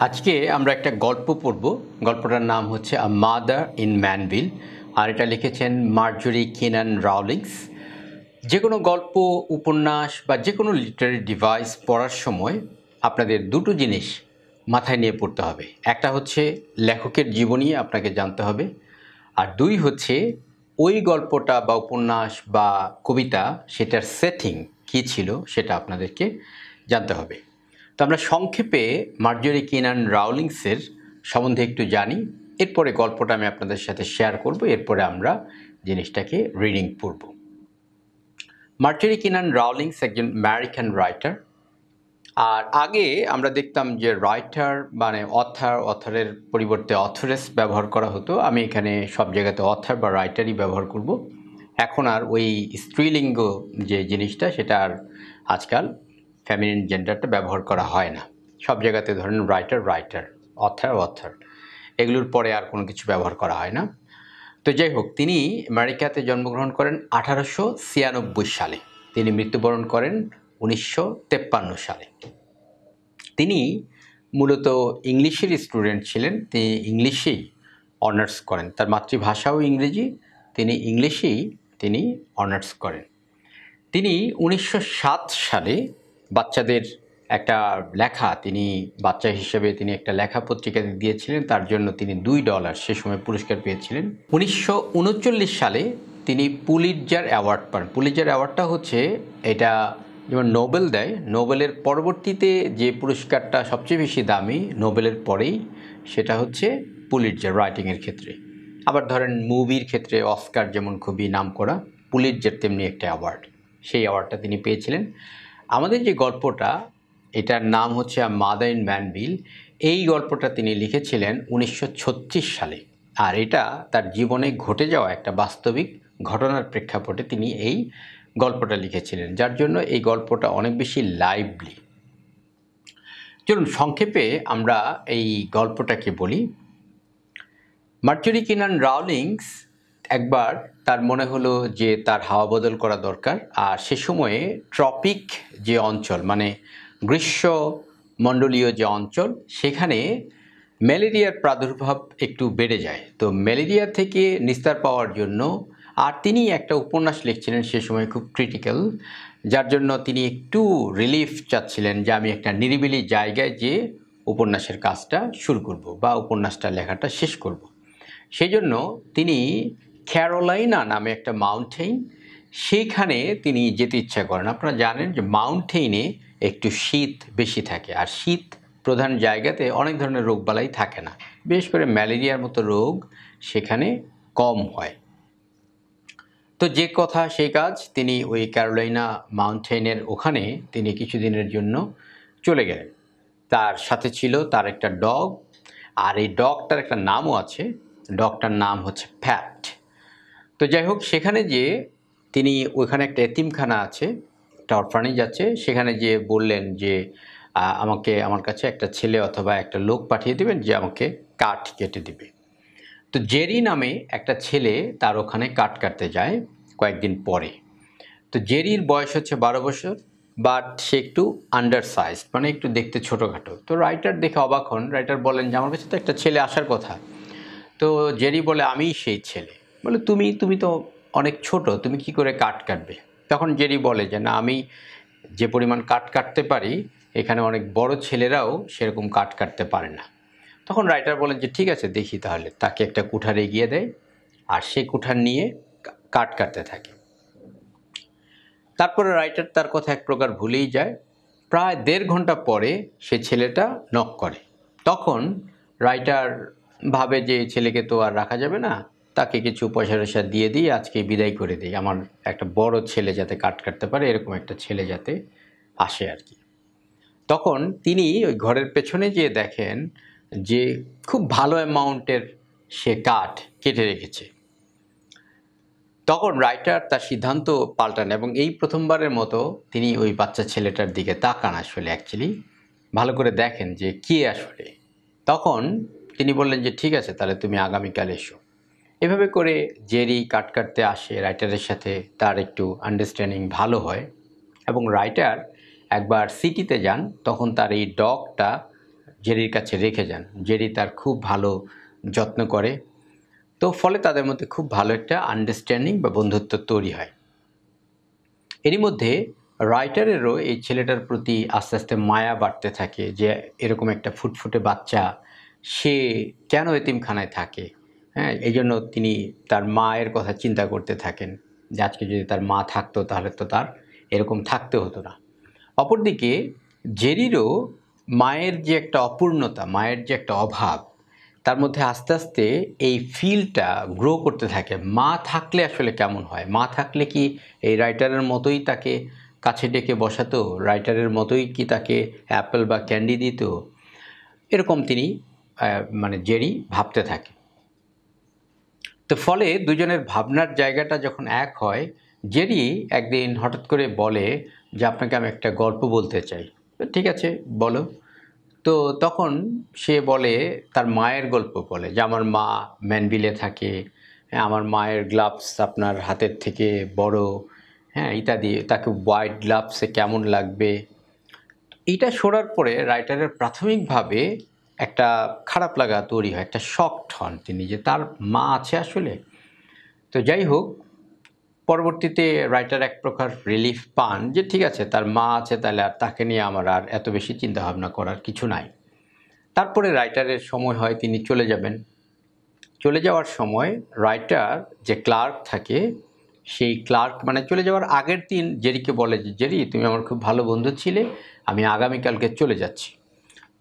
আজকে আমরা একটা গল্প পড়ব। গল্পটার নাম হচ্ছে আ মাদার ইন ম্যানভিল আর এটা লিখেছেন মার্জরি কিনান রাউলিংস। যে কোনো গল্প, উপন্যাস বা যে কোনো লিটারি ডিভাইস পড়ার সময় আপনাদের দুটো জিনিস মাথায় নিয়ে পড়তে হবে। একটা হচ্ছে লেখকের জীবনী আপনাকে জানতে হবে, আর দুই হচ্ছে ওই গল্পটা বা উপন্যাস বা কবিতা সেটার সেটিং কী ছিল সেটা আপনাদেরকে জানতে হবে। তো আমরা সংক্ষেপে মার্জরি কিনান রাউলিংসের সম্বন্ধে একটু জানি। এরপরে গল্পটা আমি আপনাদের সাথে শেয়ার করব, এরপরে আমরা জিনিসটাকে রিডিং পড়ব। মার্জরি কিনান রাউলিংস একজন আমেরিকান রাইটার আর আগে আমরা দেখতাম যে রাইটার মানে অথার অথারের পরিবর্তে অথরেস ব্যবহার করা হতো। আমি এখানে সব জায়গাতে অথার বা রাইটারই ব্যবহার করব। এখন আর ওই স্ত্রীলিঙ্গ যে জিনিসটা, সেটা আর আজকাল ফ্যামিলিন জেন্ডারটা ব্যবহার করা হয় না। সব জায়গাতে ধরেন রাইটার রাইটার অথার অথার এগুলোর পরে আর কোনো কিছু ব্যবহার করা হয় না। তো যাই হোক, তিনি আমেরিকাতে জন্মগ্রহণ করেন আঠারোশো ছিয়ানব্বই সালে। তিনি মৃত্যুবরণ করেন উনিশশো তেপ্পান্ন সালে। তিনি মূলত ইংলিশের স্টুডেন্ট ছিলেন, তিনি ইংলিশেই অনার্স করেন। তার মাতৃভাষাও ইংরেজি, তিনি ইংলিশেই তিনি অনার্স করেন। তিনি উনিশশো সাত সালে বাচ্চাদের একটা লেখা, তিনি বাচ্চা হিসেবে তিনি একটা লেখা পত্রিকাতে দিয়েছিলেন, তার জন্য তিনি দুই ডলার সে সময় পুরস্কার পেয়েছিলেন। উনিশশো উনচল্লিশ সালে তিনি পুলিটজার অ্যাওয়ার্ড পান। পুলিটজার অ্যাওয়ার্ডটা হচ্ছে, এটা যেমন নোবেল দেয়, নোবেলের পরবর্তীতে যে পুরস্কারটা সবচেয়ে বেশি দামি নোবেলের পরেই, সেটা হচ্ছে পুলিটজার রাইটিংয়ের ক্ষেত্রে। আবার ধরেন মুভির ক্ষেত্রে অস্কার যেমন খুবই নাম করা, পুলিটজার তেমনি একটা অ্যাওয়ার্ড। সেই অ্যাওয়ার্ডটা তিনি পেয়েছিলেন। আমাদের যে গল্পটা, এটার নাম হচ্ছে মাদার ইন ম্যানভিল। এই গল্পটা তিনি লিখেছিলেন উনিশশো ছত্রিশ সালে। আর এটা তার জীবনে ঘটে যাওয়া একটা বাস্তবিক ঘটনার প্রেক্ষাপটে তিনি এই গল্পটা লিখেছিলেন, যার জন্য এই গল্পটা অনেক বেশি লাইভলি চলুন, সংক্ষেপে আমরা এই গল্পটাকে বলি। মার্চুরি কিনান রাউলিংস একবার তার মনে হলো যে তার হাওয়া বদল করা দরকার আর সে সময়ে ট্রপিক যে অঞ্চল মানে গ্রীষ্মমণ্ডলীয় যে অঞ্চল, সেখানে ম্যালেরিয়ার প্রাদুর্ভাব একটু বেড়ে যায় তো ম্যালেরিয়া থেকে নিস্তার পাওয়ার জন্য, আর তিনি একটা উপন্যাস লিখছিলেন সে সময় খুব ক্রিটিক্যাল যার জন্য তিনি একটু রিলিফ চাচ্ছিলেন যে আমি একটা নিরিবিলি জায়গায় যে উপন্যাসের কাজটা শুরু করব বা উপন্যাসটা লেখাটা শেষ করব। সেই জন্য তিনি ক্যারোলাইনা নামে একটা মাউন্টেইন সেইখানে তিনি যেতে ইচ্ছা করেন। আপনারা জানেন যে মাউন্টেইনে একটু শীত বেশি থাকে, আর শীত প্রধান জায়গাতে অনেক ধরনের রোগবালাই থাকে না। বিশেষ করে ম্যালেরিয়ার মতো রোগ সেখানে কম হয়। তো যে কথা, সেই কাজ তিনি ওই ক্যারোলাইনা মাউন্টেনের ওখানে তিনি কিছুদিনের জন্য চলে গেলেন। তার সাথে ছিল তার একটা ডগ আর এই ডগটার একটা নামও আছে। ডগটার নাম হচ্ছে ফ্যাট তো যাই হোক, সেখানে যে তিনি ওইখানে একটা এতিমখানা আছে, একটা অরফানেজ আছে। সেখানে যে বললেন যে আমাকে, আমার কাছে একটা ছেলে অথবা একটা লোক পাঠিয়ে দেবেন যে আমাকে কাঠ কেটে দিবে। তো জেরি নামে একটা ছেলে তার ওখানে কাঠ কাটতে যায় কয়েকদিন পরে। তো জেরির বয়স হচ্ছে বারো বছর বাট সে একটু আন্ডার সাইজ মানে একটু দেখতে ছোটোখাটো। তো রাইটার দেখে অবাক হন। রাইটার বলেন যে, আমার কাছে তো একটা ছেলে আসার কথা। তো জেরি বলে, আমিই সেই ছেলে। বলে, তুমি তুমি তো অনেক ছোট, তুমি কি করে কাঠ কাটবে? তখন জেরি বলে যে, না, আমি যে পরিমাণ কাঠ কাটতে পারি, এখানে অনেক বড় ছেলেরাও সেরকম কাঠ কাটতে পারে না। তখন রাইটার বলেন যে, ঠিক আছে, দেখি তাহলে। তাকে একটা কুঠার এগিয়ে দেয়, আর সে কুঠার নিয়ে কাঠ কাটতে থাকে। তারপরে রাইটার তার কথা এক প্রকার ভুলেই যায়। প্রায় দেড় ঘণ্টা পরে সে ছেলেটা নক করে। তখন রাইটার ভাবে যে ছেলেকে তো আর রাখা যাবে না তাকে কিছু পয়সা টয়সা দিয়ে দিই আজকে বিদায় করে দিই। আমার একটা বড় ছেলে যাতে কাট কাটতে পারে, এরকম একটা ছেলে যাতে আসে আর কি। তখন তিনি ওই ঘরের পেছনে যেয়ে দেখেন যে খুব ভালো অ্যামাউন্টের সে কাঠ কেটে রেখেছে। তখন রাইটার তার সিদ্ধান্ত পাল্টান এবং এই প্রথমবারের মতো তিনি ওই বাচ্চা ছেলেটার দিকে তাকান আসলে অ্যাকচুয়ালি ভালো করে দেখেন যে কে আসলে। তখন তিনি বললেন যে, ঠিক আছে, তাহলে তুমি আগামীকাল এসো। এভাবে করে জেরি কাট কাটতে আসে রাইটারের সাথে, তার একটু আন্ডারস্ট্যান্ডিং ভালো হয় এবং রাইটার একবার সিটিতে যান, তখন তার এই ডগটা জেরির কাছে রেখে যান। জেরি তার খুব ভালো যত্ন করে। তো ফলে তাদের মধ্যে খুব ভালো একটা আন্ডারস্ট্যান্ডিং বা বন্ধুত্ব তৈরি হয়। এরই মধ্যে রাইটারেরও এই ছেলেটার প্রতি আস্তে আস্তে মায়া বাড়তে থাকে যে এরকম একটা ফুটফুটে বাচ্চা, সে কেন এতিমখানায় থাকে? হ্যাঁ এই জন্য তিনি তার মায়ের কথা চিন্তা করতে থাকেন। যে আজকে যদি তার মা থাকতো, তাহলে তো তার এরকম থাকতে হতো না। অপরদিকে, জেরিরও মায়ের যে একটা অপূর্ণতা, মায়ের যে একটা অভাব, তার মধ্যে আস্তে আস্তে এই ফিলটা গ্রো করতে থাকে। মা থাকলে আসলে কেমন হয়? মা থাকলে কি এই রাইটারের মতোই তাকে কাছে ডেকে বসাতো? রাইটারের মতোই কি তাকে অ্যাপেল বা ক্যান্ডি দিত? এরকম তিনি মানে জেরি ভাবতে থাকে। তো ফলে দুজনের ভাবনার জায়গাটা যখন এক হয়, জেরি একদিন হঠাৎ করে বলে যে, আপনাকে আমি একটা গল্প বলতে চাই। ঠিক আছে, বলো। তো তখন সে বলে, তার মায়ের গল্প বলে যে, আমার মা ম্যানবিলে থাকে হ্যাঁ আমার মায়ের গ্লাভস আপনার হাতের থেকে বড় হ্যাঁ ইত্যাদি, তাকে হোয়াইট গ্লাভসে কেমন লাগবে? এটা শোনার পরে রাইটারের প্রাথমিকভাবে একটা খারাপ লাগা তৈরি হয়, একটা শকড হন তিনি যে তার মা আছে আসলে। তো যাই হোক, পরবর্তীতে রাইটার এক প্রকার রিলিফ পান যে ঠিক আছে, তার মা আছে তাহলে আর তাকে নিয়ে আমার আর এত বেশি চিন্তাভাবনা করার কিছু নাই। তারপরে রাইটারের সময় হয় তিনি চলে যাবেন। চলে যাওয়ার সময় রাইটার যে ক্লার্ক থাকে, সেই ক্লার্ক মানে চলে যাওয়ার আগের দিন জেরিকে বলে যে, জেরি, তুমি আমার খুব ভালো বন্ধু ছিলে, আমি আগামীকালকে চলে যাচ্ছি।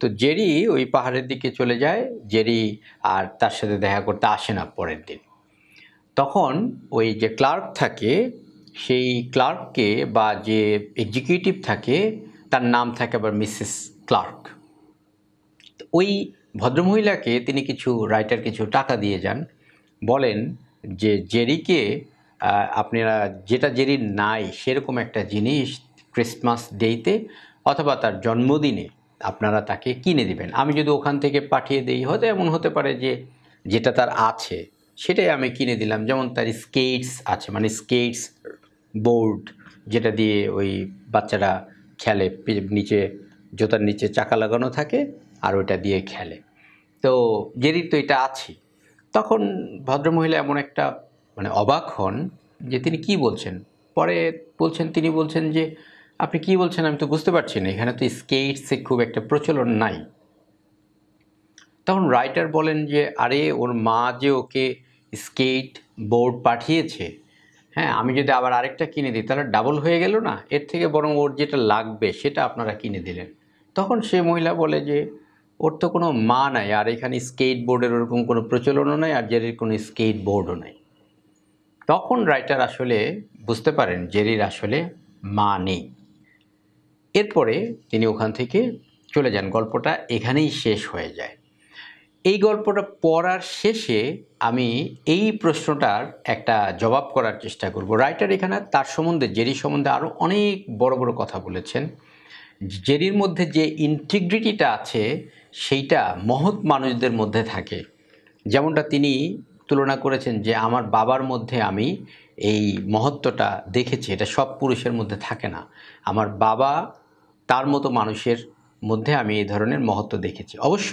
তো জেরি ওই পাহাড়ের দিকে চলে যায়, জেরি আর তার সাথে দেখা করতে আসে না পরের দিন। তখন ওই যে ক্লার্ক থাকে, সেই ক্লার্ককে বা যে এক্সিকিউটিভ থাকে, তার নাম থাকে আবার মিসেস ক্লার্ক। ওই ভদ্রমহিলাকে তিনি কিছু রাইটার কিছু টাকা দিয়ে যান, বলেন যে জেরিকে আপনারা যেটা জেরির নাই সেরকম একটা জিনিস ক্রিসমাস ডেতে অথবা তার জন্মদিনে আপনারা তাকে কিনে দিবেন। আমি যদি ওখান থেকে পাঠিয়ে দিই, হয়তো এমন হতে পারে যে যেটা তার আছে, সেটাই আমি কিনে দিলাম। যেমন তার স্কেটস আছে মানে স্কেটস বোর্ড যেটা দিয়ে ওই বাচ্চারা খেলে, নিচে, জোতার নিচে চাকা লাগানো থাকে আর ওইটা দিয়ে খেলে। তো জেরির তো এটা আছে, তখন ভদ্রমহিলা এমন একটা মানে অবাক হন যে তিনি কি বলছেন? পরে বলছেন, তিনি বলছেন যে আপনি কি বলছেন আমি তো বুঝতে পারছি না। এখানে তো স্কেটসে খুব একটা প্রচলন নাই। তখন রাইটার বলেন যে, আরে, ওর মা যে ওকে স্কেট বোর্ড পাঠিয়েছে হ্যাঁ আমি যদি আবার আরেকটা কিনে দিই, তাহলে ডাবল হয়ে গেল না? এর থেকে বরং ওর যেটা লাগবে, সেটা আপনারা কিনে দিলেন। তখন সে মহিলা বলে যে, ওর তো কোনো মা নাই, আর এখানে স্কেট বোর্ডের ওরকম কোনো প্রচলনও নাই, আর জেরির কোনো স্কেট বোর্ডও নাই। তখন রাইটার আসলে বুঝতে পারেন, জেরির আসলে মা নেই। এরপরে তিনি ওখান থেকে চলে যান। গল্পটা এখানেই শেষ হয়ে যায়। এই গল্পটা পড়ার শেষে আমি এই প্রশ্নটার একটা জবাব করার চেষ্টা করব। রাইটার এখানে, তার সম্বন্ধে জেরি সম্বন্ধে আরও অনেক বড় বড় কথা বলেছেন। জেরির মধ্যে যে ইন্টিগ্রিটিটা আছে, সেইটা মহৎ মানুষদের মধ্যে থাকে। যেমনটা তিনি তুলনা করেছেন যে, আমার বাবার মধ্যে আমি এই মহত্বটা দেখেছি। এটা সব পুরুষের মধ্যে থাকে না। আমার বাবা তার মতো মানুষের মধ্যে আমি এই ধরনের মহত্ব দেখেছি। অবশ্য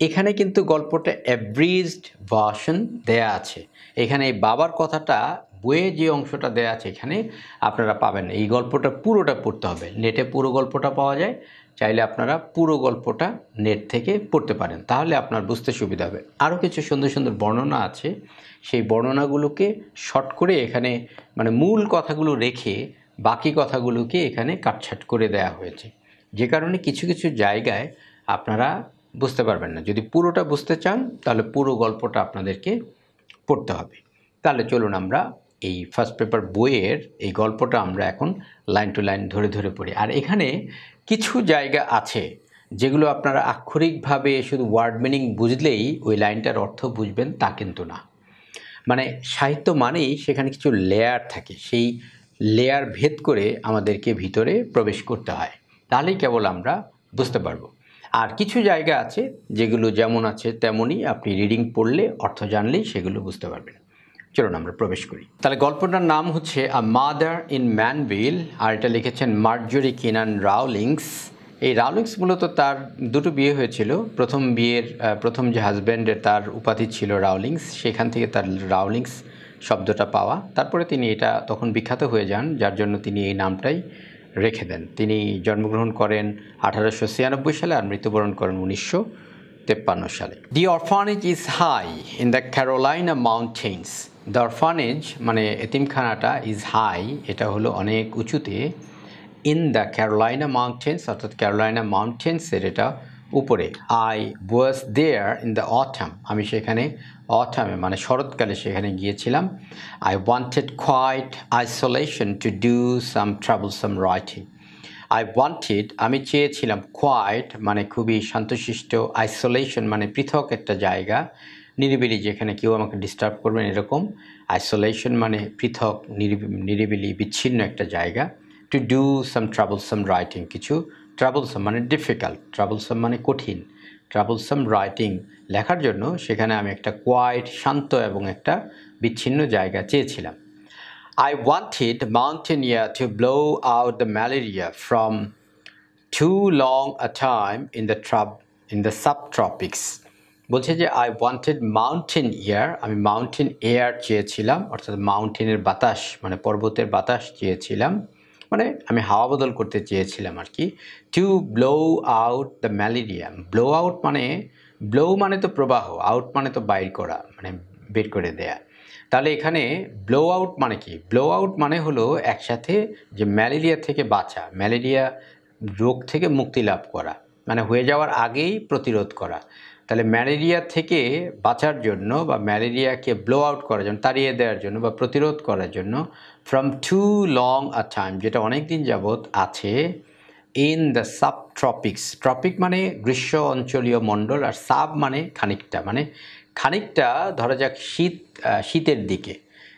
এখানে কিন্তু গল্পটা অ্যাব্রিজড ভার্সন দেয়া আছে। এখানে এই বাবার কথাটা, বইয়ে যে অংশটা দেয়া আছে এখানে আপনারা পাবেন। এই গল্পটা পুরোটা পড়তে হবে। নেটে পুরো গল্পটা পাওয়া যায়। চাইলে আপনারা পুরো গল্পটা নেট থেকে পড়তে পারেন। তাহলে আপনার বুঝতে সুবিধা হবে। আরও কিছু সুন্দর সুন্দর বর্ণনা আছে। সেই বর্ণনাগুলোকে শর্ট করে এখানে মানে মূল কথাগুলো রেখে বাকি কথাগুলোকে এখানে কাটছাট করে দেয়া হয়েছে। যে কারণে কিছু কিছু জায়গায় আপনারা বুঝতে পারবেন না। যদি পুরোটা বুঝতে চান, তাহলে পুরো গল্পটা আপনাদেরকে পড়তে হবে। তাহলে চলুন আমরা এই ফার্স্ট পেপার বইয়ের এই গল্পটা আমরা এখন লাইন টু লাইন ধরে ধরে পড়ি। আর এখানে কিছু জায়গা আছে যেগুলো আপনারা আক্ষরিকভাবে শুধু ওয়ার্ড মিনিং বুঝলেই ওই লাইনটার অর্থ বুঝবেন তা কিন্তু না। মানে সাহিত্য মানেই সেখানে কিছু লেয়ার থাকে। সেই লেয়ার ভেদ করে আমাদেরকে ভিতরে প্রবেশ করতে হয়। তাহলেই কেবল আমরা বুঝতে পারব। আর কিছু জায়গা আছে যেগুলো যেমন আছে তেমনই আপনি রিডিং পড়লে, অর্থ জানলেই সেগুলো বুঝতে পারবেন। চলুন আমরা প্রবেশ করি। তাহলে গল্পটার নাম হচ্ছে আ মাদার ইন ম্যানভিল আর এটা লিখেছেন মার্জরি কিনান রাউলিংস। এই রাউলিংস মূলত তার দুটো বিয়ে হয়েছিল। প্রথম বিয়ের প্রথম যে হাজব্যান্ডের তার উপাধি ছিল রাউলিংস, সেখান থেকে তার রাউলিংস শব্দটা পাওয়া। তারপরে তিনি এটা তখন বিখ্যাত হয়ে যান, যার জন্য তিনি এই নামটাই রেখে দেন। তিনি জন্মগ্রহণ করেন আঠারোশো ছিয়ানব্বই সালে আর মৃত্যুবরণ করেন উনিশশো তেপ্পান্ন সালে। The orphanage is high in the Carolina mountains the orphanage মানে এতিমখানাটা ইজ হাই এটা হলো অনেক উঁচুতে। ইন দ্য ক্যারোলাইনা মাউন্টেন্স অর্থাৎ ক্যারোলাইনা মাউন্টেন্সের এটা উপরে I was there in the autumn আমি সেখানে অথামে মানে শরৎকালে সেখানে গিয়েছিলাম। I wanted quiet isolation to do some travelsome writing I wanted আমি চেয়েছিলাম কোয়াইট মানে খুবই শান্তশিষ্ট আইসোলেশন মানে পৃথক একটা জায়গা, নিরিবিলি যেখানে কেউ আমাকে ডিস্টার্ব করবেন এরকম। আইসোলেশন মানে পৃথক নিরিবিলি বিচ্ছিন্ন একটা জায়গা। To do some travelsome writing কিছু ট্রাভেলসাম মানে ডিফিকাল্ট ট্রাভেলসাম মানে কঠিন ট্রাভেলসাম রাইটিং লেখার জন্য সেখানে আমি একটা কোয়াইট শান্ত এবং একটা বিচ্ছিন্ন জায়গা চেয়েছিলাম। I wanted mountain air to blow out the malaria from too long a time in the ট্রাব in the subtropics বলছে যে আই ওয়ান্টেড মাউন্টেন এয়ার আমি মাউন্টেন এয়ার চেয়েছিলাম, অর্থাৎ মাউন্টেনের বাতাস মানে পর্বতের বাতাস চেয়েছিলাম। মানে আমি হাওয়া বদল করতে চেয়েছিলাম আর কি। To blow out the malaria blow out মানে ব্লো মানে তো প্রবাহ আউট মানে তো বাইর করা মানে বের করে দেয়া। তাহলে এখানে ব্লো আউট মানে কি? ব্লো আউট মানে হলো একসাথে যে ম্যালেরিয়া থেকে বাঁচা ম্যালেরিয়া রোগ থেকে মুক্তি লাভ করা মানে হয়ে যাওয়ার আগেই প্রতিরোধ করা। তাহলে ম্যালেরিয়া থেকে বাঁচার জন্য বা ম্যালেরিয়াকে ব্লো আউট করার জন্য, তাড়িয়ে দেওয়ার জন্য বা প্রতিরোধ করার জন্য from too long a time যেটা অনেক দিন যাবৎ আছে in the subtropics tropic মানে গ্রীষ্ম অঞ্চলীয় মণ্ডল আর সাব মানে খানিকটা। মানে খানিকটা, ধরা যাক, শীত শীতের দিকে।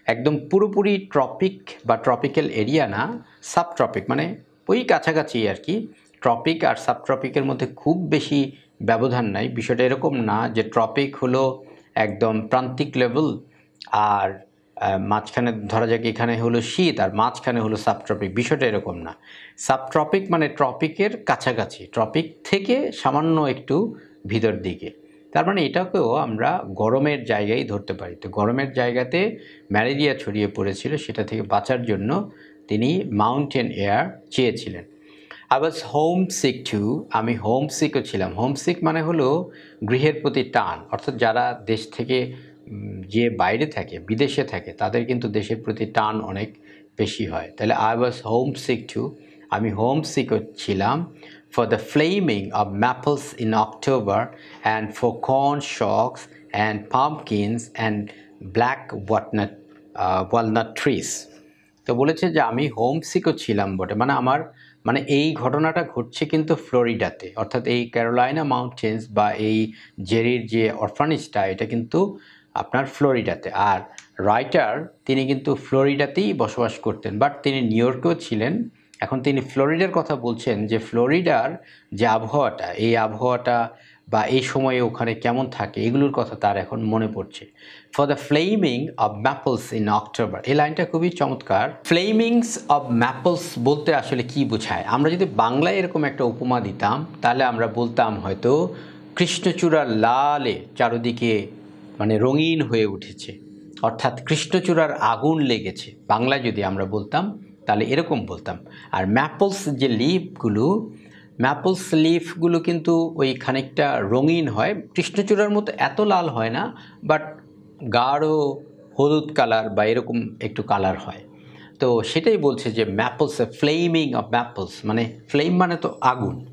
একদম পুরোপুরি ট্রপিক বা ট্রপিক্যাল এরিয়া না সাব ট্রপিক মানে ওই কাছাকাছি আর কি। ট্রপিক আর সাব ট্রপিকের মধ্যে খুব বেশি ব্যবধান নাই। বিষয়টা এরকম না যে ট্রপিক হলো একদম প্রান্তিক লেভেল আর মাঝখানে ধরা যাক এখানে হলো শীত আর মাঝখানে হলো সাবট্রপিক বিষয়টা এরকম না। সাবট্রপিক মানে ট্রপিকের কাছাকাছি, ট্রপিক থেকে সামান্য একটু ভিতর দিকে। তার মানে এটাকেও আমরা গরমের জায়গায় ধরতে পারি। তো গরমের জায়গাতে ম্যালেরিয়া ছড়িয়ে পড়েছিল, সেটা থেকে বাঁচার জন্য তিনি মাউন্টেন এয়ার চেয়েছিলেন। ওয়াজ হোম সিক টু আমি হোম সিকও ছিলাম। হোম সিক মানে হলো গৃহের প্রতি টান। অর্থাৎ যারা দেশ থেকে যে বাইরে থাকে, বিদেশে থাকে, তাদের কিন্তু দেশের প্রতি টান অনেক বেশি হয়। তাহলে I was homesick too আমি হোম সিকও ছিলাম for the flaming of maples in October and for corn shocks and pumpkins and black walnut walnut trees তো বলেছে যে আমি হোম সিকও ছিলাম বটে। মানে আমার মানে এই ঘটনাটা ঘটছে কিন্তু ফ্লোরিডাতে। অর্থাৎ এই ক্যারোলাইনা মাউন্টেন্স বা এই জেরির যে অরফানেজটা এটা কিন্তু আপনার ফ্লোরিডাতে। আর রাইটার, তিনি কিন্তু ফ্লোরিডাতেই বসবাস করতেন, বাট তিনি নিউ ইয়র্কেও ছিলেন। এখন তিনি ফ্লোরিডার কথা বলছেন যে ফ্লোরিডার যে আবহাওয়াটা, এই আবহাওয়াটা বা এই সময়ে ওখানে কেমন থাকে, এগুলোর কথা তার এখন মনে পড়ছে। For the flaming of maples in October এই লাইনটা খুবই চমৎকার। ফ্লেমিংস অব ম্যাপলস বলতে আসলে কি বোঝায়? আমরা যদি বাংলায় এরকম একটা উপমা দিতাম, তাহলে আমরা বলতাম হয়তো কৃষ্ণচূড়ার লালে চারদিকে মানে রঙিন হয়ে উঠেছে। অর্থাৎ কৃষ্ণচূড়ার আগুন লেগেছে। বাংলায় যদি আমরা বলতাম, তাহলে এরকম বলতাম। আর ম্যাপলস যে লিফগুলো, ম্যাপলস লিফগুলো কিন্তু ওই খানিকটা রঙিন হয়। কৃষ্ণচূড়ার মতো এত লাল হয় না, বাট গাঢ় হলুদ কালার বা এরকম একটু কালার হয়। তো সেটাই বলছে যে ম্যাপলস ফ্লেমিং অফ ম্যাপলস মানে ফ্লেম মানে তো আগুন।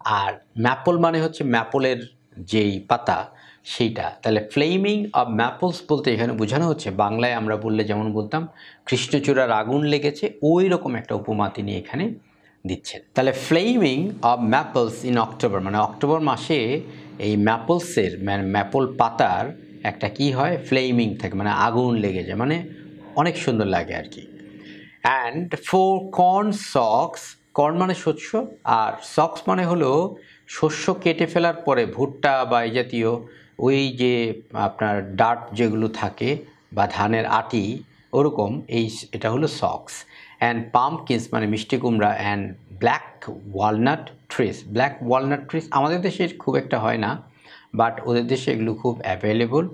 আর ম্যাপল মানে হচ্ছে ম্যাপলের যেই পাতা সেইটা। তাহলে ফ্লেমিং অব ম্যাপলস বলতে এখানে বোঝানো হচ্ছে, বাংলায় আমরা বললে যেমন বলতাম, কৃষ্ণচূড়ার আগুন লেগেছে, ওই রকম একটা উপমা তিনি এখানে দিচ্ছেন। তাহলে flaming of maples in October মানে অক্টোবর মাসে এই ম্যাপলসের মানে ম্যাপল পাতার একটা কি হয়? ফ্লেমিং থাকে মানে আগুন লেগে যায় মানে অনেক সুন্দর লাগে আর কি। And for corn shocks corn মানে শস্য, আর সক্স মানে হলো শস্য কেটে ফেলার পরে ভুট্টা বা এই জাতীয় ওই যে আপনার ডাট যেগুলো থাকে বা ধানের আটি, ওরকম এই এটা হলো সক্স অ্যান্ড পাম্পকিন্স মানে মিষ্টি কুমড়া and black walnut trees black walnut trees আমাদের দেশে খুব একটা হয় না বাট ওদের দেশে এগুলো খুব অ্যাভেলেবল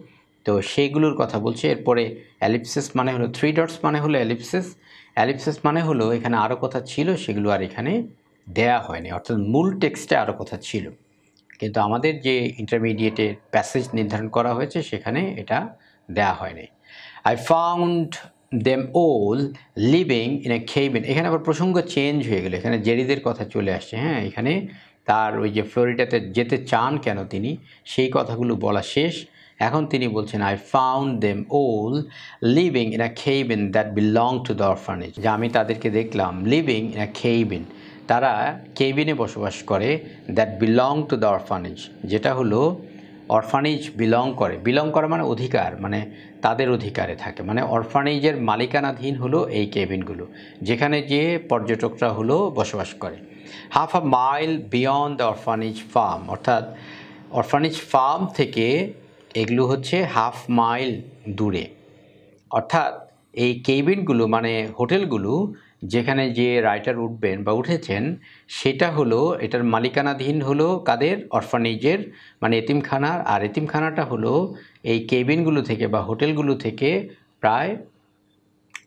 তো সেইগুলোর কথা বলছি। এরপরে অ্যালিপসিস মানে হলো থ্রি ডটস মানে হলো অ্যালিপসিস অ্যালিপসিস মানে হলো এখানে আরও কথা ছিল, সেগুলো আর এখানে দেয়া হয়নি। অর্থাৎ মূল টেক্সটে আরও কথা ছিল। কিন্তু আমাদের যে ইন্টারমিডিয়েটের প্যাসেজ নির্ধারণ করা হয়েছে, সেখানে এটা দেয়া হয়নি। I found them all living in a cabin এখানে আবার প্রসঙ্গ চেঞ্জ হয়ে গেলো। এখানে জেরিদের কথা চলে আসছে হ্যাঁ? এখানে তার ওই যে ফ্লোরিডাতে যেতে চান কেন তিনি, সেই কথাগুলো বলা শেষ। এখন তিনি বলছেন I found them all living in a cabin that belong to the orphanage যে আমি তাদেরকে দেখলাম লিভিং ইন আ কেবিন তারা কেবিনে বসবাস করে that belong to the orphanage যেটা হলো অরফানেজ বিলং করে। বিলং করা মানে অধিকার মানে তাদের অধিকারে থাকে। মানে অরফানেজের মালিকানাধীন হলো এই কেবিনগুলো, যেখানে যে পর্যটকরা হলো বসবাস করে। Half a mile beyond the orphanage farm অর্থাৎ অরফানেজ ফার্ম থেকে এগুলো হচ্ছে হাফ মাইল দূরে। অর্থাৎ এই কেবিনগুলো মানে হোটেলগুলো যেখানে যে রাইটার উঠবেন বা উঠেছেন, সেটা হলো, এটার মালিকানাধীন হলো কাদের? অরফানেজের মানে এতিমখানার আর এতিমখানাটা হলো এই কেবিনগুলো থেকে বা হোটেলগুলো থেকে প্রায়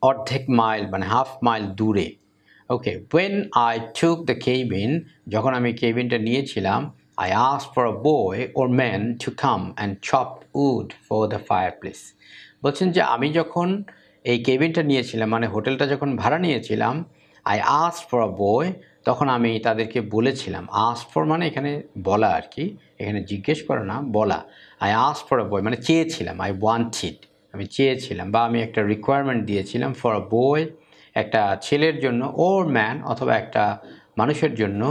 অর্ধেক মাইল মানে হাফ মাইল দূরে। Okay when I took the cabin যখন আমি কেবিনটা নিয়েছিলাম I us for boy or man to come and chop wood for the fireplace বলছেন যে আমি যখন এই কেবিনটা নিয়েছিলাম মানে হোটেলটা যখন ভাড়া নিয়েছিলাম আই আস ফর আ বয় তখন আমি তাদেরকে বলেছিলাম আস ফর মানে এখানে বলা আর কি, এখানে জিজ্ঞেস করা না, বলা। আই আস ফর আ বয় মানে চেয়েছিলাম আই ওয়ান্টেড আমি চেয়েছিলাম, বা আমি একটা রিকোয়ারমেন্ট দিয়েছিলাম ফর আ বয় একটা ছেলের জন্য ওর ম্যান অথবা একটা মানুষের জন্য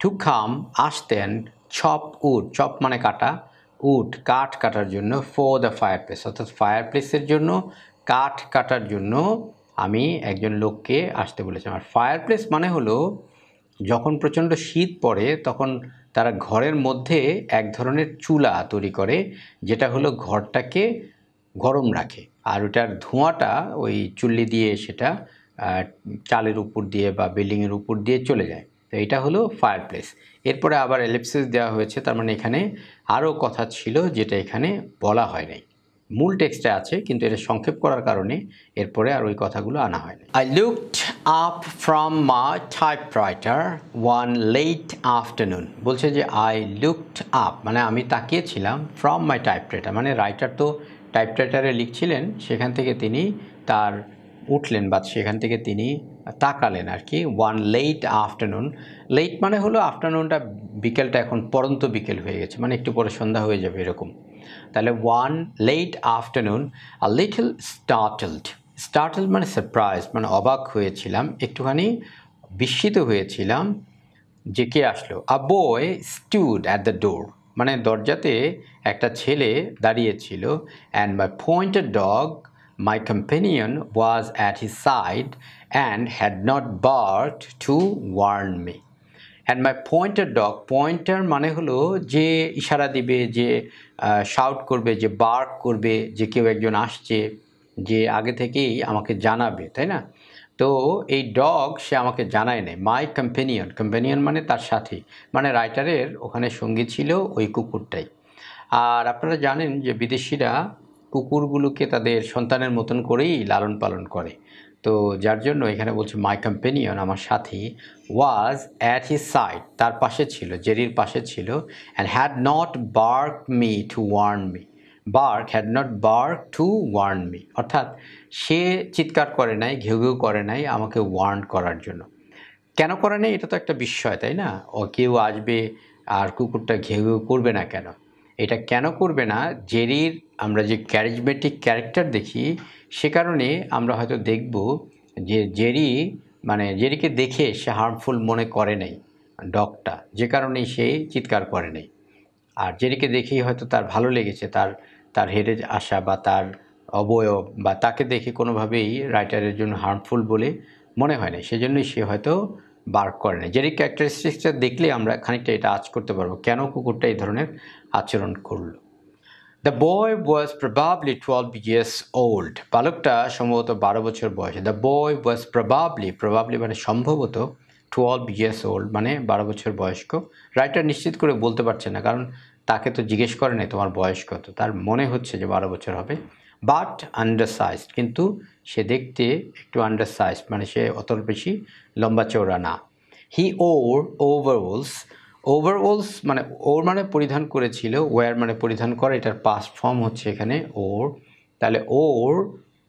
টু খাম আসতেন চপ উড চপ মানে কাটা উড কাঠ কাটার জন্য ফর দ্য ফায়ার প্লেস অর্থাৎ ফায়ার প্লেসের জন্য কাঠ কাটার জন্য আমি একজন লোককে আসতে বলেছিলাম। আর ফায়ার প্লেস মানে হলো যখন প্রচণ্ড শীত পড়ে, তখন তারা ঘরের মধ্যে এক ধরনের চুলা তৈরি করে, যেটা হলো ঘরটাকে গরম রাখে। আর ওটার ধোঁয়াটা ওই চুল্লি দিয়ে সেটা চালের উপর দিয়ে বা বিল্ডিংয়ের উপর দিয়ে চলে যায়। তো এটা হলো ফায়ার প্লেস এরপরে আবার এলিপসিস দেওয়া হয়েছে, তার মানে এখানে আরও কথা ছিল যেটা এখানে বলা হয় নাই। মূল টেক্সটে আছে, কিন্তু এটা সংক্ষেপ করার কারণে এরপরে আর ওই কথাগুলো আনা হয়নি। I looked up from my typewriter one late afternoon বলছে যে আই লুকড আপ মানে আমি তাকিয়েছিলাম ফ্রম মাই টাইপ টাইপরাইটার মানে রাইটার তো টাইপরাইটারে লিখছিলেন, সেখান থেকে তিনি তার উঠলেন বা সেখান থেকে তিনি তাকালেন আর কি ওয়ান লেট আফটারনুন লেট মানে হলো আফটারনুনটা বিকেলটা এখন পরন্ত বিকেল হয়ে গেছে মানে একটু পরে সন্ধ্যা হয়ে যাবে এরকম। তাহলে one late afternoon a little startled startled মানে সারপ্রাইজ মানে অবাক হয়েছিলাম, একটুখানি বিস্মিত হয়েছিলাম, যে কে আসলো? A boy stood at the door মানে দরজাতে একটা ছেলে দাঁড়িয়েছিল and my pointed dog My companion was at his side and had not barked to warn me. And my pointer dog pointer মানে হলো যে ইশারা দিবে, যে শাউট করবে, যে বার্ক করবে, যে কেউ একজন আসছে, যে আগে থেকেই আমাকে জানাবে, তাই না? তো এই ডগ সে আমাকে জানায় নেই মাই কম্পেনিয়ন কম্পেনিয়ন মানে তার সাথী মানে রাইটারের ওখানে সঙ্গী ছিল ওই কুকুরটাই। আর আপনারা জানেন যে বিদেশিরা কুকুরগুলোকে তাদের সন্তানের মতন করেই লালন পালন করে। তো যার জন্য এখানে বলছে মাই কম্পেনিয়ন আমার সাথী ওয়াজ অ্যাট হিজ সাইড তার পাশে ছিল, জেরির পাশে ছিল and had not bark me to warn me bark had not bark to warn me অর্থাৎ সে চিৎকার করে নাই, ঘেউ ঘেউ করে নাই আমাকে ওয়ার্ন করার জন্য। কেন করে নাই? এটা তো একটা বিস্ময়, তাই না? ও কেউ আসবে আর কুকুরটা ঘেউ ঘেউ করবে না কেন? এটা কেন করবে না? জেরির আমরা যে ক্যারিজমেটিক ক্যারেক্টার দেখি সে কারণে আমরা হয়তো দেখব যে জেরি মানে জেরিকে দেখে সে হার্মফুল মনে করে নাই, ডগটা, যে কারণে সে চিৎকার করে নাই। আর জেরিকে দেখেই হয়তো তার ভালো লেগেছে, তার তার হেরে আসা বা তার অবয়ব বা তাকে দেখে কোনোভাবেই রাইটারের জন্য হার্মফুল বলে মনে হয় না সেজন্যই সে হয়তো বার করে না জেরি ক্যারেক্টারিস্টিক্সটা দেখলে আমরা খানিকটা এটা আজ করতে পারব। কেন কুকুরটা এই ধরনের আচরণ করল? The boy was probably twelve years old বালকটা সম্ভবত বারো বছর বয়সে। The boy was probably probably মানে সম্ভবত টুয়েলভ ইয়ার্স ওল্ড মানে বারো বছর বয়স্ক। রাইটার নিশ্চিত করে বলতে পারছে না, কারণ তাকে তো জিজ্ঞেস করে নাই তোমার বয়স কত। তার মনে হচ্ছে যে বারো বছর হবে। বাট আন্ডারসাইজড কিন্তু সে দেখতে একটু আন্ডারসাইজড মানে সে অত বেশি, লম্বা চৌড়া না। হি ওর ওভারওলস ওভারঅলস মানে ওর মানে পরিধান করেছিল ওয়ার মানে পরিধান করে, এটার পাস্ট ফর্ম হচ্ছে এখানে ওর তাহলে ওর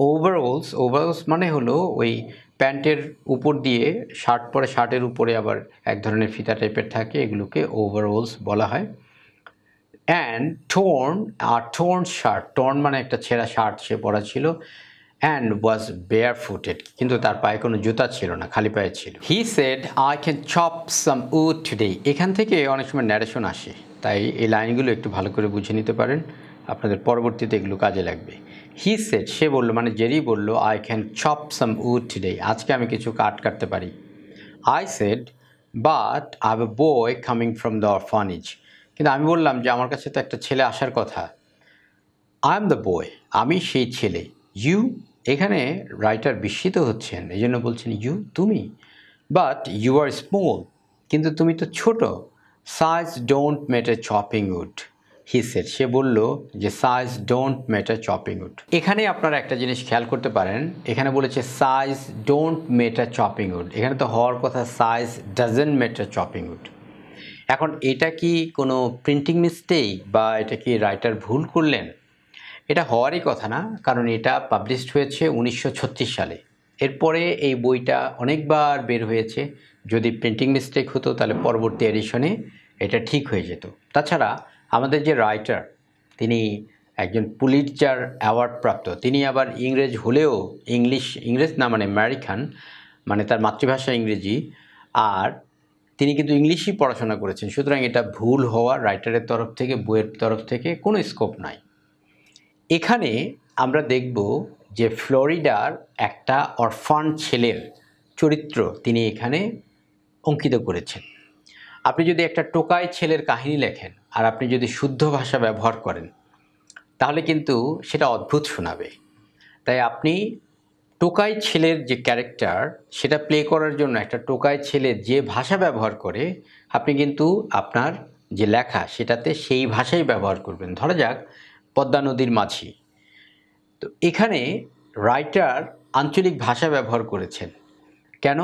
ওভারঅলস ওভারঅলস মানে হলো ওই প্যান্টের উপর দিয়ে শার্ট পরে শার্টের উপরে আবার এক ধরনের ফিতা টাইপের থাকে, এগুলোকে ওভারঅলস বলা হয়। অ্যান্ড টোর্ন আর টোর্ন শার্ট টোর্ন মানে একটা ছেঁড়া শার্ট সে পরা ছিল। অ্যান্ড ওয়াজ বেয়ার ফুটেড কিন্তু তার পায়ে কোনো জুতা ছিল না, খালি পায়ে ছিল। He said I can chop some wood today এখান থেকে অনেক সময় ন্যারেশন আসে, তাই এই লাইনগুলো একটু ভালো করে বুঝে নিতে পারেন। আপনাদের পরবর্তীতে এগুলো কাজে লাগবে। হি সেড সে বলল মানে জেরি বলল I can chop some wood today আজকে আমি কিছু কাট কাটতে পারি। I said but I boy coming from the orphanage কিন্তু আমি বললাম যে, আমার কাছে তো একটা ছেলে আসার কথা। আই এম দ্য বয় আমি সেই ছেলে। ইউ এখানে রাইটার বিস্মিত হচ্ছেন এই জন্য বলছেন, ইউ, তুমি বাট ইউ আর স্মল কিন্তু তুমি তো ছোট। Size don't matter chopping wood he said সে বলল যে size don't matter chopping wood এখানে আপনারা একটা জিনিস খেয়াল করতে পারেন, এখানে বলেছে size don't matter chopping wood এখানে তো হওয়ার কথা size doesn't matter chopping wood এখন এটা কি কোনো প্রিন্টিং মিস্টেক বা এটা কি রাইটার ভুল করলেন? এটা হওয়ারই কথা না, কারণ এটা পাবলিশড হয়েছে উনিশশো ছত্রিশ সালে। এরপরে এই বইটা অনেকবার বের হয়েছে। যদি প্রিন্টিং মিস্টেক হতো, তাহলে পরবর্তী এডিশনে এটা ঠিক হয়ে যেত। তাছাড়া আমাদের যে রাইটার তিনি একজন পুলিটজার অ্যাওয়ার্ড প্রাপ্ত তিনি আবার ইংরেজ হলেও ইংলিশ ইংরেজ না মানে আমেরিকান মানে তার মাতৃভাষা ইংরেজি। আর তিনি কিন্তু ইংলিশই পড়াশোনা করেছেন। সুতরাং এটা ভুল হওয়া রাইটারের তরফ থেকে, বইয়ের তরফ থেকে কোনো স্কোপ নাই। এখানে আমরা দেখব যে ফ্লোরিডার একটা অরফান ছেলের চরিত্র তিনি এখানে অঙ্কিত করেছেন। আপনি যদি একটা টোকায় ছেলের কাহিনী লেখেন আর আপনি যদি শুদ্ধ ভাষা ব্যবহার করেন, তাহলে কিন্তু সেটা অদ্ভুত শোনাবে। তাই আপনি টোকাই ছেলের যে ক্যারেক্টার, সেটা প্লে করার জন্য একটা টোকাই ছেলে যে ভাষা ব্যবহার করে, আপনি কিন্তু আপনার যে লেখা, সেটাতে সেই ভাষাই ব্যবহার করবেন। ধরা যাক পদ্মা নদীর মাঝি। তো এখানে রাইটার আঞ্চলিক ভাষা ব্যবহার করেছেন। কেন?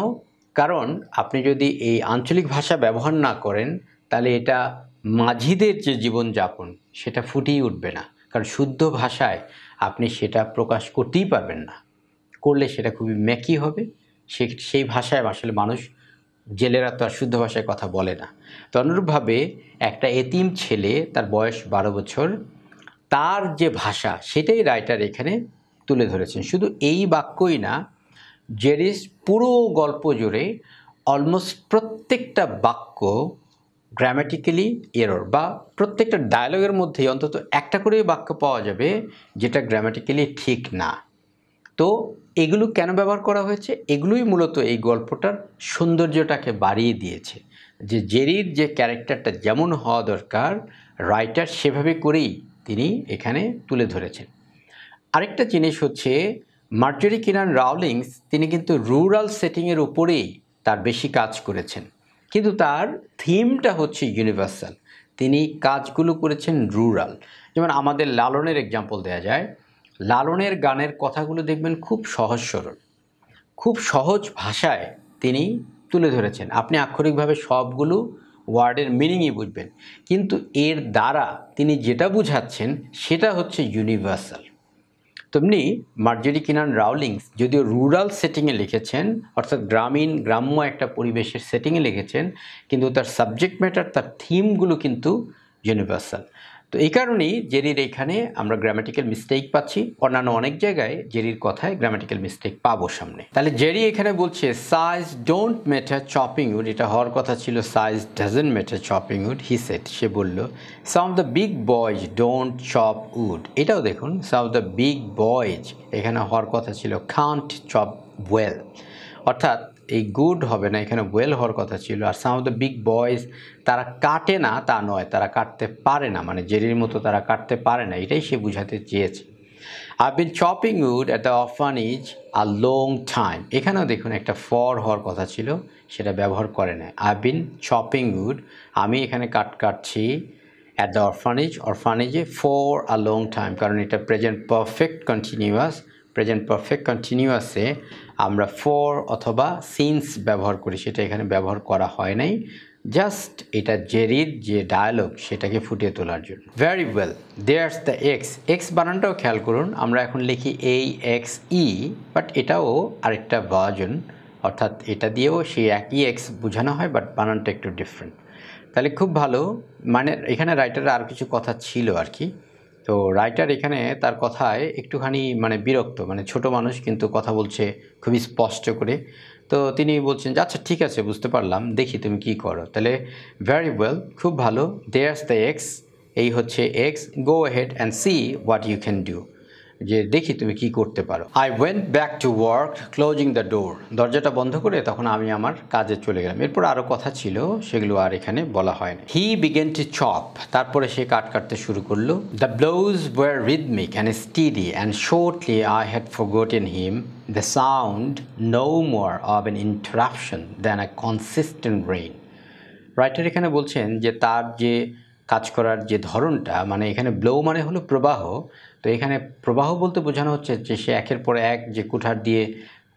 কারণ আপনি যদি এই আঞ্চলিক ভাষা ব্যবহার না করেন, তাহলে এটা মাঝিদের যে জীবনযাপন, সেটা ফুটিয়ে উঠবে না। কারণ শুদ্ধ ভাষায় আপনি সেটা প্রকাশ করতেই পারবেন না। করলে সেটা খুবই ম্যাকি হবে। সে, সেই ভাষায় আসলে মানুষ, জেলেরা তো আর শুদ্ধ ভাষায় কথা বলে না। তো অনুরূপভাবে একটা এতিম ছেলে, তার বয়স বারো বছর তার যে ভাষা, সেটাই রাইটার এখানে তুলে ধরেছেন। শুধু এই বাক্যই না জেরিস পুরো গল্প জুড়ে অলমোস্ট প্রত্যেকটা বাক্য গ্রামাটিক্যালি এরর বা প্রত্যেকটা ডায়লগের মধ্যেই অন্তত একটা করে বাক্য পাওয়া যাবে যেটা গ্রামাটিক্যালি ঠিক না। তো এগুলো কেন ব্যবহার করা হয়েছে? এগুলোই মূলত এই গল্পটার সৌন্দর্যটাকে বাড়িয়ে দিয়েছে। যে জেরির যে ক্যারেক্টারটা যেমন হওয়া দরকার রাইটার সেভাবে করেই তিনি এখানে তুলে ধরেছেন। আরেকটা জিনিস হচ্ছে, মার্জরি কিনান রাউলিংস তিনি কিন্তু রুরাল সেটিংয়ের উপরেই তার বেশি কাজ করেছেন। কিন্তু তার থিমটা হচ্ছে ইউনিভার্সাল। তিনি কাজগুলো করেছেন রুরাল। যেমন আমাদের লালনের এক্সাম্পল দেওয়া যায়, লালনের গানের কথাগুলো দেখবেন খুব সহজ সরল। খুব সহজ ভাষায় তিনি তুলে ধরেছেন। আপনি আক্ষরিকভাবে সবগুলো ওয়ার্ডের মিনিংই বুঝবেন। কিন্তু এর দ্বারা তিনি যেটা বুঝাচ্ছেন, সেটা হচ্ছে ইউনিভার্সাল তেমনি মার্জরি কিনান রাউলিংস যদিও রুরাল সেটিংয়ে লিখেছেন, অর্থাৎ গ্রামীণ, গ্রাম্য একটা পরিবেশের সেটিংয়ে লিখেছেন, কিন্তু তার সাবজেক্ট ম্যাটার তার থিমগুলো কিন্তু ইউনিভার্সাল তো এই কারণেই জেরির এখানে আমরা গ্রামাটিক্যাল মিস্টেক পাচ্ছি। অন্যান্য অনেক জায়গায় জেরির কথায় গ্রামাটিক্যাল মিস্টেক পাবো সামনে। তাহলে জেরি এখানে বলছে size don't matter chopping wood এটা হওয়ার কথা ছিল size doesn't matter chopping wood he said সে বলল some the big boys don't chop wood এটাও দেখুন সাম দ্য বিগ বয়েজ এখানে হওয়ার কথা ছিল খান্ট চপ ওয়েল অর্থাৎ এই গুড হবে না, এখানে ওয়েল হওয়ার কথা ছিল। আর some of the big boys তারা কাটে না, তা নয়, তারা কাটতে পারে না মানে জেরির মতো তারা কাটতে পারে না, এটাই সে বুঝাতে চেয়েছে। I been chopping wood at the orphanage is a long time এখানেও দেখুন একটা ফর হওয়ার কথা ছিল, সেটা ব্যবহার করে না আই বিন চপিং উড আমি এখানে কাট কাটছি অ্যাট দ্য অরফানেজ অরফানেজে ফর আ লং টাইম কারণ এটা present perfect continuous present perfect কন্টিনিউয়াসে আমরা ফর অথবা সিন্স ব্যবহার করি, সেটা এখানে ব্যবহার করা হয় নাই। জাস্ট এটা জেরির যে ডায়ালগ সেটাকে ফুটিয়ে তোলার জন্য। Very well there's the axe axe বানানটাও খেয়াল করুন, আমরা এখন লিখি এই এক্স ই বাট এটাও আরেকটা ভার্জন অর্থাৎ এটা দিয়েও সেই একই এক্স বোঝানো হয় বাট বানানটা একটু ডিফারেন্ট তাহলে খুব ভালো মানে এখানে রাইটারের আর কিছু কথা ছিল আর কি। তো রাইটার এখানে তার কথায় একটুখানি মানে বিরক্ত মানে ছোট মানুষ কিন্তু কথা বলছে খুবই স্পষ্ট করে। তো তিনি বলছেন যে আচ্ছা ঠিক আছে, বুঝতে পারলাম, দেখি তুমি কি করো। তাহলে ভ্যারি ওয়েল খুব ভালো দেয়ার্স দ্য এক্স এই হচ্ছে axe go head and see what you can do যে দেখি তুমি কি করতে পারো। I went back to work closing the door দরজাটা বন্ধ করে তখন আমি আমার কাজে চলে গেলাম। এরপর আরও কথা ছিল, সেগুলো আর এখানে বলা হয় না। হি বিগেন টু চপ তারপরে সে কাট কাটতে শুরু করল। The blows were rhythmic and steady and shortly I had forgotten him the sound no more of an interruption than a consistent rain writer এখানে বলছেন যে তার যে কাজ করার যে ধরনটা মানে এখানে ব্লো মানে হলো প্রবাহ। তো এখানে প্রবাহ বলতে বোঝানো হচ্ছে যে সে একের পর এক যে কুঠার দিয়ে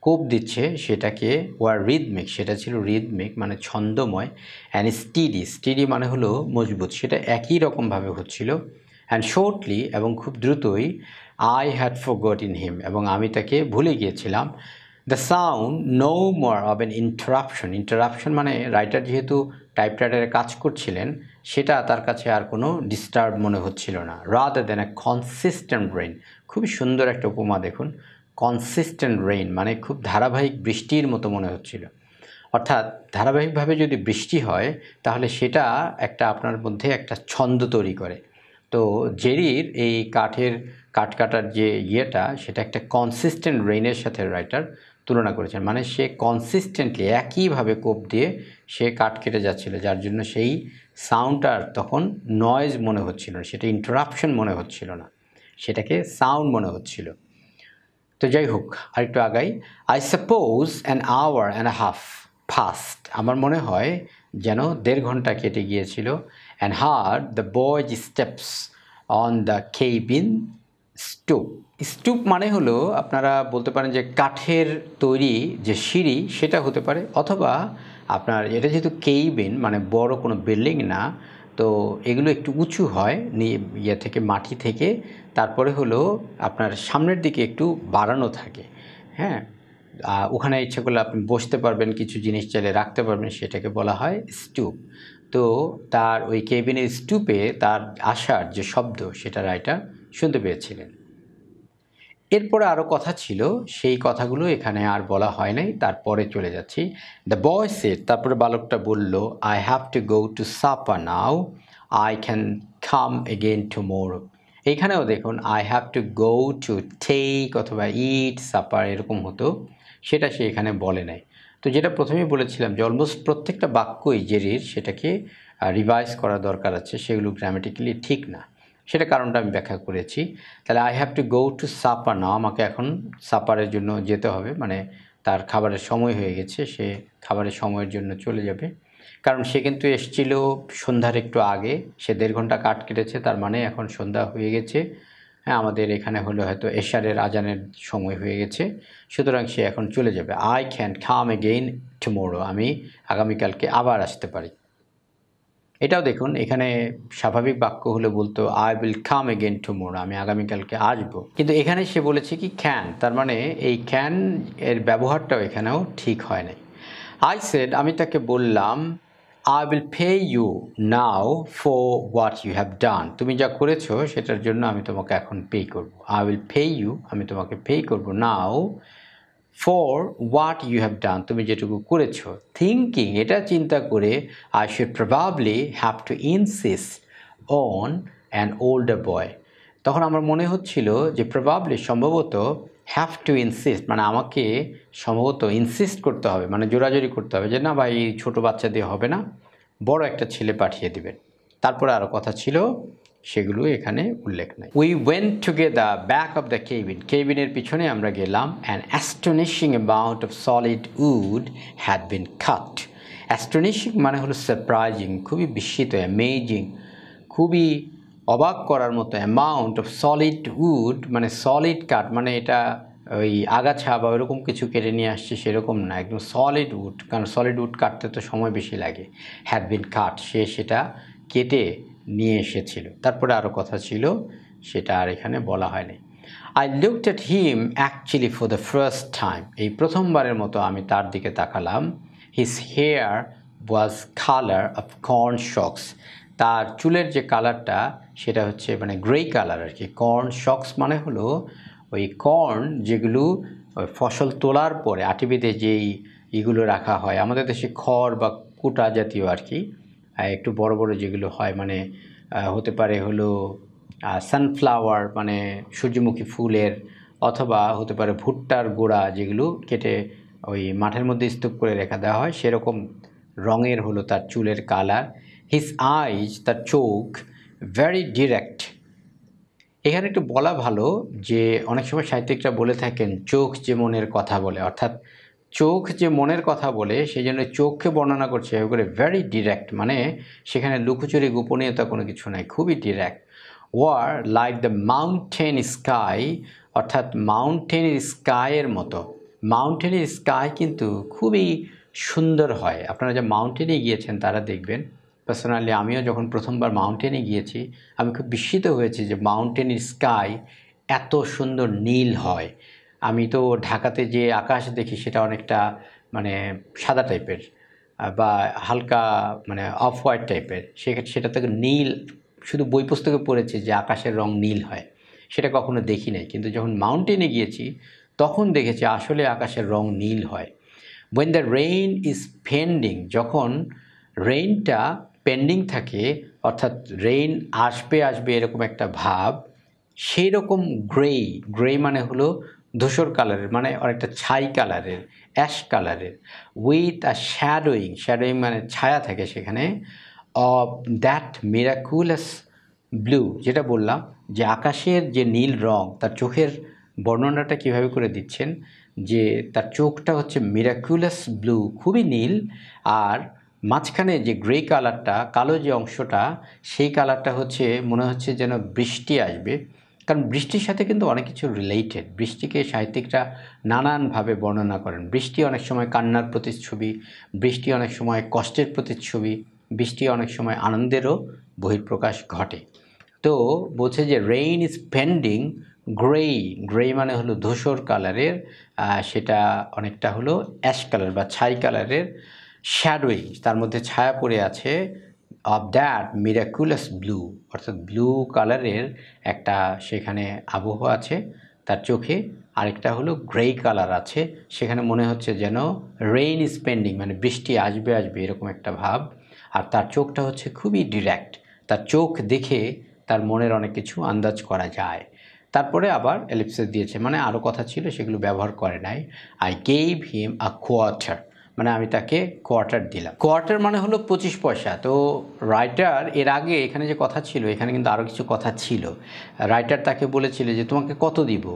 কোপ দিচ্ছে সেটাকে ওয়ার রিদমিক সেটা ছিল রিদমিক মানে ছন্দময় অ্যান্ড স্টিডি স্টিডি মানে হলো মজবুত, সেটা একই রকমভাবে হচ্ছিল অ্যান্ড শর্টলি এবং খুব দ্রুতই I had forgotten him এবং আমি তাকে ভুলে গিয়েছিলাম। The sound no more of an interruption interruption মানে রাইটার যেহেতু টাইপরাইটারে কাজ করছিলেন সেটা তার কাছে আর কোনো ডিস্টার্ব মনে হচ্ছিল না। Rather than a consistent rain খুবই সুন্দর একটা উপমা দেখুন। কনসিস্টেন্ট রেইন মানে খুব ধারাবাহিক বৃষ্টির মতো মনে হচ্ছিল। অর্থাৎ ধারাবাহিকভাবে যদি বৃষ্টি হয়, তাহলে সেটা একটা আপনার মধ্যে একটা ছন্দ তৈরি করে। তো জেরির এই কাঠের, কাঠ কাটার যে ইয়েটা, সেটা একটা কনসিস্টেন্ট রেইনের সাথে রাইটার তুলনা করেছেন। মানে সে কনসিস্টেন্টলি একইভাবে কোপ দিয়ে সে কাঠ কেটে যাচ্ছিল, যার জন্য সেই সাউন্ডটার তখন নয়েজ মনে হচ্ছিল না, সেটা ইন্টারাপশন মনে হচ্ছিল না, সেটাকে সাউন্ড মনে হচ্ছিল। তো যাই হোক, আরেকটু আগাই। I suppose an hour and half passed আমার মনে হয় যেন দেড় ঘণ্টা কেটে গিয়েছিল। And heard the boy's steps on the cabin stoop stoop মানে হলো, আপনারা বলতে পারেন যে কাঠের তৈরি যে সিঁড়ি, সেটা হতে পারে, অথবা আপনার এটা যেহেতু কেইবিন মানে বড় কোনো বিল্ডিং না, তো এগুলো একটু উঁচু হয় ইয়ে থেকে, মাটি থেকে, তারপরে হলো আপনার সামনের দিকে একটু বাড়ানো থাকে হ্যাঁ? ওখানে ইচ্ছে করলে আপনি বসতে পারবেন, কিছু জিনিস চাইলে রাখতে পারবেন, সেটাকে বলা হয় স্টুপ তো তার ওই কেবিনের স্টুপে তার আসার যে শব্দ, সেটা রাইটার শুনতে পেয়েছিলেন। এরপরে আরও কথা ছিল, সেই কথাগুলো এখানে আর বলা হয় নাই। তারপরে চলে যাচ্ছি। দ্য বয় সেট তারপরে বালকটা বলল I have to go to supper now I can come again tomorrow এইখানেও দেখুন I have to go to take অথবা ইট সাপার এরকম হতো। সেটা সে এখানে বলে নাই। তো যেটা প্রথমেই বলেছিলাম যে অলমোস্ট প্রত্যেকটা বাক্যই জেরির সেটাকে রিভাইজ করা দরকার আছে। সেগুলো গ্রামেটিক্যালি ঠিক না। সেটা কারণটা আমি ব্যাখ্যা করেছি। তাহলে I have to go to supper now আমাকে এখন সাপারের জন্য যেতে হবে। মানে তার খাবারের সময় হয়ে গেছে, সে খাবারের সময়ের জন্য চলে যাবে। কারণ সে কিন্তু এসছিল সন্ধ্যার একটু আগে, সে দেড় ঘণ্টা কাট কেটেছে, তার মানে এখন সন্ধ্যা হয়ে গেছে। হ্যাঁ আমাদের এখানে হলো হয়তো এশারের আজানের সময় হয়ে গেছে, সুতরাং সে এখন চলে যাবে। I can come again tomorrow আমি আগামীকালকে আবার আসতে পারি। এটাও দেখুন, এখানে স্বাভাবিক বাক্য হলে বলতো I will come again tomorrow আমি আগামীকালকে আসব। কিন্তু এখানে সে বলেছে কি ক্যান তার মানে এই ক্যান এর ব্যবহারটাও এখানেও ঠিক হয় নাই। আই সেড আমি তাকে বললাম I will pay you now for what you have done তুমি যা করেছ, সেটার জন্য আমি তোমাকে এখন পে করব। আই উইল পে ইউ আমি তোমাকে পে করব now for what you have done তুমি যেটুকু করেছ থিঙ্কিং এটা চিন্তা করে I should probably have to insist on an older boy তখন আমার মনে হচ্ছিল যে প্রবাবলি সম্ভবত হ্যাভ টু ইনসিস্ট মানে আমাকে সম্ভবত ইনসিস্ট করতে হবে মানে জোরাজোরি করতে হবে যে না ভাই ছোটো বাচ্চা দিয়ে হবে না, বড় একটা ছেলে পাঠিয়ে দিবেন। তারপরে আরও কথা ছিল সেগুলো এখানে উল্লেখ নাই। We went together back of the cabin কেবিনের পিছনে আমরা গেলাম and astonishing amount of solid wood had been cut astonishing মানে হলো সারপ্রাইজিং খুবই বিস্মিত অ্যামেজিং খুবই অবাক করার মতো অ্যামাউন্ট অফ সলিড উড মানে সলিড কাঠ মানে এটা ওই আগাছা বা ওরকম কিছু কেটে নিয়ে আসছে সেরকম না, একদম সলিড উড কারণ সলিড উড কাটতে তো সময় বেশি লাগে হ্যাড বিন কাট সে সেটা কেটে নিয়ে এসেছিল। তারপরে আরও কথা ছিল, সেটা আর এখানে বলা হয়নি। I looked at him actually for the first time এই প্রথমবারের মতো আমি তার দিকে তাকালাম। His hair was colour of corn shocks তার চুলের যে কালারটা সেটা হচ্ছে মানে গ্রে কালার আর কি। কর্ন শক্স মানে হলো ওই কর্ন যেগুলো ফসল তোলার পরে আটিভিতে যেই ইগুলো রাখা হয়। আমাদের দেশে খড় বা কুটা জাতীয় আর কি। একটু বড় বড় যেগুলো হয় মানে হতে পারে হলো সানফ্লাওয়ার মানে সূর্যমুখী ফুলের অথবা হতে পারে ভুট্টার গোড়া যেগুলো কেটে ওই মাঠের মধ্যে স্তূপ করে রেখে দেওয়া হয়, সেরকম রঙের হলো তার চুলের কালার হিস আইজ তার চোখ ভেরি ডিরেক্ট এখানে একটু বলা ভালো যে, অনেক সময় সাহিত্যিকরা বলে থাকেন, চোখ যে মনের কথা বলে, অর্থাৎ চোখ যে মনের কথা বলে, সেই জন্য চোখকে বর্ণনা করছে করে ভেরি ডিরেক্ট মানে সেখানে লুকোচুরি, গোপনীয়তা কোনো কিছু নাই, খুবই direct were like the mountain sky অর্থাৎ মাউন্টেনের স্কাইয়ের মতো। মাউন্টেনের স্কাই কিন্তু খুবই সুন্দর হয়। আপনারা যে মাউন্টেনে গিয়েছেন, তারা দেখবেন। পার্সোনালি আমিও যখন প্রথমবার মাউন্টেনে গিয়েছি, আমি খুব বিস্মিত হয়েছি যে মাউন্টেনের স্কাই এত সুন্দর নীল হয়। আমি তো ঢাকাতে যে আকাশ দেখি সেটা অনেকটা মানে সাদা টাইপের বা হালকা মানে অফ হোয়াইট টাইপের। সেক্ষেত্রে সেটা থেকে নীল, শুধু বই পুস্তকে পড়েছি যে আকাশের রং নীল হয়। সেটা কখনো দেখি নাই। কিন্তু যখন মাউন্টেনে গিয়েছি, তখন দেখেছি আসলে আকাশের রং নীল হয়। When the rain is pending, যখন রেইনটা পেন্ডিং থাকে, অর্থাৎ রেইন আসবে আসবে এরকম একটা ভাব সেই রকম গ্রে গ্রে মানে হলো ধূসর কালারের মানে অনেকটা ছাই কালারের, অ্যাশ কালারের উইথ আ শ্যাডোয়িং শ্যাডোয়িং মানে ছায়া থাকে সেখানে অফ দ্যাট মিরাকুলাস ব্লু যেটা বললাম যে আকাশের যে নীল রং, তার চোখের বর্ণনাটা কীভাবে করে দিচ্ছেন? যে তার চোখটা হচ্ছে মিরাকুলাস ব্লু খুবই নীল, আর মাঝখানে যে গ্রে কালারটা কালো যে অংশটা, সেই কালারটা হচ্ছে, মনে হচ্ছে যেন বৃষ্টি আসবে। কারণ বৃষ্টির সাথে কিন্তু অনেক কিছু রিলেটেড বৃষ্টিকে সাহিত্যিকরা নানানভাবে বর্ণনা করেন। বৃষ্টি অনেক সময় কান্নার প্রতিচ্ছবি, বৃষ্টি অনেক সময় কষ্টের প্রতিচ্ছবি, বৃষ্টি অনেক সময় আনন্দেরও বহিঃপ্রকাশ ঘটে। তো বলছে যে rain is pending grey grey মানে হলো ধূসর কালারের সেটা অনেকটা হলো অ্যাশ কালার বা ছাই কালারের শ্যাডোয়িং তার মধ্যে ছায়া পড়ে আছে অফ দ্যাট মিরাকুলাস ব্লু অর্থাৎ ব্লু কালারের একটা সেখানে আবহাওয়া আছে, তার চোখে আরেকটা হলো গ্রে কালার আছে, সেখানে মনে হচ্ছে যেন রেইন স্পেন্ডিং মানে বৃষ্টি আসবে আসবে এরকম একটা ভাব, আর তার চোখটা হচ্ছে খুবই ডিরেক্ট তার চোখ দেখে তার মনের অনেক কিছু আন্দাজ করা যায়। তারপরে আবার এলিপসিস দিয়েছে মানে আরও কথা ছিল সেগুলো ব্যবহার করে নাই। I gave him a quarter মানে আমি তাকে কোয়ার্টার দিলাম। কোয়ার্টার মানে হলো পঁচিশ পয়সা। তো রাইটার এর আগে এখানে যে কথা ছিল, এখানে কিন্তু আরও কিছু কথা ছিল। রাইটার তাকে বলেছিল যে, তোমাকে কত দিব?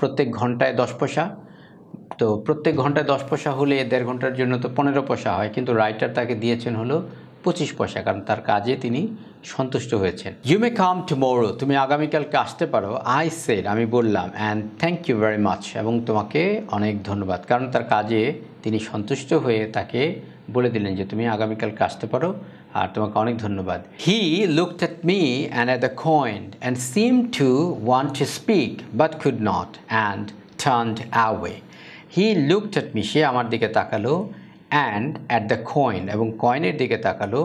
প্রত্যেক ঘন্টায় দশ পয়সা। তো প্রত্যেক ঘন্টায় দশ পয়সা হলে দেড় ঘণ্টার জন্য তো পনেরো পয়সা হয়। কিন্তু রাইটার তাকে দিয়েছেন হলো পঁচিশ পয়সা, কারণ তার কাজে তিনি সন্তুষ্ট হয়েছেন। ইউ মে কাম টুমোরো তুমি আগামীকালকে আসতে পারো। আই সেড আমি বললাম and thank you very much এবং তোমাকে অনেক ধন্যবাদ। কারণ তার কাজে তিনি সন্তুষ্ট হয়ে তাকে বলে দিলেন যে, তুমি আগামীকালকে আসতে পারো আর তোমাকে অনেক ধন্যবাদ। He look at me and at the coin and seem to want to speak but could not and turn away he look at me সে আমার দিকে তাকালো অ্যান্ড অ্যাট দ্য কয়েন এবং কয়েনের দিকে তাকালো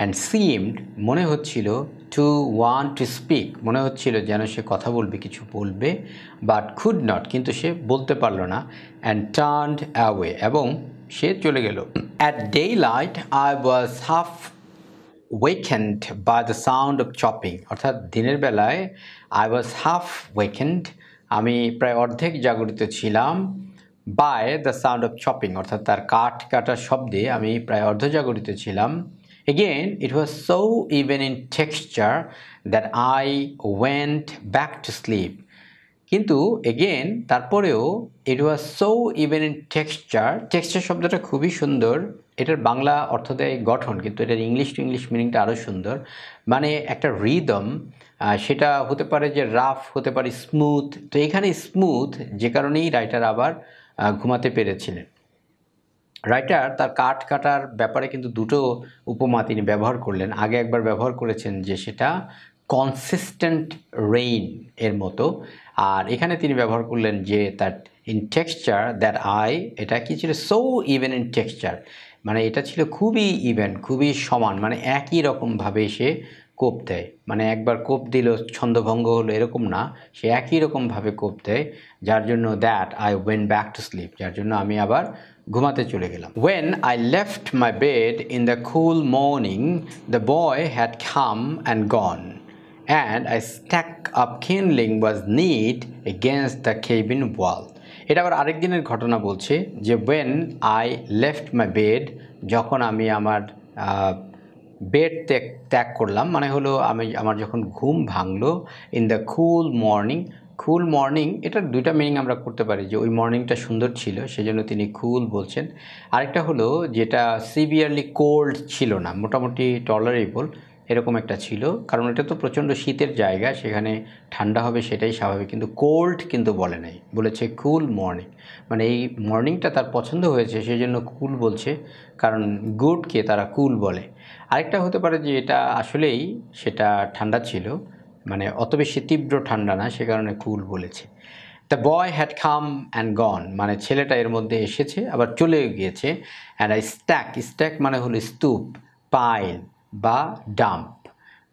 অ্যান্ড সিমড মনে হচ্ছিল টু ওয়ান টু স্পিক মনে হচ্ছিল যেন সে কথা বলবে, কিছু বলবে বাট খুড নট কিন্তু সে বলতে পারল না অ্যান্ড টার্নড অ্যাওয়ে এবং সে চলে গেল। At daylight I was half wakened by the sound of chopping অর্থাৎ দিনের বেলায় আই ওয়াজ হাফ ওয়েকেন্ড আমি প্রায় অর্ধেক জাগরিত ছিলাম by the sound of chopping অর্থাৎ তার কাঠ কাটার শব্দে আমি প্রায় অর্ধজাগরিত ছিলাম। Again, it was so even in texture that I went back to sleep. কিন্তু এগেন তারপরেও it was so even in texture texture শব্দটা খুবই সুন্দর। এটার বাংলা অর্থ দেয় গঠন কিন্তু এটার ইংলিশ টু ইংলিশ মিনিংটা আরও সুন্দর। মানে একটা রিদম সেটা হতে পারে যে রাফ হতে পারে স্মুথ তো এখানে স্মুথ যে কারণেই রাইটার আবার ঘুমাতে পেরেছিলেন। রাইটার তার কাঠ কাটার ব্যাপারে কিন্তু দুটো উপমা তিনি ব্যবহার করলেন। আগে একবার ব্যবহার করেছেন যে সেটা কনসিস্টেন্ট রেইন এর মতো। আর এখানে তিনি ব্যবহার করলেন যে তার ইন টেক্সচার দ্যাট আই এটা কি ছিল? সো ইভেন ইন টেক্সচার মানে এটা ছিল খুবই ইভেন খুবই সমান মানে একই রকমভাবে সে কোপ দেয়। মানে একবার কোপ দিল, ছন্দভঙ্গ হলো এরকম না, সে একই রকমভাবে কোপ দেয়। যার জন্য that I went back to sleep যার জন্য আমি আবার ঘুমাতে চলে গেলাম। When I left my bed in the cool morning the boy had come and gone and I stack up kindling was neat against the cabin wall এটা আবার আরেক দিনের ঘটনা বলছে যে when I left my bed যখন আমি আমার বেড ত্যাগ ত্যাগ করলাম মানে হলো আমি, আমার যখন ঘুম ভাঙলো in the cool morning cool morning এটার দুইটা মিনিং আমরা করতে পারি, যে ওই মর্নিংটা সুন্দর ছিল, সেজন্য তিনি কুল বলছেন। আরেকটা হলো, যেটা সিভিয়ারলি কোল্ড ছিল না, মোটামুটি টলারেবল এরকম একটা ছিল, কারণ এটা তো প্রচণ্ড শীতের জায়গা, সেখানে ঠান্ডা হবে সেটাই স্বাভাবিক, কিন্তু কোল্ড কিন্তু বলে নাই, বলেছে কুল মর্নিং মানে এই মর্নিংটা তার পছন্দ হয়েছে সেই জন্য কুল বলছে, কারণ গুডকে তারা কুল বলে। আরেকটা হতে পারে যে এটা আসলেই সেটা ঠান্ডা ছিল মানে অত বেশি তীব্র ঠান্ডা না, সে কারণে কুল বলেছে। The boy had come and gone মানে ছেলেটা এর মধ্যে এসেছে, আবার চলে গিয়েছে। অ্যান্ড আই স্ট্যাক স্ট্যাক মানে হলো স্তূপ পাইল বা ডাম্প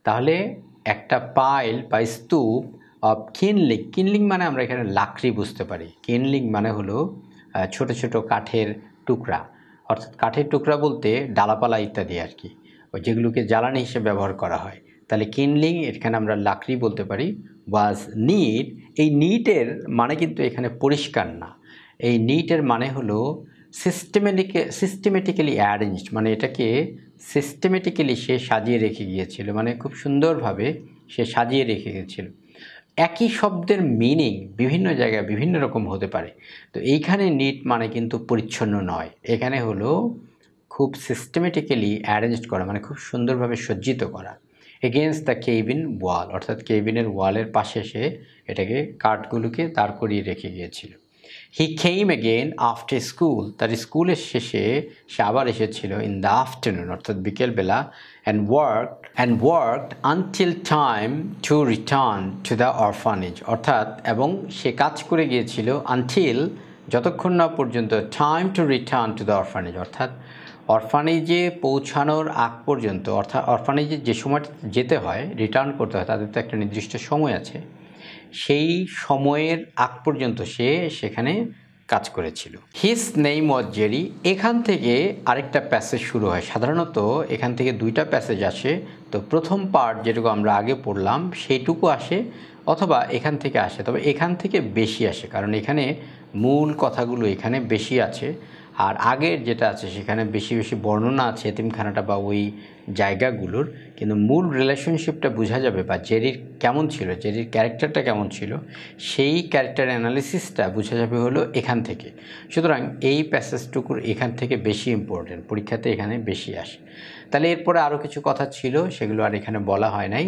তাহলে একটা পাইল বা স্তূপ অফ কিনলিং কিনলিং মানে আমরা এখানে লাকড়ি বুঝতে পারি। কিনলিং মানে হলো ছোট ছোট কাঠের টুকরা। অর্থাৎ কাঠের টুকরা বলতে ডালাপালা ইত্যাদি আর কি। যেগুলোকে জ্বালানি হিসেবে ব্যবহার করা হয়। তাহলে কিনলিং এখানে আমরা লাকড়ি বলতে পারি ওয়াজ নিট এই নিটের মানে কিন্তু এখানে পরিষ্কার না। এই নিটের মানে হলো সিস্টেমেটিকে সিস্টেমেটিক্যালি অ্যারেঞ্জড মানে এটাকে সিস্টেমেটিক্যালি সে সাজিয়ে রেখে গিয়েছিল মানে খুব সুন্দরভাবে সে সাজিয়ে রেখে গিয়েছিল। একই শব্দের মিনিং বিভিন্ন জায়গায় বিভিন্ন রকম হতে পারে। তো এইখানে নিট মানে কিন্তু পরিচ্ছন্ন নয়। এখানে হলো খুব সিস্টেমেটিক্যালি অ্যারেঞ্জড করা মানে খুব সুন্দরভাবে সজ্জিত করা। এগেনস্ট দ্য কেবিন ওয়াল অর্থাৎ কেবিনের ওয়ালের পাশে সে এটাকে কাঠগুলোকে দাঁড় করিয়ে রেখে গিয়েছিল। He came again after school তার স্কুলের শেষে সে আবার এসেছিল ইন দ্য আফটারনুন অর্থাৎ বিকেলবেলা and work and work until time to return to the orphanage অর্থাৎ, এবং সে কাজ করে গিয়েছিল আনটিল যতক্ষণ না পর্যন্ত time to return to the orphanage অর্থাৎ অরফানেজে পৌঁছানোর আগ পর্যন্ত, অর্থাৎ অরফানেজে যে সময়টা যেতে হয় রিটার্ন করতে হয়, তাদের তো একটা নির্দিষ্ট সময় আছে, সেই সময়ের আগ পর্যন্ত সে সেখানে কাজ করেছিল। হিস নেইম ওয়াজ জেরি এখান থেকে আরেকটা প্যাসেজ শুরু হয়। সাধারণত এখান থেকে দুইটা প্যাসেজ আসে। তো প্রথম পার্ট যেটুকু আমরা আগে পড়লাম, সেইটুকু আসে, অথবা এখান থেকে আসে। তবে এখান থেকে বেশি আসে, কারণ এখানে মূল কথাগুলো এখানে বেশি আছে। আর আগের যেটা আছে, সেখানে বেশি বেশি বর্ণনা আছে এতিমখানাটা বা ওই জায়গাগুলোর, কিন্তু মূল রিলেশনশিপটা বোঝা যাবে বা জেরির কেমন ছিল, জেরির ক্যারেক্টারটা কেমন ছিল, সেই ক্যারেক্টার অ্যানালিসিসটা বোঝা যাবে হলো এখান থেকে। সুতরাং এই প্যাসেজটুকুর এখান থেকে বেশি ইম্পর্টেন্ট পরীক্ষাতে এখানে বেশি আসে। তাহলে এরপরে আরও কিছু কথা ছিল, সেগুলো আর এখানে বলা হয় নাই।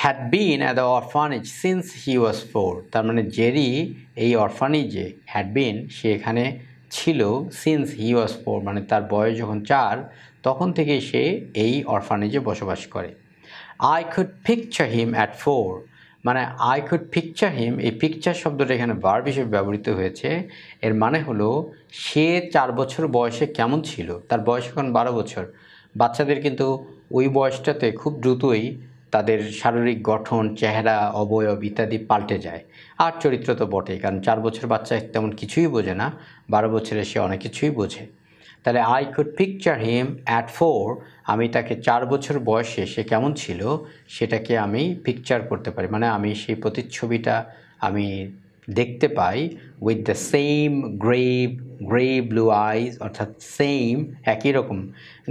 Had been at the orphanage since he was four তার মানে জেরি এই অরফানেজে হ্যাড বিন সে এখানে ছিল সিন্স হি ওয়াজ ফোর মানে তার বয়স যখন চার, তখন থেকে সে এই অরফানেজে বসবাস করে। I could picture him at four মানে আই কুড পিকচার হিম এই পিকচার শব্দটা এখানে বার হিসেবে ব্যবহৃত হয়েছে, এর মানে হলো সে চার বছর বয়সে কেমন ছিল, তার বয়স এখন বারো বছর। বাচ্চাদের কিন্তু ওই বয়সটাতে খুব দ্রুতই তাদের শারীরিক গঠন, চেহারা, অবয়ব ইত্যাদি পাল্টে যায়। আর চরিত্র তো বটেই, কারণ চার বছর বাচ্চা তেমন কিছুই বোঝে না। বারো বছরে সে অনেক কিছুই বোঝে। তাহলে I could picture him at four আমি তাকে চার বছর বয়সে সে কেমন ছিল সেটাকে আমি পিকচার করতে পারি। মানে আমি সেই প্রতিচ্ছবিটা আমি দেখতে পাই with the same grave grey blue eyes অর্থাৎ সেম একই রকম।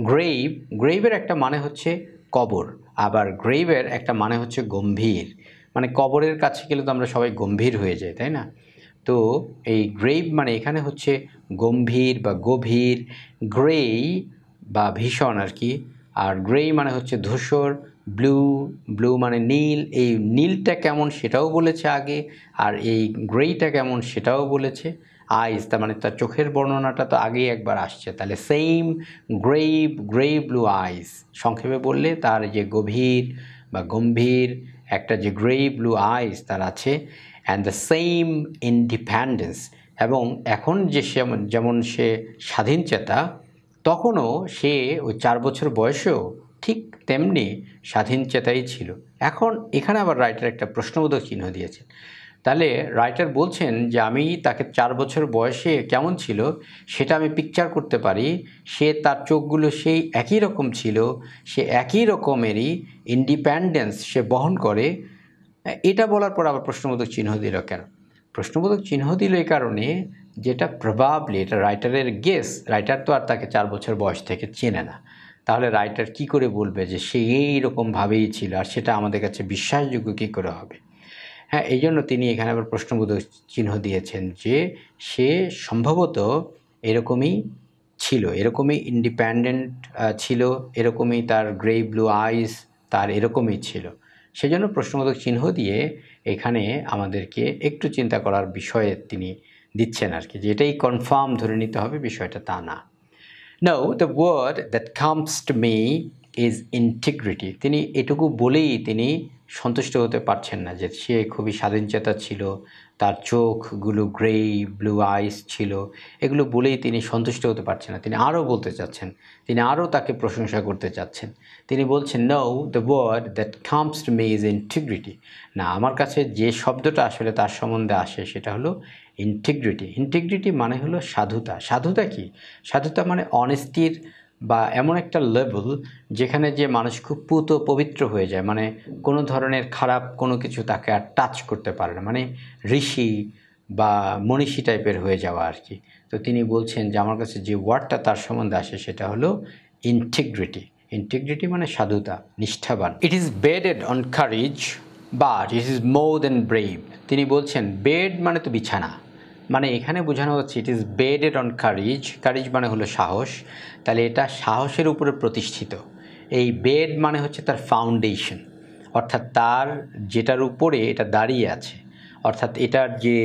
গ্রেভ গ্রেভের একটা মানে হচ্ছে কবর, আবার গ্রেভের একটা মানে হচ্ছে গম্ভীর। মানে কবরের কাছে গেলে তো আমরা সবাই গম্ভীর হয়ে যাই, তাই না? তো এই গ্রেভ মানে এখানে হচ্ছে গম্ভীর বা গভীর গ্রে বা ভীষণ আর কি, আর গ্রে মানে হচ্ছে ধূসর, ব্লু ব্লু মানে নীল, এই নীলটা কেমন সেটাও বলেছে আগে, আর এই গ্রেটা কেমন সেটাও বলেছে আইস তার মানে তার চোখের বর্ণনাটা তো আগেই একবার আসছে, তাহলে same grave grey blue eyes সংক্ষেপে বললে তার যে গভীর বা গম্ভীর, একটা যে গ্রে ব্লু আইস তার আছে অ্যান্ড দ্য সেম ইন্ডিপেন্ডেন্স এবং এখন যে সে যেমন সে স্বাধীন চেতা, তখনও সে ওই চার বছর বয়সেও ঠিক তেমনি স্বাধীন চেতাই ছিল। এখন এখানে আবার রাইটার একটা প্রশ্নবোধক চিহ্ন দিয়েছেন। তাহলে রাইটার বলছেন যে, আমি তাকে চার বছর বয়সে কেমন ছিল সেটা আমি পিকচার করতে পারি। সে তার চোখগুলো সেই একই রকম ছিল। সে একই রকমেরই ইন্ডিপেন্ডেন্স সে বহন করে। এটা বলার পর আবার প্রশ্নবোধক চিহ্ন দিল কেন? প্রশ্নবোধক চিহ্ন দিল এই কারণে যেটা প্রবাবলি এটা রাইটারের গেস রাইটার তো আর তাকে চার বছর বয়স থেকে চেনে না। তাহলে রাইটার কি করে বলবে যে সে এই রকমভাবেই ছিল আর সেটা আমাদের কাছে বিশ্বাসযোগ্য কী করে হবে? হ্যাঁ এই জন্য তিনি এখানে আবার প্রশ্নবোধক চিহ্ন দিয়েছেন যে সে সম্ভবত এরকমই ছিল, এরকমই ইন্ডিপেন্ডেন্ট ছিল, এরকমই তার গ্রে ব্লু আইস তার এরকমই ছিল। সেজন্য প্রশ্নবোধক চিহ্ন দিয়ে এখানে আমাদেরকে একটু চিন্তা করার বিষয়ে তিনি দিচ্ছেন আর কি, যে এটাই কনফার্ম ধরে নিতে হবে, বিষয়টা তা না। Now the word that comes to me is integrity তিনি এটুকু বলেই তিনি সন্তুষ্ট হতে পারছেন না যে সে খুবই স্বাধীনচেতা ছিল তার চোখগুলো গ্রে ব্লু আইস ছিল। এগুলো বলেই তিনি সন্তুষ্ট হতে পারছেন না। তিনি আরও বলতে চাচ্ছেন, তিনি আরও তাকে প্রশংসা করতে চাচ্ছেন। তিনি বলছেন no the word that comes to me is integrity না, আমার কাছে যে শব্দটা আসলে তার সম্বন্ধে আসে সেটা হলো ইন্টিগ্রিটি ইন্টিগ্রিটি মানে হলো সাধুতা। সাধুতা কি? সাধুতা মানে অনেস্টির বা এমন একটা লেভেল যেখানে যে মানুষ খুব পুত পবিত্র হয়ে যায়। মানে কোনো ধরনের খারাপ কোনো কিছু তাকে আর টাচ করতে পারে না। মানে ঋষি বা মনীষী টাইপের হয়ে যাওয়া আর কি। তো তিনি বলছেন যে, আমার কাছে যে ওয়ার্ডটা তার সম্বন্ধে আসে সেটা হলো ইন্টিগ্রিটি ইন্টিগ্রিটি মানে সাধুতা, নিষ্ঠাবান। It is bedded on courage but it is more than brave তিনি বলছেন বেড মানে তো বিছানা। মানে এখানে বোঝানো হচ্ছে it is bedded on courage courage মানে হলো সাহস, তাহলে এটা সাহসের উপরে প্রতিষ্ঠিত। এই বেড মানে হচ্ছে তার ফাউন্ডেশন অর্থাৎ তার যেটার উপরে এটা দাঁড়িয়ে আছে, অর্থাৎ এটার যে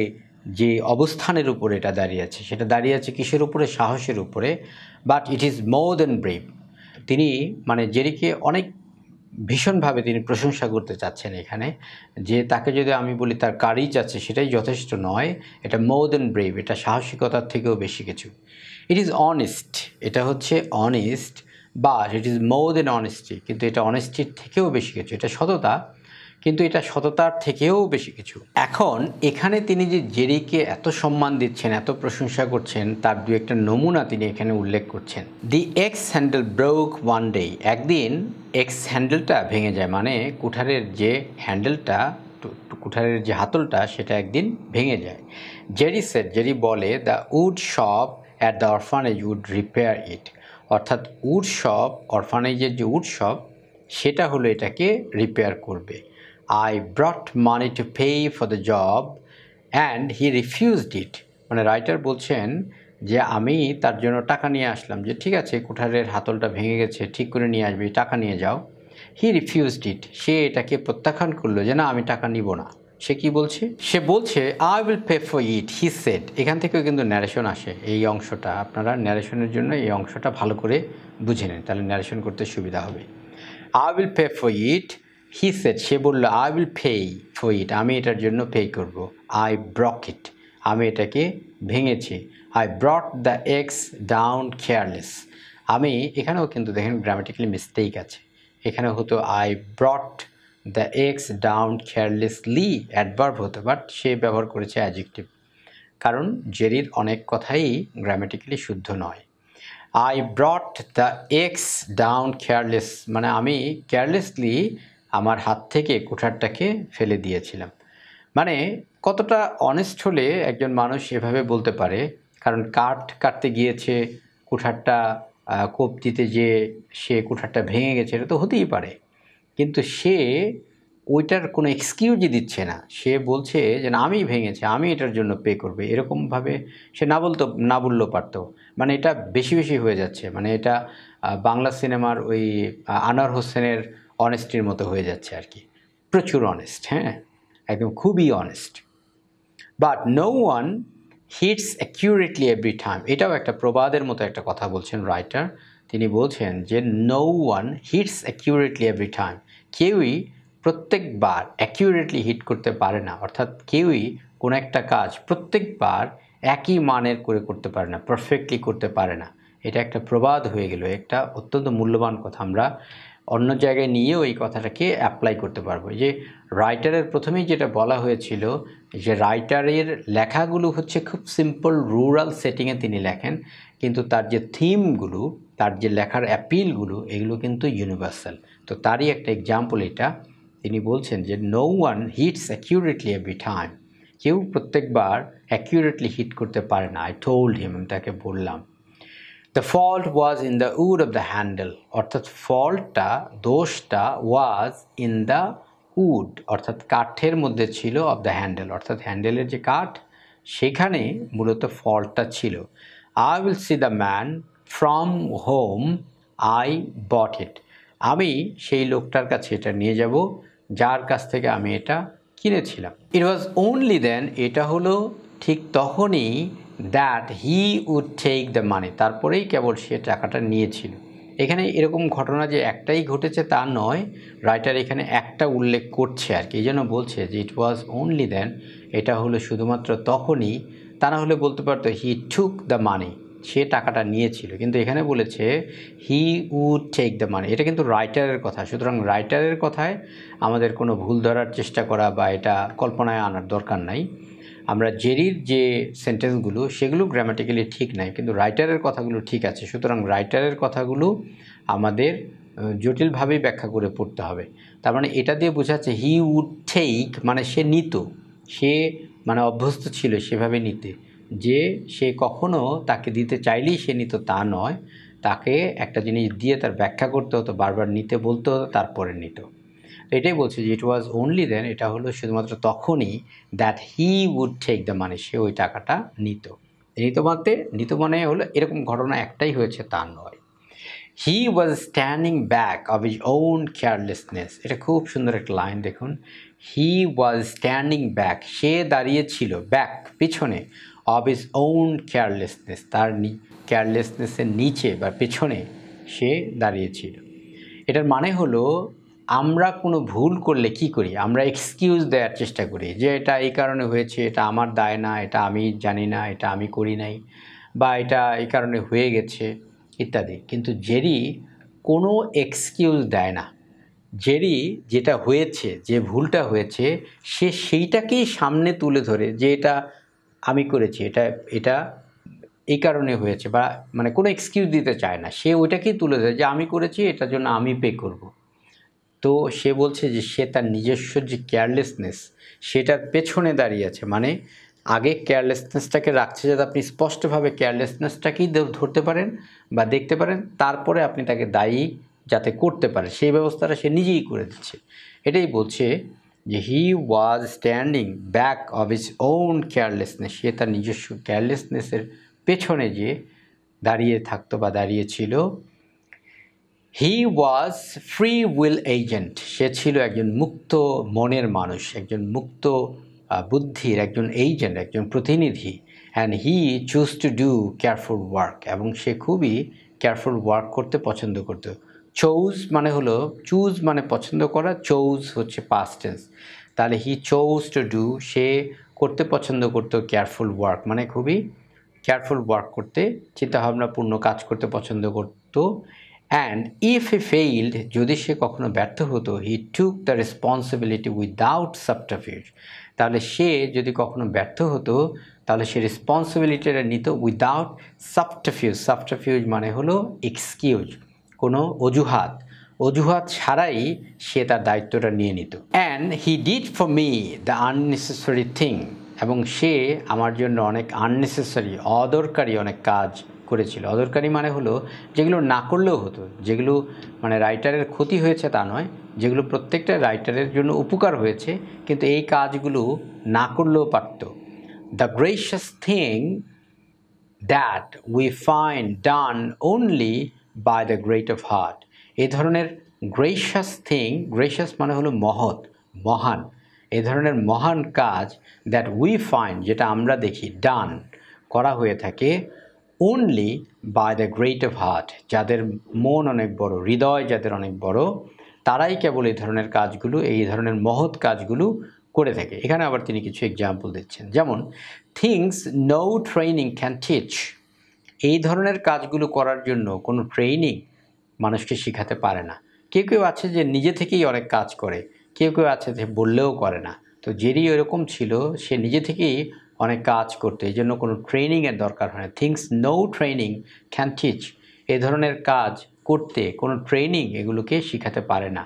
যে অবস্থানের উপরে এটা দাঁড়িয়ে আছে, সেটা দাঁড়িয়ে আছে কিসের উপরে? সাহসের উপরে but it is more than brave তিনি মানে জেরিকে অনেক ভীষণভাবে তিনি প্রশংসা করতে চাচ্ছেন এখানে, যে তাকে যদি আমি বলি তার কারিজ আছে সেটাই যথেষ্ট নয়, এটা মোর দেন ব্রেভ এটা সাহসিকতার থেকেও বেশি কিছু। ইট ইজ অনেস্ট এটা হচ্ছে অনেস্ট বা ইট ইজ মোর দেন অনেস্টি কিন্তু এটা অনেস্টির থেকেও বেশি কিছু, এটা সততা। কিন্তু এটা সততার থেকেও বেশি কিছু। এখন এখানে তিনি যে জেরিকে এত সম্মান দিচ্ছেন, এত প্রশংসা করছেন, তার দু একটা নমুনা তিনি এখানে উল্লেখ করছেন। The axe handle broke one day একদিন এক্স হ্যান্ডেলটা ভেঙে যায় মানে কুঠারের যে হ্যান্ডেলটা কুঠারের যে হাতলটা, সেটা একদিন ভেঙে যায়। জেরি সেট জেরি বলে the wood shop at the orphanage would repair it অর্থাৎ উড শপ অরফানেজের যে উড শপ সেটা হলো এটাকে রিপেয়ার করবে। I brought money to pay for the job and he refused it মানে রাইটার বলছেন যে আমি তার জন্য টাকা নিয়ে আসলাম, যে ঠিক আছে, কুঠারের হাতলটা ভেঙে গেছে, ঠিক করে নিয়ে আসবি, টাকা নিয়ে যাও। হি রিফিউজড ইট সে এটাকে প্রত্যাখ্যান করল যে না, আমি টাকা নিব না। সে কি বলছে? সে বলছে I will pay for it he said এখান থেকেও কিন্তু ন্যারেশন আসে। এই অংশটা আপনারা ন্যারেশনের জন্য এই অংশটা ভালো করে বুঝে নেন, তাহলে ন্যারেশন করতে সুবিধা হবে। I will pay for it he said সে বলল I will pay for it আমি এটার জন্য পে করব। আই ব্রক ইট আমি এটাকে ভেঙেছি। I brought the axe down careless আমি, এখানেও কিন্তু দেখেন গ্রামাটিক্যালি মিস্টেক আছে। এখানে হতো I brought the axe down carelessly adverb হতো বাট সে ব্যবহার করেছে অ্যাজেক্টিভ কারণ জেরির অনেক কথাই গ্রামাটিক্যালি শুদ্ধ নয়। I brought the axe down careless মানে আমি কেয়ারলেসলি আমার হাত থেকে কুঠারটাকে ফেলে দিয়েছিলাম। মানে কতটা অনেস্ট হলে একজন মানুষ এভাবে বলতে পারে? কারণ কাঠ কাটতে গিয়েছে, কুঠারটা কোপ দিতে যে সে কুঠারটা ভেঙে গেছে, এটা তো হতেই পারে। কিন্তু সে ওইটার কোনো এক্সকিউজই দিচ্ছে না। সে বলছে যে, না আমি ভেঙেছে, আমি এটার জন্য পে করবে। এরকমভাবে সে না বলতো, না বললেও পারতো। মানে এটা বেশি বেশি হয়ে যাচ্ছে। মানে এটা বাংলা সিনেমার ওই আনোয়ার হোসেনের অনেস্টির মতো হয়ে যাচ্ছে আর কি। প্রচুর অনেস্ট হ্যাঁ? একদম খুবই honest but no one hits accurately every time এটাও একটা প্রবাদের মতো একটা কথা বলছেন রাইটার তিনি বলছেন যে no one hits accurately every time কেউই প্রত্যেকবার অ্যাকিউরেটলি হিট করতে পারে না। অর্থাৎ কেউই কোনো একটা কাজ প্রত্যেকবার একই মানের করে করতে পারে না পারফেক্টলি করতে পারে না। এটা একটা প্রবাদ হয়ে গেল। একটা অত্যন্ত মূল্যবান কথা আমরা অন্য জায়গায় নিয়েও এই কথাটাকে অ্যাপ্লাই করতে পারব। যে রাইটারের প্রথমেই যেটা বলা হয়েছিল যে রাইটারের লেখাগুলো হচ্ছে খুব সিম্পল রুরাল সেটিংয়ে তিনি লেখেন, কিন্তু তার যে থিমগুলো তার যে লেখার অ্যাপিলগুলো এগুলো কিন্তু ইউনিভার্সাল তো তারই একটা এক্সাম্পল এটা। তিনি বলছেন যে no one hits accurately every time কেউ প্রত্যেকবার অ্যাকিউরেটলি হিট করতে পারে না। আই টোল্ড হিম তাকে বললাম। The fault was in the wood of the handle অর্থাৎ ফল্টটা দোষটা ওয়াজ ইন দ্য উড অর্থাৎ কাঠের মধ্যে ছিল অফ দ্য হ্যান্ডেল অর্থাৎ হ্যান্ডেলের যে কাঠ, সেখানে মূলত ফল্টটা ছিল। I will see the man from whom I bought it আমি সেই লোকটার কাছে এটা নিয়ে যাব, যার কাছ থেকে আমি এটা কিনেছিলাম। ইট ওয়াজ ওনলি দেন এটা হলো ঠিক তখনই that he would take the money তারপরেই কেবল সে টাকাটা নিয়েছিল। এখানে এরকম ঘটনা যে একটাই ঘটেছে তা নয় রাইটার এখানে একটা উল্লেখ করছে আর কি। এই জন্য বলছে যে ইট ওয়াজ ওনলি দেন এটা হলো শুধুমাত্র তখনই, তা না হলে বলতে পারতো হি টুক দ্য মানি সে টাকাটা নিয়েছিল। কিন্তু এখানে বলেছে he would take the money এটা কিন্তু রাইটারের কথা। সুতরাং রাইটারের কথায় আমাদের কোনো ভুল ধরার চেষ্টা করা বা এটা কল্পনায় আনার দরকার নাই। আমরা জেরির যে সেন্টেন্সগুলো, সেগুলো গ্রামাটিক্যালি ঠিক নাই, কিন্তু রাইটারের কথাগুলো ঠিক আছে। সুতরাং রাইটারের কথাগুলো আমাদের জটিলভাবেই ব্যাখ্যা করে পড়তে হবে। তার মানে এটা দিয়ে বোঝাচ্ছে হি উড টেক মানে সে নিত, সে মানে অভ্যস্ত ছিল সেভাবে নিতে। যে সে কখনো তাকে দিতে চাইলেই সে নিত, তা নয়। তাকে একটা জিনিস দিয়ে তার ব্যাখ্যা করতে হতো, বারবার নিতে বলতে হতো, তারপরে নিত। এটাই বলছে যে ইট ওয়াজ অনলি দেন এটা হলো শুধুমাত্র তখনই that he would take the money সে ওই টাকাটা নিত। নিত মানতে নিত মানে হলো এরকম ঘটনা একটাই হয়েছে, তা নয়। He was standing back of his own carelessness এটা খুব সুন্দর একটা লাইন দেখুন। হি ওয়াজ স্ট্যান্ডিং ব্যাক সে দাঁড়িয়েছিল ব্যাক পিছনে অফ ইজ ওন কেয়ারলেসনেস তার কেয়ারলেসনেসের নিচে বা পেছনে সে দাঁড়িয়েছিল এটার মানে হলো আমরা কোনো ভুল করলে কি করি? আমরা এক্সকিউজ দেওয়ার চেষ্টা করি যে, এটা এই কারণে হয়েছে, এটা আমার দায় না, এটা আমি জানি না, এটা আমি করি নাই বা এটা এই কারণে হয়ে গেছে, ইত্যাদি। কিন্তু জেরি কোনো এক্সকিউজ দেয় না। জেরি যেটা হয়েছে, যে ভুলটা হয়েছে, সে সেইটাকেই সামনে তুলে ধরে যে, এটা আমি করেছি, এটা এটা এই কারণে হয়েছে, বা মানে কোনো এক্সকিউজ দিতে চায় না। সে ওইটাকেই তুলে ধরে যে, আমি করেছি, এটার জন্য আমি পে করব। তো সে বলছে যে সে তার নিজস্ব যে কেয়ারলেসনেস সেটার পেছনে দাঁড়িয়ে আছে। মানে আগে কেয়ারলেসনেসটাকে রাখছে যাতে আপনি স্পষ্টভাবে কেয়ারলেসনেসটাকেই ধরতে পারেন বা দেখতে পারেন, তারপরে আপনি তাকে দায়ী যাতে করতে পারে সেই ব্যবস্থাটা সে নিজেই করে দিচ্ছে। এটাই বলছে যে he was standing back of his own carelessness সে তার নিজস্ব কেয়ারলেসনেসের পেছনে যে দাঁড়িয়ে থাকতো বা দাঁড়িয়েছিল he was free will agent সে ছিল একজন মুক্ত মনের মানুষ, একজন মুক্ত বুদ্ধির একজন এজেন্ট একজন প্রতিনিধি। And he chose to do careful work এবং সে খুবই কেয়ারফুল ওয়ার্ক করতে পছন্দ করতো। চৌজ মানে হলো চুজ মানে পছন্দ করা চৌজ হচ্ছে পাস্ট টেন্স তাহলে হি চৌজ টু ডু সে করতে পছন্দ করতো কেয়ারফুল ওয়ার্ক মানে খুবই কেয়ারফুল ওয়ার্ক করতে, চিন্তাভাবনাপূর্ণ কাজ করতে পছন্দ করতো। অ্যান্ড ইফ এ ফেইল্ড যদি সে কখনো ব্যর্থ হতো he took the responsibility without subterfuge তাহলে সে যদি কখনো ব্যর্থ হতো, তাহলে সে রেসপন্সিবিলিটিটা নিত উইদাউট সাবটাফিউজ সাবটাফিউজ মানে হলো এক্সকিউজ কোনো অজুহাত। অজুহাত ছাড়াই সে তার দায়িত্বটা নিয়ে নিত। And he did for me the unnecessary thing এবং সে আমার জন্য অনেক আননেসেসারি অদরকারি অনেক কাজ করেছিল। অদরকারি মানে হলো, যেগুলো না করলেও হতো, যেগুলো মানে রাইটারের ক্ষতি হয়েছে তা নয়, যেগুলো প্রত্যেকটা রাইটারের জন্য উপকার হয়েছে, কিন্তু এই কাজগুলো না করলেও পারত। The gracious thing that we find done only by the great of heart এই ধরনের গ্রেশাস থিং গ্রেশাস মানে হলো মহৎ, মহান। এই ধরনের মহান কাজ দ্যাট উই ফাইন্ড যেটা আমরা দেখি ডান করা হয়ে থাকে only by the great of heart যাদের মন অনেক বড়, হৃদয় যাদের অনেক বড়, তারাই কেবল এই ধরনের কাজগুলো, এই ধরনের মহৎ কাজগুলো করে থাকে। এখানে আবার তিনি কিছু এক্সাম্পল দিচ্ছেন। যেমন things no training can teach এই ধরনের কাজগুলো করার জন্য কোনো ট্রেনিং মানুষকে শেখাতে পারে না। কেউ কেউ আছে যে নিজে থেকেই অনেক কাজ করে, কেউ কেউ আছে যে বললেও করে না। তো যেরই এরকম ছিল, সে নিজে থেকেই অনেক কাজ করতে, এই জন্য কোনো ট্রেনিংয়ের দরকার হয় না। Things no training can teach এ ধরনের কাজ করতে কোনো ট্রেনিং এগুলোকে শেখাতে পারে না।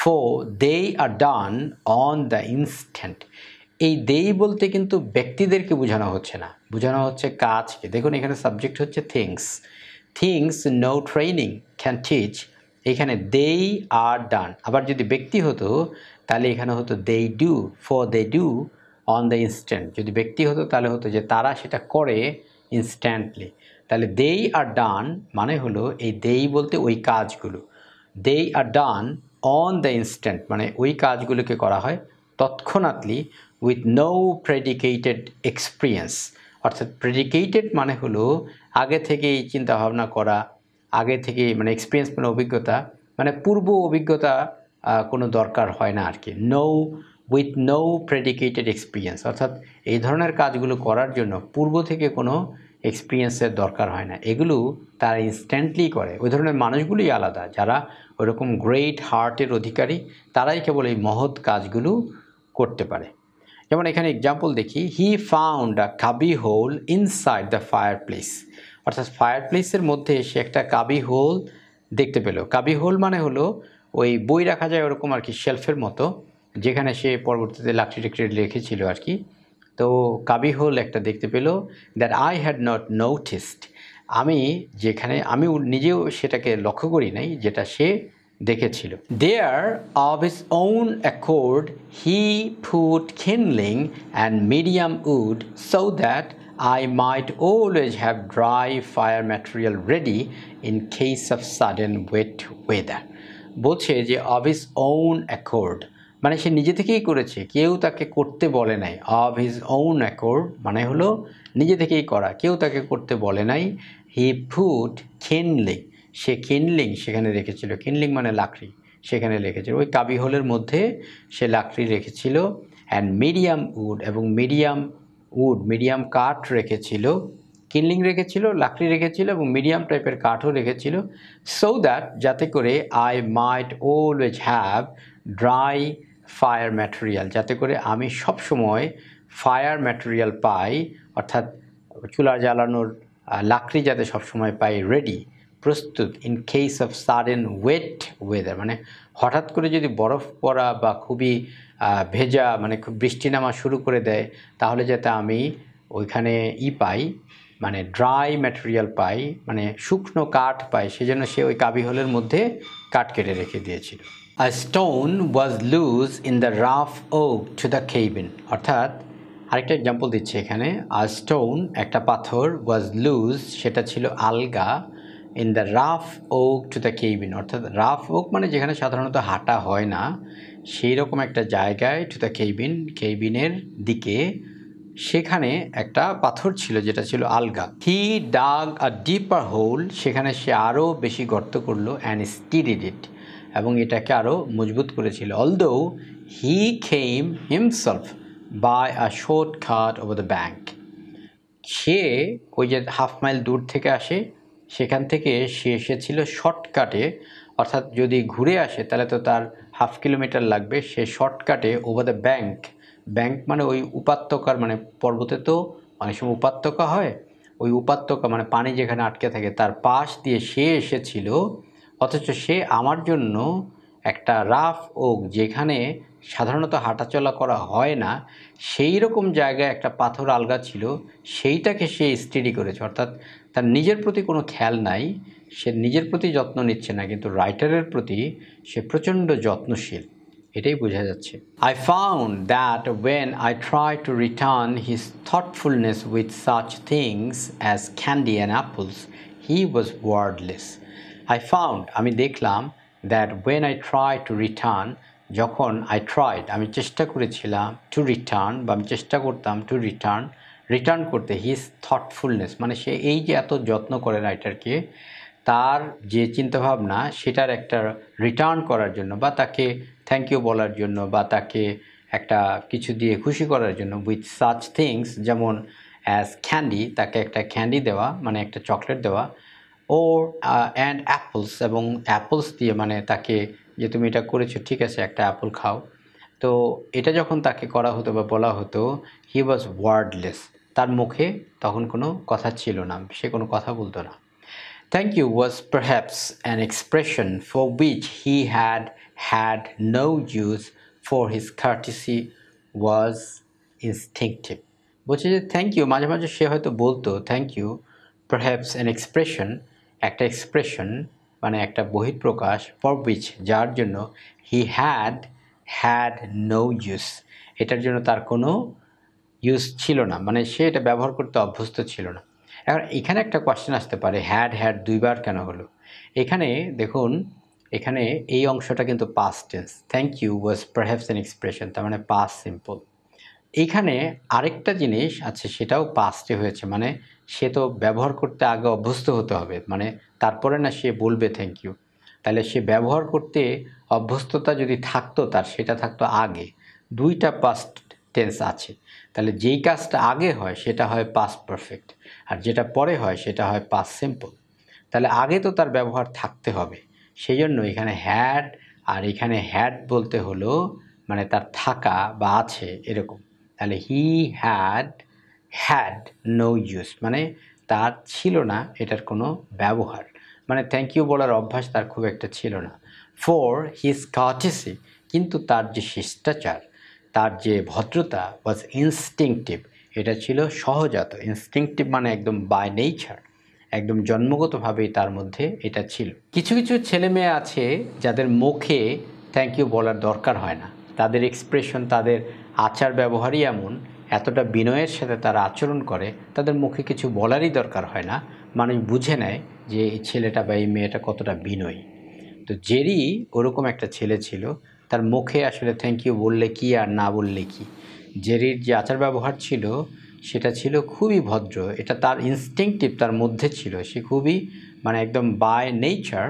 For they are done on the instant এই দেই বলতে কিন্তু ব্যক্তিদেরকে বোঝানো হচ্ছে না। বোঝানো হচ্ছে কাজকে। দেখুন, এখানে সাবজেক্ট হচ্ছে things things no training can teach এখানে দেই আর ডান আবার যদি ব্যক্তি হতো, তাহলে এখানে হতো they do for they do on the instant যদি ব্যক্তি হতো, তাহলে হতো যে তারা সেটা করে ইনস্ট্যান্টলি তাহলে দেই আর ডান মানে হলো এই দেই বলতে ওই কাজগুলো। They are done on the instant মানে ওই কাজগুলোকে করা হয় তৎক্ষণাৎলি উইথ নো প্রেডিকেটেড এক্সপিরিয়েন্স অর্থাৎ প্রেডিকেটেড মানে হলো আগে থেকেই চিন্তা ভাবনা করা, আগে থেকে মানে এক্সপিরিয়েন্স মানে অভিজ্ঞতা। মানে পূর্ব অভিজ্ঞতা কোনো দরকার হয় না আর কি no with no predicated experience অর্থাৎ এই ধরনের কাজগুলো করার জন্য পূর্ব থেকে কোনো এক্সপিরিয়েন্সের দরকার হয় না। এগুলো তারা ইনস্ট্যান্টলি করে। ওই ধরনের মানুষগুলোই আলাদা। যারা ওরকম গ্রেট হার্টের অধিকারী, তারাই কেবল এই মহৎ কাজগুলো করতে পারে। যেমন এখানে এক্সাম্পল দেখি he found a cubby hole inside the fireplace অর্থাৎ ফায়ার প্লেসের মধ্যে সে একটা কাবি হোল দেখতে পেল। কাবি হোল মানে হলো ওই বই রাখা যায় ওরকম আর কি শেলফের মতো। যেখানে সে পরবর্তীতে লাকড়ি টাকড়ি রেখেছিল আর কি। তো কাবি হোল একটা দেখতে পেল that I had not noticed আমি যেখানে, আমি নিজেও সেটাকে লক্ষ্য করি নাই, যেটা সে দেখেছিল। There of his own accord he put kindling and medium wood so that I might always have dry fire material ready in case of sudden wet weather. বলছে যে অফ হিজ ওন অ্যাকর্ড মানে সে নিজে থেকেই করেছে। কেউ তাকে করতে বলে নাই। অফ হিজ ওন অ্যাকর্ড মানে হলো নিজে থেকেই করা। কেউ তাকে করতে বলে নাই। হি ফুড কিনলিং সে কিনলিং সেখানে রেখেছিল। কিনলিং মানে লাকড়ি, সেখানে রেখেছিল। ওই কাবি হোলের মধ্যে সে লাকড়ি রেখেছিল। অ্যান্ড মিডিয়াম উড এবং মিডিয়াম উড মিডিয়াম কাঠ রেখেছিল। কিনলিং রেখেছিল, লাকড়ি রেখেছিল এবং মিডিয়াম টাইপের কাঠও রেখেছিল। সো দ্যাট যাতে করে I might always have dry fire material যাতে করে আমি সব সময় ফায়ার ম্যাটেরিয়াল পাই, অর্থাৎ চুলা জ্বালানোর লাকড়ি যাতে সবসময় পাই রেডি প্রস্তুত in case of sudden wet weather মানে হঠাৎ করে যদি বরফ পড়া বা খুবই ভেজা মানে খুব বৃষ্টি নামা শুরু করে দেয়, তাহলে যাতে আমি ওইখানে ই পাই মানে ড্রাই ম্যাটেরিয়াল পাই মানে শুকনো কাঠ পাই, সেজন্য সে ওই কাবি হলের মধ্যে কাঠ কেটে রেখে দিয়েছিল। A stone was loose in the rough walk to the cabin অর্থাৎ, আরেকটা এক্সাম্পল দিচ্ছে এখানে। আ স্টোন একটা পাথর ওয়াজ লুজ সেটা ছিল আলগা in the rough walk to the cabin অর্থাৎ রাফ ওক মানে যেখানে সাধারণত হাঁটা হয় না সেই রকম একটা জায়গায় টু দ্য কেবিন কেবিনের দিকে সেখানে একটা পাথর ছিল, যেটা ছিল আলগা। He dug a deeper hole সেখানে সে আরও বেশি গর্ত করল অ্যান্ড স্টিডিড ইট এবং এটাকে আরও মজবুত করেছিল। Although he came himself by a shortcut over the bank সে ওই যে হাফ মাইল দূর থেকে আসে, সেখান থেকে সে এসেছিল শর্টকাটে অর্থাৎ যদি ঘুরে আসে, তাহলে তো তার হাফ কিলোমিটার লাগবে। সে শর্টকাটে ওভার দ্য ব্যাঙ্ক ব্যাঙ্ক মানে ওই উপাত্যকার মানে পর্বতে তো অনেক সময় উপাত্যকা হয়। ওই উপাত্যকা মানে পানি যেখানে আটকে থাকে, তার পাশ দিয়ে সে এসেছিল অথচ সে আমার জন্য একটা রাফ ওক যেখানে সাধারণত হাঁটাচলা করা হয় না, সেই রকম জায়গায় একটা পাথর আলগা ছিল, সেইটাকে সে স্টাডি করেছে। অর্থাৎ তার নিজের প্রতি কোনো খেয়াল নাই, সে নিজের প্রতি যত্ন নিচ্ছে না, কিন্তু রাইটারের প্রতি সে প্রচণ্ড যত্নশীল। এটাই বোঝা যাচ্ছে। I found that when I try to return his thoughtfulness with such things as candy and apples he was wordless I found আমি দেখলাম that when I try to return যখন আই ট্রাইড আমি চেষ্টা করেছিলাম টু রিটার্ন বা আমি চেষ্টা করতাম টু রিটার্ন রিটার্ন করতে হিজ থটফুলনেস মানে সে এই যে এত যত্ন করে রাইটারকে তার যে চিন্তাভাবনা, সেটার একটা রিটার্ন করার জন্য বা তাকে থ্যাংক ইউ বলার জন্য বা তাকে একটা কিছু দিয়ে খুশি করার জন্য উইথ সাচ থিংস যেমন অ্যাজ ক্যান্ডি তাকে একটা ক্যান্ডি দেওয়া মানে একটা চকলেট দেওয়া ও অ্যান্ড অ্যাপলস এবং অ্যাপলস দিয়ে মানে তাকে যে তুমি এটা করেছ ঠিক আছে একটা অ্যাপল খাও। তো এটা যখন তাকে করা হতো বা বলা হতো হি ওয়াজ ওয়ার্ডলেস তার মুখে তখন কোনো কথা ছিল না সে কোনো কথা বলতো না। Thank you was perhaps an expression for which he had had no use, for his courtesy was instinctive. বলছে যে থ্যাংক ইউ মাঝে মাঝে সে হয়তো বলতো thank you perhaps an expression একটা এক্সপ্রেশন মানে একটা বহিঃপ্রকাশ ফর উইচ যার জন্য he had had no use এটার জন্য তার কোনো ইউজ ছিল না মানে সে এটা ব্যবহার করতে অভ্যস্ত ছিল না। এখন এখানে একটা কোয়েশ্চেন আসতে পারে হ্যাড হ্যাড দুইবার কেন হলো? এখানে দেখুন, এখানে এই অংশটা কিন্তু past tense thank you was perhaps an expression তার মানে পাস্ট সিম্পল এইখানে আরেকটা জিনিস আছে, সেটাও পাস্টে হয়েছে। মানে সে তো ব্যবহার করতে আগে অভ্যস্ত হতে হবে। মানে তারপরে না সে বলবে থ্যাংক ইউ তাহলে সে ব্যবহার করতে অভ্যস্ততা যদি থাকতো তার, সেটা থাকতো আগে। দুইটা পাস্ট টেন্স আছে। তাহলে যেই কাজটা আগে হয়, সেটা হয় পাস্ট পারফেক্ট আর যেটা পরে হয়, সেটা হয় পাস্ট সিম্পল তাহলে আগে তো তার ব্যবহার থাকতে হবে। সেই জন্য এখানে হ্যাড আর এখানে হ্যাড বলতে হলো মানে তার থাকা বা আছে এরকম। তাহলে he had had no use মানে তার ছিল না, এটার কোনো ব্যবহার। মানে থ্যাংক ইউ বলার অভ্যাস তার খুব একটা ছিল না। ফর হিজ কার্টেসি কিন্তু তার যে শিষ্টাচার, তার যে ভদ্রতা ওয়াজ ইনস্টিংটিভ এটা ছিল সহজাত। ইনস্টিংটিভ মানে একদম বাই নেচার একদম জন্মগতভাবেই তার মধ্যে এটা ছিল। কিছু কিছু ছেলে মেয়ে আছে যাদের মুখে থ্যাংক ইউ বলার দরকার হয় না। তাদের এক্সপ্রেশন তাদের আচার ব্যবহারই এমন, এতটা বিনয়ের সাথে তারা আচরণ করে, তাদের মুখে কিছু বলারই দরকার হয় না। মানুষ বুঝে নেয় যে এই ছেলেটা বা এই মেয়েটা কতটা বিনয়ী। তো জেরি ওরকম একটা ছেলে ছিল, তার মুখে আসলে থ্যাংক ইউ বললে কি আর না বললে কি? জেরির যে আচার ব্যবহার ছিল, সেটা ছিল খুবই ভদ্র, এটা তার ইনস্টিংটিভ তার মধ্যে ছিল, সে খুবই মানে একদম বাই নেচার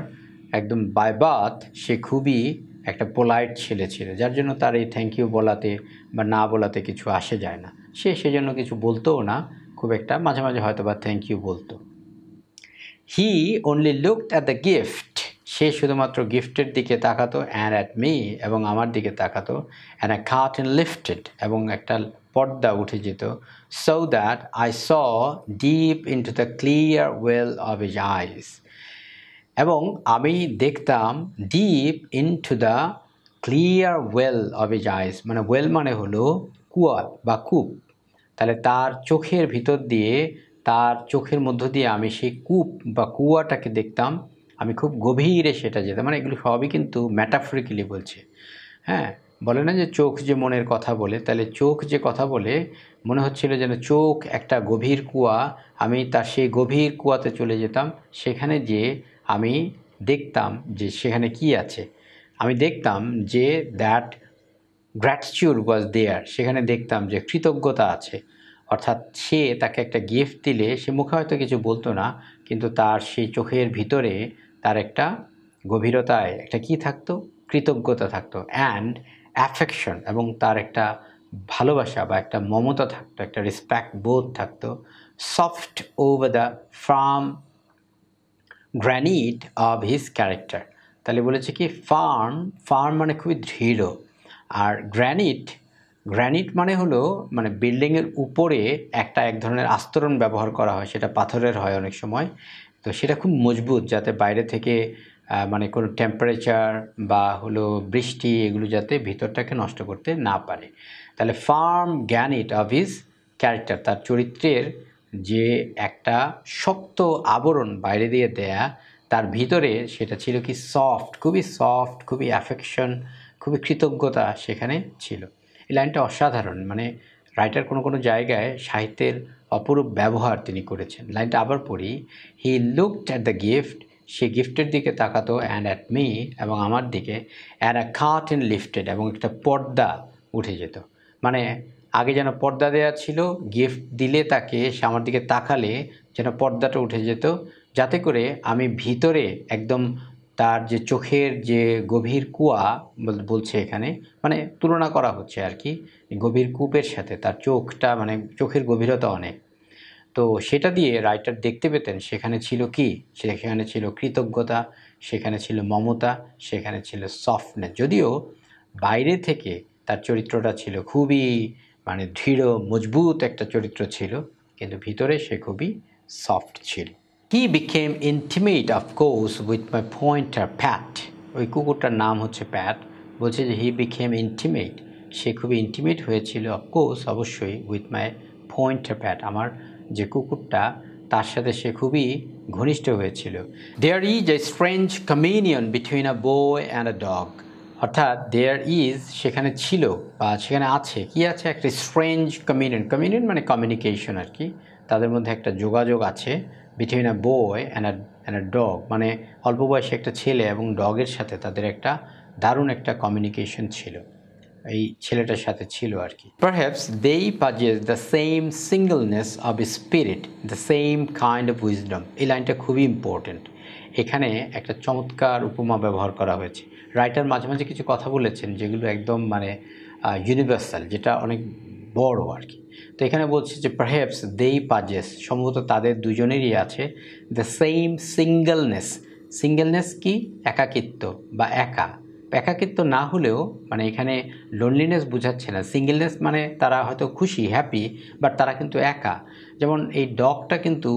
একদম বাই বাথ সে খুবই একটা পোলাইট ছেলে ছিল, যার জন্য তার এই থ্যাংক ইউ বলাতে বা না বলাতে কিছু আসে যায় না। সে সেজন্য কিছু বলতোও না, খুব একটা মাঝে মাঝে হয়তো বা থ্যাংক ইউ বলতো। He only looked at the gift সে শুধুমাত্র গিফটের দিকে তাকাতো অ্যান্ড অ্যাট মি এবং আমার দিকে তাকাতো and a curtain lifted এবং একটা পর্দা উঠে যেত so that I saw deep into the clear well of his eyes এবং আমি দেখতাম deep into the clear well of his eyes মানে ওয়েল মানে হলো কুয়া বা কূপ। তাহলে তার চোখের ভিতর দিয়ে, তার চোখের মধ্য দিয়ে আমি সেই কূপ বা কুয়াটাকে দেখতাম। আমি খুব গভীরে সেটা যেতাম মানে এগুলো সবই কিন্তু ম্যাটাফরিক্যালি বলছে। হ্যাঁ বলে না যে চোখ যে মনের কথা বলে, তাহলে চোখ যে কথা বলে, মনে হচ্ছিল যেন চোখ একটা গভীর কুয়া, আমি তার সেই গভীর কুয়াতে চলে যেতাম। সেখানে যে আমি দেখতাম যে সেখানে কি আছে। আমি দেখতাম যে দ্যাট গ্র্যাটিচিউড ওয়াজ দেয়ার সেখানে দেখতাম যে কৃতজ্ঞতা আছে। অর্থাৎ সে তাকে একটা গিফট দিলে, সে মুখে হয়তো কিছু বলতো না, কিন্তু তার সেই চোখের ভিতরে তার একটা গভীরতায় একটা কি থাকতো? কৃতজ্ঞতা থাকতো অ্যান্ড অ্যাফেকশন এবং তার একটা ভালোবাসা বা একটা মমতা থাকতো, একটা রেসপেক্ট বোধ থাকতো। Soft over the firm granite of his character তাহলে বলেছে কি ফার্ম ফার্ম মানে খুবই দৃঢ়। আর গ্র্যানিট গ্র্যানিট মানে হলো মানে বিল্ডিংয়ের উপরে একটা এক ধরনের আস্তরণ ব্যবহার করা হয়, সেটা পাথরের হয় অনেক সময়। তো সেটা খুব মজবুত, যাতে বাইরে থেকে মানে কোনো টেম্পারেচার বা হলো বৃষ্টি, এগুলো যাতে ভিতরটাকে নষ্ট করতে না পারে। তাহলে firm granite of his character তার চরিত্রের যে একটা শক্ত আবরণ বাইরে দিয়ে দেয়া, তার ভিতরে সেটা ছিল কি সফট খুবই সফট খুবই অ্যাফেকশন খুবই কৃতজ্ঞতা সেখানে ছিল। এই লাইনটা অসাধারণ মানে রাইটার কোনো কোনো জায়গায় সাহিত্যের অপরূপ ব্যবহার তিনি করেছেন। লাইনটা আবার পড়ি he looked at the gift সে গিফটের দিকে তাকাতো অ্যান্ড অ্যাট মি এবং আমার দিকে and a a curtain lifted এবং একটা পর্দা উঠে যেত। মানে আগে যেন পর্দা দেওয়া ছিল গিফট দিলে তাকে সে আমার দিকে তাকালে যেন পর্দাটা উঠে যেত, যাতে করে আমি ভিতরে একদম তার যে চোখের যে গভীর কুয়া বল- বলছে এখানে মানে তুলনা করা হচ্ছে আর কি, গভীর কূপের সাথে তার চোখটা মানে চোখের গভীরতা অনেক। তো সেটা দিয়ে রাইটার দেখতে পেতেন সেখানে ছিল কি? সেখানে ছিল কৃতজ্ঞতা, সেখানে ছিল মমতা, সেখানে ছিল সফটনেস যদিও বাইরে থেকে তার চরিত্রটা ছিল খুবই মানে দৃঢ়, মজবুত একটা চরিত্র ছিল, কিন্তু ভিতরে সে খুবই সফট ছিল। He became intimate of course with my pointer Pat ওই কুকুরটার নাম হচ্ছে প্যাট বলছে যে হি বিকেম ইন্টিমেট সে খুবই ইন্টিমেট হয়েছিল অফকোর্স অবশ্যই উইথ মাই পয়েন্টার প্যাট আমার যে কুকুরটা, তার সাথে সে খুবই ঘনিষ্ঠ হয়েছিল। There is a strange communion between a boy and a dog অর্থাৎ দেয়ার ইজ সেখানে ছিল বা সেখানে আছে। কি আছে? একটা স্ট্রেঞ্জ কমিউনিয়ন কমিউনিয়ন মানে কমিউনিকেশন আর কি। তাদের মধ্যে একটা যোগাযোগ আছে between a boy and a and a dog মানে অল্প বয়সে একটা ছেলে এবং ডগের সাথে তাদের একটা দারুণ একটা কমিউনিকেশন ছিল। এই ছেলেটার সাথে ছিল আর কি। Perhaps they possess the same singleness of spirit the same kind of wisdom এই লাইনটা খুবই ইম্পর্ট্যান্ট এখানে একটা চমৎকার উপমা ব্যবহার করা হয়েছে। রাইটার মাঝে মাঝে কিছু কথা বলেছেন যেগুলো একদম মানে ইউনিভার্সাল যেটা অনেক বড় আর কি। তো এখানে বলছে যে পারহ্যাপস দেই পাজেস সম্ভবত তাদের দুজনেরই আছে দ্য সেম সিঙ্গেলনেস সিঙ্গেলনেস কি? একাকিত্ব বা একা। একাকিত্ব না হলেও মানে এখানে লোনলিনেস বোঝাচ্ছে না। সিঙ্গেলনেস মানে তারা হয়তো খুশি হ্যাপি বাট তারা কিন্তু একা। যেমন এই ডগটা কিন্তু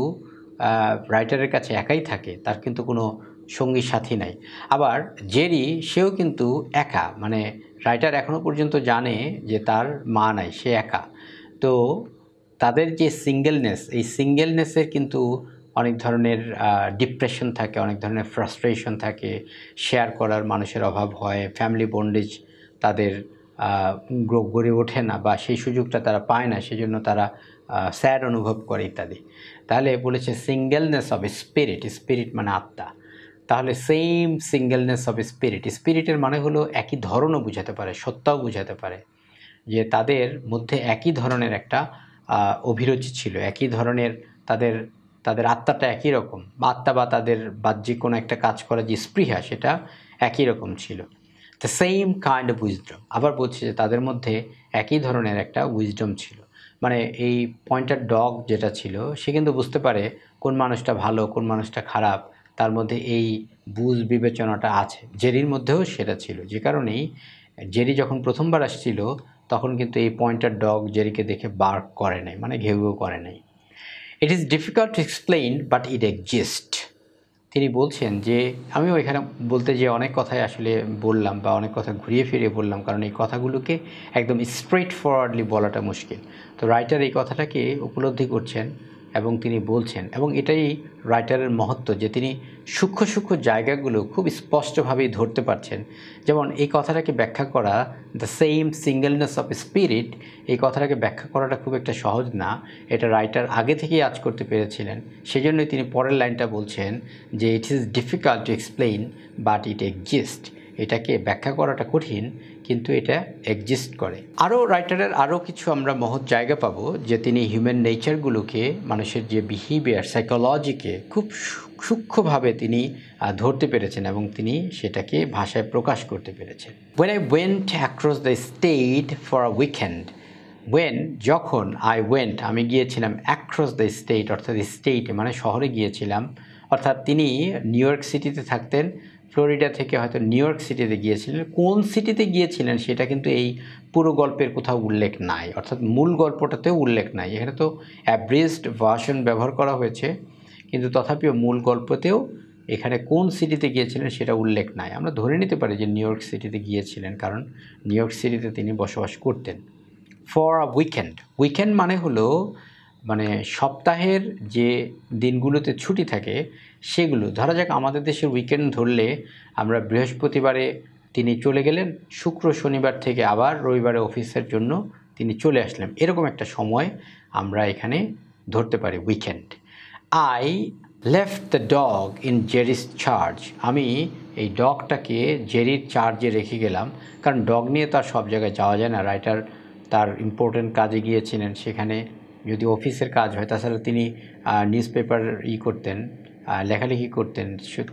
রাইটারের কাছে একাই থাকে, তার কিন্তু কোনো সঙ্গী সাথী নাই। আবার জেরি, সেও কিন্তু একা। মানে রাইটার এখনও পর্যন্ত জানে যে তার মা নাই, সে একা। তো তাদের যে সিঙ্গেলনেস এই সিঙ্গেলনেসের কিন্তু অনেক ধরনের ডিপ্রেশন থাকে, অনেক ধরনের ফ্রাস্ট্রেশন থাকে। শেয়ার করার মানুষের অভাব হয় ফ্যামিলি বন্ডেজ তাদের গ্র- গড়ে ওঠে না বা সেই সুযোগটা তারা পায় না, সেজন্য তারা স্যাড অনুভব করে ইত্যাদি। তাহলে বলেছে সিঙ্গেলনেস অফ স্পিরিট স্পিরিট মানে আত্মা। তাহলে সেম সিঙ্গেলনেস অফ স্পিরিট স্পিরিটের মানে হলো একই ধরনও বুঝাতে পারে, সত্তাও বুঝাতে পারে। যে তাদের মধ্যে একই ধরনের একটা অভিরুচি ছিল, একই ধরনের তাদের তাদের আত্মাটা একই রকম, বা আত্মা বা তাদের বাহ্যিক কোনো একটা কাজ করার যে স্পৃহা সেটা একই রকম ছিল। The same kind of wisdom আবার বলছে যে তাদের মধ্যে একই ধরনের একটা উইজডম ছিল। মানে এই পয়েন্টার ডগ যেটা ছিল, সে কিন্তু বুঝতে পারে কোন মানুষটা ভালো, কোন মানুষটা খারাপ তার মধ্যে এই বুঝ বিবেচনাটা আছে। জেরির মধ্যেও সেটা ছিল। যে কারণেই জেরি যখন প্রথমবার আসছিল, তখন কিন্তু এই পয়েন্টার ডগ জেরিকে দেখে বার্ক করে নাই মানে ঘেউ করে নাই। It is difficult to explain but it exist তিনি বলছেন যে, আমিও এখানে বলতে যে অনেক কথাই আসলে বললাম বা অনেক কথা ঘুরিয়ে ফিরিয়ে বললাম, কারণ এই কথাগুলোকে একদম স্ট্রেট ফরওয়ার্ডলি বলাটা মুশকিল। তো রাইটার এই কথাটাকে উপলব্ধি করছেন এবং তিনি বলছেন, এবং এটাই রাইটারের মহত্ব যে তিনি সূক্ষ্ম সূক্ষ্ম জায়গাগুলো খুব স্পষ্টভাবেই ধরতে পারছেন। যেমন এই কথাটাকে ব্যাখ্যা করা the same singleness of spirit এই কথাটাকে ব্যাখ্যা করাটা খুব একটা সহজ না। এটা রাইটার আগে থেকেই আজ করতে পেরেছিলেন। সেজন্যই তিনি পরের লাইনটা বলছেন যে it is difficult to explain but it exist এটাকে ব্যাখ্যা করাটা কঠিন কিন্তু এটা এক্সিস্ট করে। আরও রাইটারের আরও কিছু আমরা মহৎ জায়গা পাবো যে তিনি হিউম্যান নেচারগুলোকে মানুষের যে বিহেভিয়ার সাইকোলজিকে খুব সূক্ষ্মভাবে তিনি ধরতে পেরেছেন এবং তিনি সেটাকে ভাষায় প্রকাশ করতে পেরেছেন। When I went across the state for a weekend when যখন আই ওয়েন্ট আমি গিয়েছিলাম অ্যাক্রস দ্য স্টেট অর্থাৎ স্টেট মানে শহরে গিয়েছিলাম, অর্থাৎ তিনি নিউ ইয়র্ক সিটিতে থাকতেন ফ্লোরিডা থেকে হয়তো নিউ ইয়র্ক সিটিতে গিয়েছিলেন। কোন সিটিতে গিয়েছিলেন সেটা কিন্তু এই পুরো গল্পের কোথাও উল্লেখ নাই। অর্থাৎ মূল গল্পটাতেও উল্লেখ নাই। এখানে তো অ্যাব্রিজড ভার্সন ব্যবহার করা হয়েছে, কিন্তু তথাপিও মূল গল্পতেও এখানে কোন সিটিতে গিয়েছিলেন সেটা উল্লেখ নাই। আমরা ধরে নিতে পারি যে নিউ ইয়র্ক সিটিতে গিয়েছিলেন, কারণ নিউ ইয়র্ক সিটিতে তিনি বসবাস করতেন। For a weekend. উইকেন্ড মানে হলো মানে সপ্তাহের যে দিনগুলোতে ছুটি থাকে সেগুলো, ধরা যাক আমাদের দেশের উইকেন্ড ধরলে আমরা বৃহস্পতিবারে তিনি চলে গেলেন, শুক্র শনিবার থেকে আবার রবিবারে অফিসের জন্য তিনি চলে আসলেন। এরকম একটা সময় আমরা এখানে ধরতে পারি weekend I left the dog in Jerry's charge আমি এই ডগটাকে জেরির চার্জে রেখে গেলাম, কারণ ডগ নিয়ে তো আর সব জায়গায় যাওয়া যায় না। রাইটার তার ইম্পর্টেন্ট কাজে গিয়েছিলেন, সেখানে যদি অফিসের কাজ হয়, তাছাড়া তিনি নিউজ পেপার ই করতেন। লেখালেখি করতেন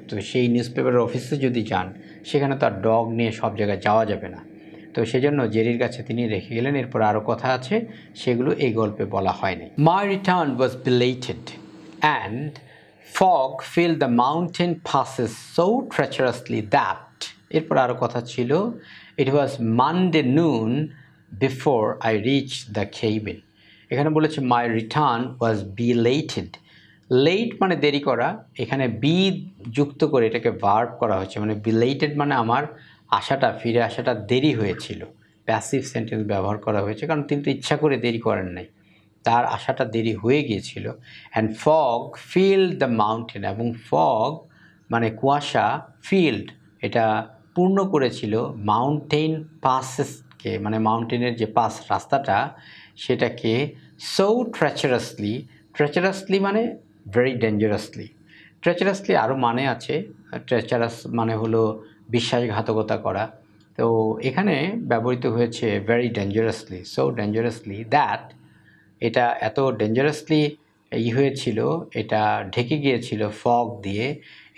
তো সেই নিউজ পেপারের অফিসে যদি যান, সেখানে তার ডগ নিয়ে সব জায়গায় যাওয়া যাবে না। তো সেজন্য জেরির কাছে তিনি রেখে গেলেন, এরপর আরও কথা আছে, সেগুলো এই গল্পে বলা হয়নি। My return was belated and fog fill the mountain passes so treacherously that এরপর আরও কথা ছিল it was Monday noon before I reach the cabin এখানে বলেছে my return was belated late মানে দেরি করা, এখানে বি যুক্ত করে এটাকে ভার্ব করা হয়েছে মানে বিলেটেড মানে আমার আসাটা, ফিরে আসাটা দেরি হয়েছিল। প্যাসিভ সেন্টেন্স ব্যবহার করা হয়েছে, কারণ তিনি তো ইচ্ছা করে দেরি করেন নাই। তার আসাটা দেরি হয়ে গিয়েছিল। And fog filled the mountain এবং ফগ মানে কুয়াশা ফিল্ড এটা পূর্ণ করেছিল মাউন্টেন পাসেসকে মানে মাউন্টেনের যে পাস রাস্তাটা, সেটাকে সো ট্রেচারাসলি ট্রেচারাসলি মানে ভেরি ডেঞ্জারাসলি ট্রেচারাসলি আরও মানে আছে। ট্রেচারাস মানে হলো বিশ্বাসঘাতকতা করা। তো এখানে ব্যবহৃত হয়েছে very dangerously so dangerously that এটা এত ডেঞ্জারাসলি ই হয়েছিল, এটা ঢেকে গিয়েছিল ফগ দিয়ে।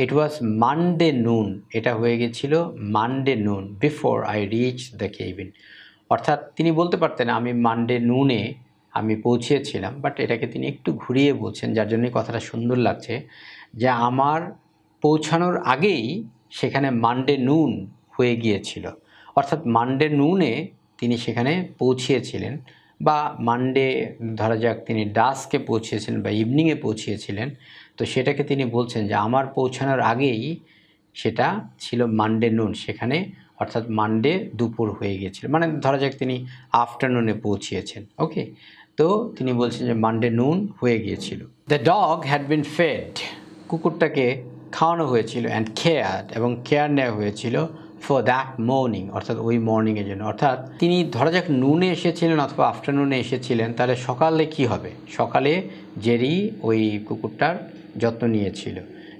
ইট ওয়াজ মানডে নুন এটা হয়ে গেছিল Monday noon before I reach the cabin অর্থাৎ তিনি বলতে পারতেন আমি মানডে নুনে আমি পৌঁছেছিলাম বাট এটাকে তিনি একটু ঘুরিয়ে বলছেন, যার জন্যই কথাটা সুন্দর লাগছে, যে আমার পৌঁছানোর আগেই সেখানে মানডে নুন হয়ে গিয়েছিল। অর্থাৎ মানডে নুনে তিনি সেখানে পৌঁছিয়েছিলেন বা মানডে ধরা যাক তিনি ডাস্কে পৌঁছেছিলেন বা ইভিনিংয়ে পৌঁছিয়েছিলেন, তো সেটাকে তিনি বলছেন যে আমার পৌঁছানোর আগেই সেটা ছিল মানডে নুন সেখানে অর্থাৎ মানডে দুপুর হয়ে গিয়েছিল। মানে ধরা যাক তিনি আফটারনুনে পৌঁছিয়েছেন ওকে তো তিনি বলছেন যে মানডে নুন হয়ে গিয়েছিল। The dog had been fed কুকুরটাকে খাওয়ানো হয়েছিল অ্যান্ড কেয়ার এবং কেয়ার নেওয়া হয়েছিল ফর দ্যাট মর্নিং অর্থাৎ ওই মর্নিংয়ের জন্য। অর্থাৎ তিনি ধরা যাক নুনে এসেছিলেন অথবা আফটারনুনে এসেছিলেন, তাহলে সকালে কি হবে? সকালে জেরি ওই কুকুরটার যত্ন নিয়েছিল।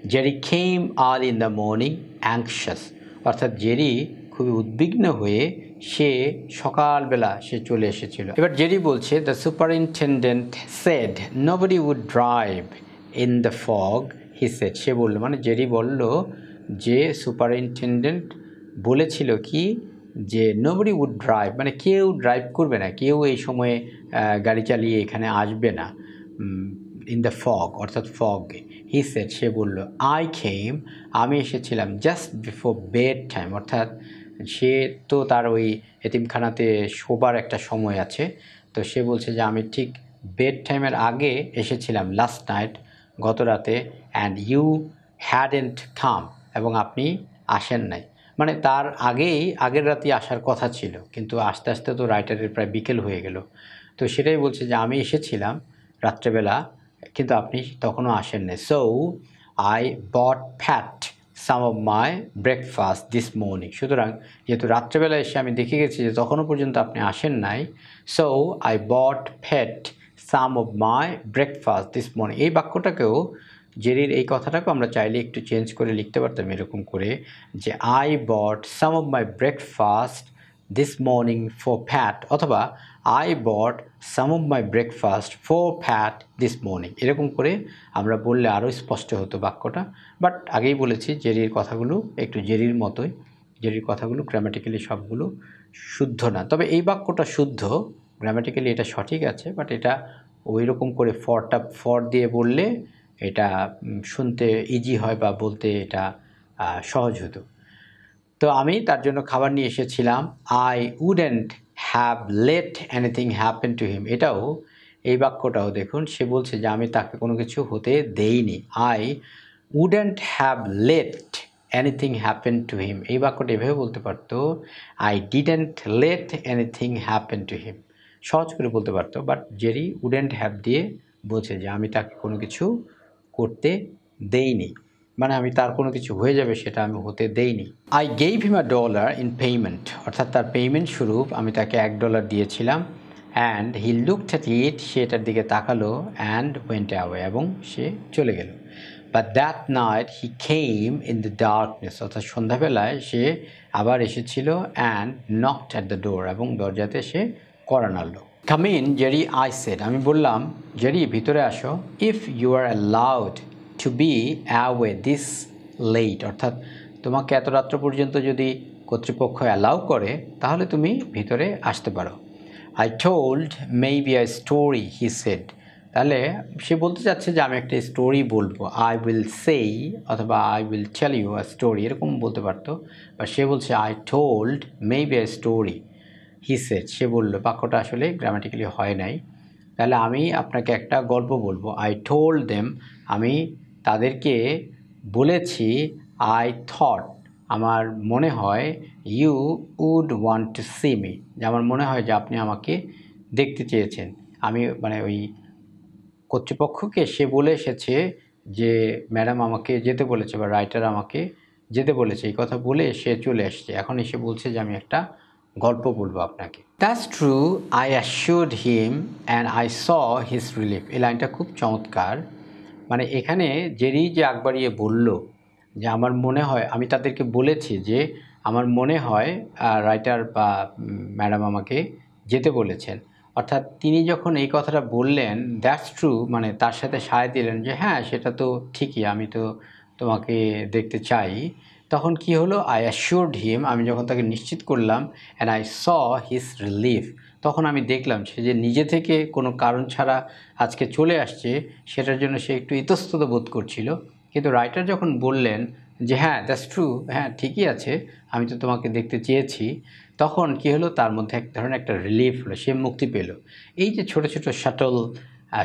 Jerry came all in the morning anxious অর্থাৎ জেরি খুবই উদ্বিগ্ন হয়ে সে সকালবেলা সে চলে এসেছিল। এবার জেরি বলছে the superintendent said nobody would drive in the fog he said সে বলল মানে জেরি বলল যে সুপারিনটেন্ডেন্ট বলেছিল কি যে নোবডি উড ড্রাইভ মানে কেউ ড্রাইভ করবে না, কেউ এই সময়ে গাড়ি চালিয়ে এখানে আসবে না ইন দ্য ফগ অর্থাৎ ফগ হি সেড সে বলল আই খেম আমি এসেছিলাম জাস্ট বিফোর বেড টাইম অর্থাৎ সে তো তার ওই এতিমখানাতে শোবার একটা সময় আছে। তো সে বলছে যে, আমি ঠিক বেড টাইমের আগে এসেছিলাম লাস্ট নাইট গত রাতে অ্যান্ড ইউ হ্যাডেন্ট কাম এবং আপনি আসেন নাই। মানে তার আগেই, আগের রাতে আসার কথা ছিল, কিন্তু আস্তে আস্তে তো রাইটারের প্রায় বিকেল হয়ে গেল। তো সেটাই বলছে যে, আমি এসেছিলাম রাত্রেবেলা, কিন্তু আপনি তখনও আসেন নাই। So I bought Pat some of my breakfast this morning সুতরাং যেহেতু রাত্রেবেলা এসে আমি দেখে গেছি যে তখনও পর্যন্ত আপনি আসেন নাই so I bought Pat some of my breakfast this morning এই বাক্যটাকেও জেরির এই কথাটাকেও আমরা চাইলে একটু চেঞ্জ করে লিখতে পারতাম এরকম করে যে I bought some of my breakfast this morning for Pat অথবা I bought some of my breakfast for Pat this morning এরকম করে আমরা বললে আরও স্পষ্ট হতো বাক্যটা। বাট আগেই বলেছি, জেরির কথাগুলো একটু জেরির মতোই। জেরির কথাগুলো গ্রামাটিক্যালি সবগুলো শুদ্ধ না। তবে এই বাক্যটা শুদ্ধ। গ্রামাটিক্যালি এটা সঠিক আছে বাট এটা ওই রকম করে ফরটা ফর দিয়ে বললে এটা শুনতে ইজি হয় বা বলতে এটা সহজ হতো। তো আমি তার জন্য খাবার নিয়ে এসেছিলাম। I wouldn't have let anything happen to him এটাও, এই বাক্যটাও দেখুন, সে বলছে যে আমি তাকে কোনো কিছু হতে দেইনি। I wouldn't have let anything happen to him এই বাক্যটা এভাবে বলতে পারতো I didn't let anything happen to him সহজ করে বলতে পারতো বাট জেরি উডেন্ট হ্যাভ দিয়ে বলছে যে, আমি তাকে কোনো কিছু করতে দেইনি। মানে আমি তার কোনো কিছু হয়ে যাবে সেটা আমি হতে দেইনি। I gave him a dollar in payment অর্থাৎ তার পেমেন্ট স্বরূপ আমি তাকে এক ডলার দিয়েছিলাম and he look at it সে এটার দিকে তাকালো অ্যান্ড ওয়েন্ট অ্যাওয়ে এবং সে চলে গেল। But that night he came in the darkness অর্থাৎ সন্ধ্যাবেলায় সে আবার এসেছিল and knocked at the door এবং দরজাতে সে করা নাড়ল। Come in Jerry I said আমি বললাম জেরি ভিতরে আসো। If you are allowed to be away this late অর্থাৎ তোমাকে এত রাত্র পর্যন্ত যদি কর্তৃপক্ষ অ্যালাউ করে, তাহলে তুমি ভিতরে আসতে পারো। I told maybe I story he said তাহলে সে বলতে চাচ্ছে যে আমি একটা স্টোরি বলব। আই উইল সেই অথবা I will tell you a story এরকম বলতে পারতো। বা সে বলছে I told maybe a story he said সে বলল, বাক্যটা আসলে গ্রামাটিক্যালি হয় নাই। তাহলে আমি আপনাকে একটা গল্প বলব। আই টোল্ড দেম আমি তাদেরকে বলেছি আই থট আমার মনে হয় you would want to see me যে আমার মনে হয় যে আপনি আমাকে দেখতে চেয়েছেন। আমি মানে ওই কর্তৃপক্ষকে সে বলে এসেছে যে, ম্যাডাম আমাকে যেতে বলেছে বা রাইটার আমাকে যেতে বলেছে। এই কথা বলে সে চলে এসছে। এখন এসে বলছে যে, আমি একটা গল্প বলব আপনাকে। That's true I assured him and I saw his relief এই লাইনটা খুব চমৎকার। মানে এখানে জেরি যে আকবরিয়ে বলল যে, আমার মনে হয়, আমি তাদেরকে বলেছি যে, আমার মনে হয় রাইটার বা ম্যাডাম আমাকে যেতে বলেছেন। অর্থাৎ তিনি যখন এই কথাটা বললেন দ্যাটস ট্রু মানে তার সাথে সায় দিলেন যে হ্যাঁ সেটা তো ঠিকই, আমি তো তোমাকে দেখতে চাই। তখন কি হলো? আই অ্যাসিওর্ড হিম আমি যখন তাকে নিশ্চিত করলাম and I saw his relief তখন আমি দেখলাম সে যে নিজে থেকে কোনো কারণ ছাড়া আজকে চলে আসছে, সেটার জন্য সে একটু ইতস্তত বোধ করছিল। কিন্তু রাইটার যখন বললেন যে হ্যাঁ দ্যাটস ট্রু হ্যাঁ ঠিকই আছে, আমি তো তোমাকে দেখতে চেয়েছি। তখন কি হলো? তার মধ্যে এক ধরনের একটা রিলিফ হলো, সে মুক্তি পেল। এই যে ছোট ছোট শাটল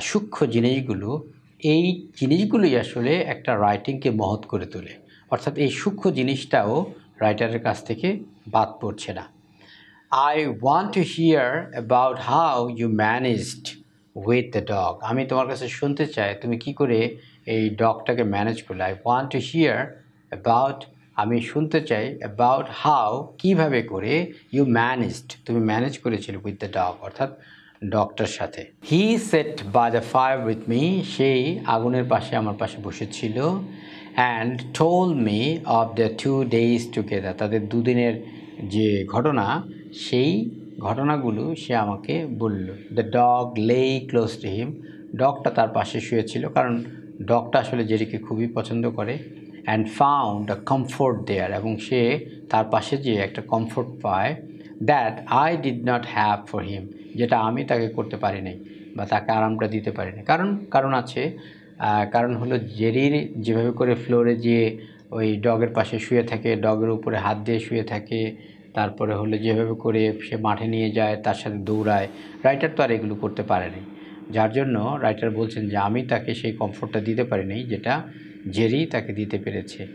সূক্ষ্ম জিনিসগুলো, এই জিনিসগুলোই আসলে একটা রাইটিংকে মহৎ করে তোলে। অর্থাৎ এই সূক্ষ্ম জিনিসটাও রাইটারের কাছ থেকে বাদ পড়ছে না। I want to hear about how you managed with the dog আমি তোমার কাছে শুনতে চাই, তুমি কি করে এই ডগটাকে ম্যানেজ করলে? I want to hear about আমি শুনতে চাই অ্যাবাউট হাউ কীভাবে করে ইউ ম্যানেজড তুমি ম্যানেজ করেছিলে উইথ দ্য ডগ অর্থাৎ ডগটার সাথে। He sat by the fire with me সেই আগুনের পাশে আমার পাশে বসেছিল and told me of the two days together তাদের দুদিনের যে ঘটনা, সেই ঘটনাগুলো সে আমাকে বলল। The dog lay close to him ডগটা তার পাশে শুয়েছিল, কারণ ডগটা আসলে জেরিকে খুবই পছন্দ করে। And found a comfort there এবং সে তার পাশে যে একটা কমফোর্ট পায় that I did not have for him যেটা আমি তাকে করতে পারি নাই বা তাকে আরামটা দিতে পারি না কারণ কারণ আছে কারণ হলো জেরির যেভাবে করে ফ্লোরে যে ওই ডগের পাশে শুয়ে থাকে ডগের উপরে হাত দিয়ে শুয়ে থাকে, তারপরে হলো যেভাবে করে সে মাঠে নিয়ে যায়, তার সাথে দৌড়ায় রাইটার তো আর এগুলো করতে পারেনি। যার জন্য রাইটার বলছেন যে আমি তাকে সেই কমফোর্টটা দিতে পারিনি, যেটা জেরি তাকে দিতে পেরেছে।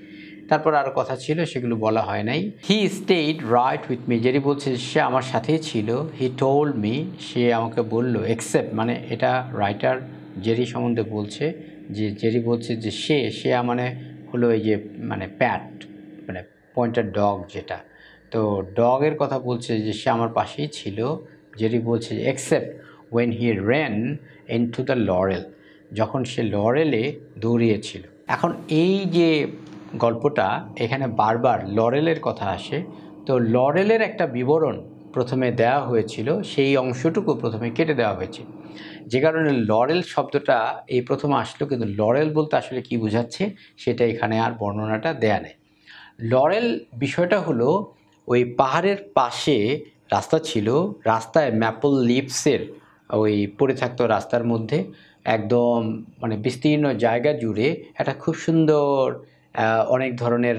তারপর আরও কথা ছিল, সেগুলো বলা হয় নাই। He stayed right with me Jerry বলছে সে আমার সাথেই ছিল। হি টোল্ড মি সে আমাকে বলল এক্সেপ্ট মানে এটা রাইটার জেরি সম্বন্ধে বলছে যে, জেরি বলছে যে সে সে মানে হলো এই যে মানে প্যাট মানে পয়েন্টার ডগ যেটা। তো ডগের কথা বলছে যে সে আমার পাশেই ছিল। জেরি বলছে যে except when he ran in to the laurel যখন সে লরেলে দৌড়িয়েছিল। এখন এই যে গল্পটা, এখানে বারবার লরেলের কথা আসে, তো লরেলের একটা বিবরণ প্রথমে দেওয়া হয়েছিল, সেই অংশটুকু প্রথমে কেটে দেওয়া হয়েছে। যে কারণে লরেল শব্দটা এই প্রথম আসলো, কিন্তু লরেল বলতে আসলে কি বোঝাচ্ছে, সেটা এখানে আর বর্ণনাটা দেয়া নেই। লরেল বিষয়টা হলো, ওই পাহাড়ের পাশে রাস্তা ছিল, রাস্তায় ম্যাপল লিপসের ওই পড়ে থাকতো রাস্তার মধ্যে একদম মানে বিস্তীর্ণ জায়গা জুড়ে একটা খুব সুন্দর অনেক ধরনের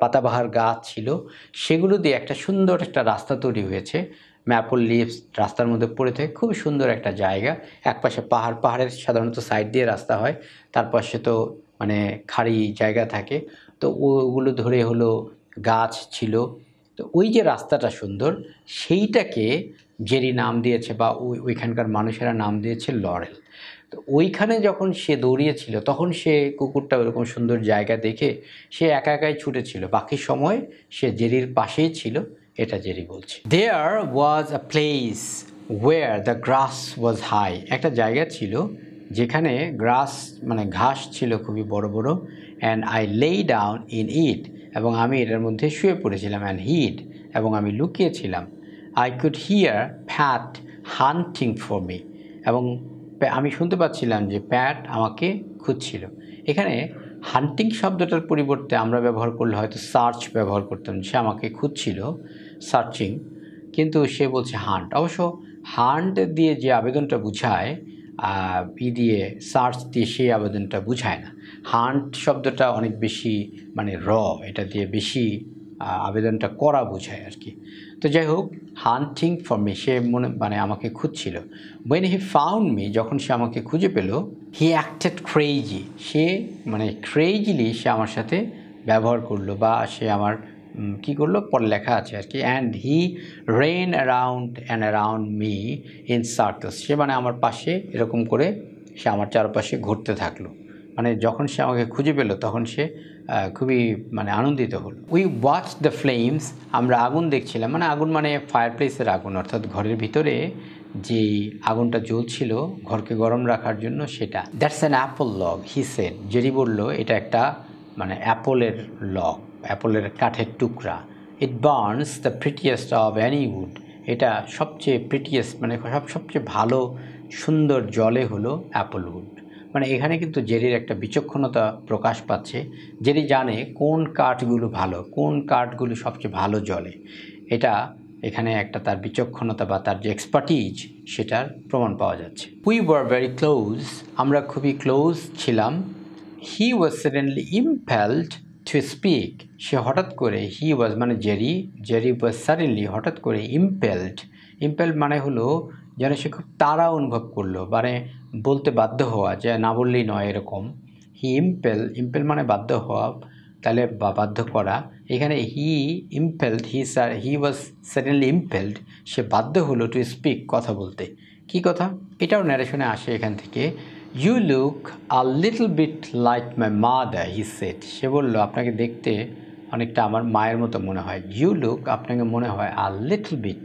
পাতাবাহার গাছ ছিল। সেগুলো দিয়ে একটা সুন্দর একটা রাস্তা তৈরি হয়েছে। ম্যাপল লিভস রাস্তার মধ্যে পড়ে থাকে। খুব সুন্দর একটা জায়গা। এক পাশে পাহাড়, পাহাড়ের সাধারণত সাইড দিয়ে রাস্তা হয়। তার পাশে তো মানে খাড়ি জায়গা থাকে। তো ওগুলো ধরে হলো গাছ ছিল। তো ওই যে রাস্তাটা সুন্দর, সেইটাকে জেরি নাম দিয়েছে বা ওই, ওইখানকার মানুষেরা নাম দিয়েছে লরেল। তো ওইখানে যখন সে দৌড়িয়েছিল, তখন সে কুকুরটা ওরকম সুন্দর জায়গা দেখে সে একা একাই ছুটেছিল। বাকি সময় সে জেরির পাশেই ছিল, এটা জেরি বলছে। There was a place where the grass was high একটা জায়গা ছিল যেখানে গ্রাস মানে ঘাস ছিল খুবই বড় বড় and I lay down in it এবং আমি এটার মধ্যে শুয়ে পড়েছিলাম অ্যান্ড হিট এবং আমি লুকিয়েছিলাম। I could hear Pat hunting for me এবং আমি শুনতে পাচ্ছিলাম যে প্যাট আমাকে খুঁজছিল। এখানে হান্টিং শব্দটার পরিবর্তে আমরা ব্যবহার করলে হয়তো সার্চ ব্যবহার করতাম। সে আমাকে খুঁজছিল সার্চিং, কিন্তু সে বলছে হান্ট। অবশ্য হান্ট দিয়ে যে আবেদনটা বুঝায় ই দিয়ে সার্চ দিয়ে সেই আবেদনটা বুঝায় না। হান্ট শব্দটা অনেক বেশি মানে র, এটা দিয়ে বেশি আবেদনটা করা বোঝায় আর কি। তো যাই হোক, হান্টিং ফর মি, সে মনে মানে আমাকে খুঁজছিল। ওয়েন হি ফাউন্ড মি যখন সে আমাকে খুঁজে পেল হি অ্যাক্টেড ক্রেইজি সে মানে ক্রেইজিলি সে আমার সাথে ব্যবহার করল বা সে আমার কি করল? পরে লেখা আছে আর কি and he ran around and around me in circles সে মানে আমার পাশে এরকম করে সে আমার চারপাশে ঘুরতে থাকল। মানে যখন সে আমাকে খুঁজে পেল, তখন সে খুবই মানে আনন্দিত হলো। উই ওয়াচ দ্য ফ্লেমস আমরা আগুন দেখছিলাম মানে আগুন মানে ফায়ার প্লেসের আগুন, অর্থাৎ ঘরের ভিতরে যে আগুনটা জ্বলছিল ঘরকে গরম রাখার জন্য সেটা। That's an apple log he said Jerry বলল, এটা একটা মানে অ্যাপলের লগ অ্যাপলের কাঠের টুকরা। It burns the prettiest of any wood এটা সবচেয়ে প্রিটিয়েস্ট মানে সব, সবচেয়ে ভালো, সুন্দর জলে হলো অ্যাপল উড মানে এখানে কিন্তু জেরির একটা বিচক্ষণতা প্রকাশ পাচ্ছে। জেরি জানে কোন কাঠগুলো ভালো, কোন কাঠগুলো সবচেয়ে ভালো জলে। এটা এখানে একটা তার বিচক্ষণতা বা তার যে এক্সপার্টিজ সেটার প্রমাণ পাওয়া যাচ্ছে। উই ওয়ার ভেরি ক্লোজ আমরা খুবই ক্লোজ ছিলাম। He was suddenly impelled to speak সে হঠাৎ করে হি ওয়াজ মানে জেরি জেরি ওয়াজ সাডেনলি হঠাৎ করে ইম্পেলড ইম্পেলড মানে হলো যেন সে খুব তাড়া অনুভব করল মানে বলতে বাধ্য হওয়া, যে না বললেই নয় এরকম। হি ইম্পেল ইম্পেল মানে বাধ্য হওয়া, তাহলে বা বাধ্য করা। এখানে হি ইম্পেলড হি স্যার হি ওয়াজ সাডেনলি ইম্পেলড সে বাধ্য হলো টু স্পিক কথা বলতে। কি কথা? এটাও ন্যারেশনে আসে এখান থেকে। You look a little bit like my mother he said সে বলল, আপনাকে দেখতে অনেকটা আমার মায়ের মতো মনে হয়। ইউ লুক আপনাকে মনে হয় আ লিটল বিট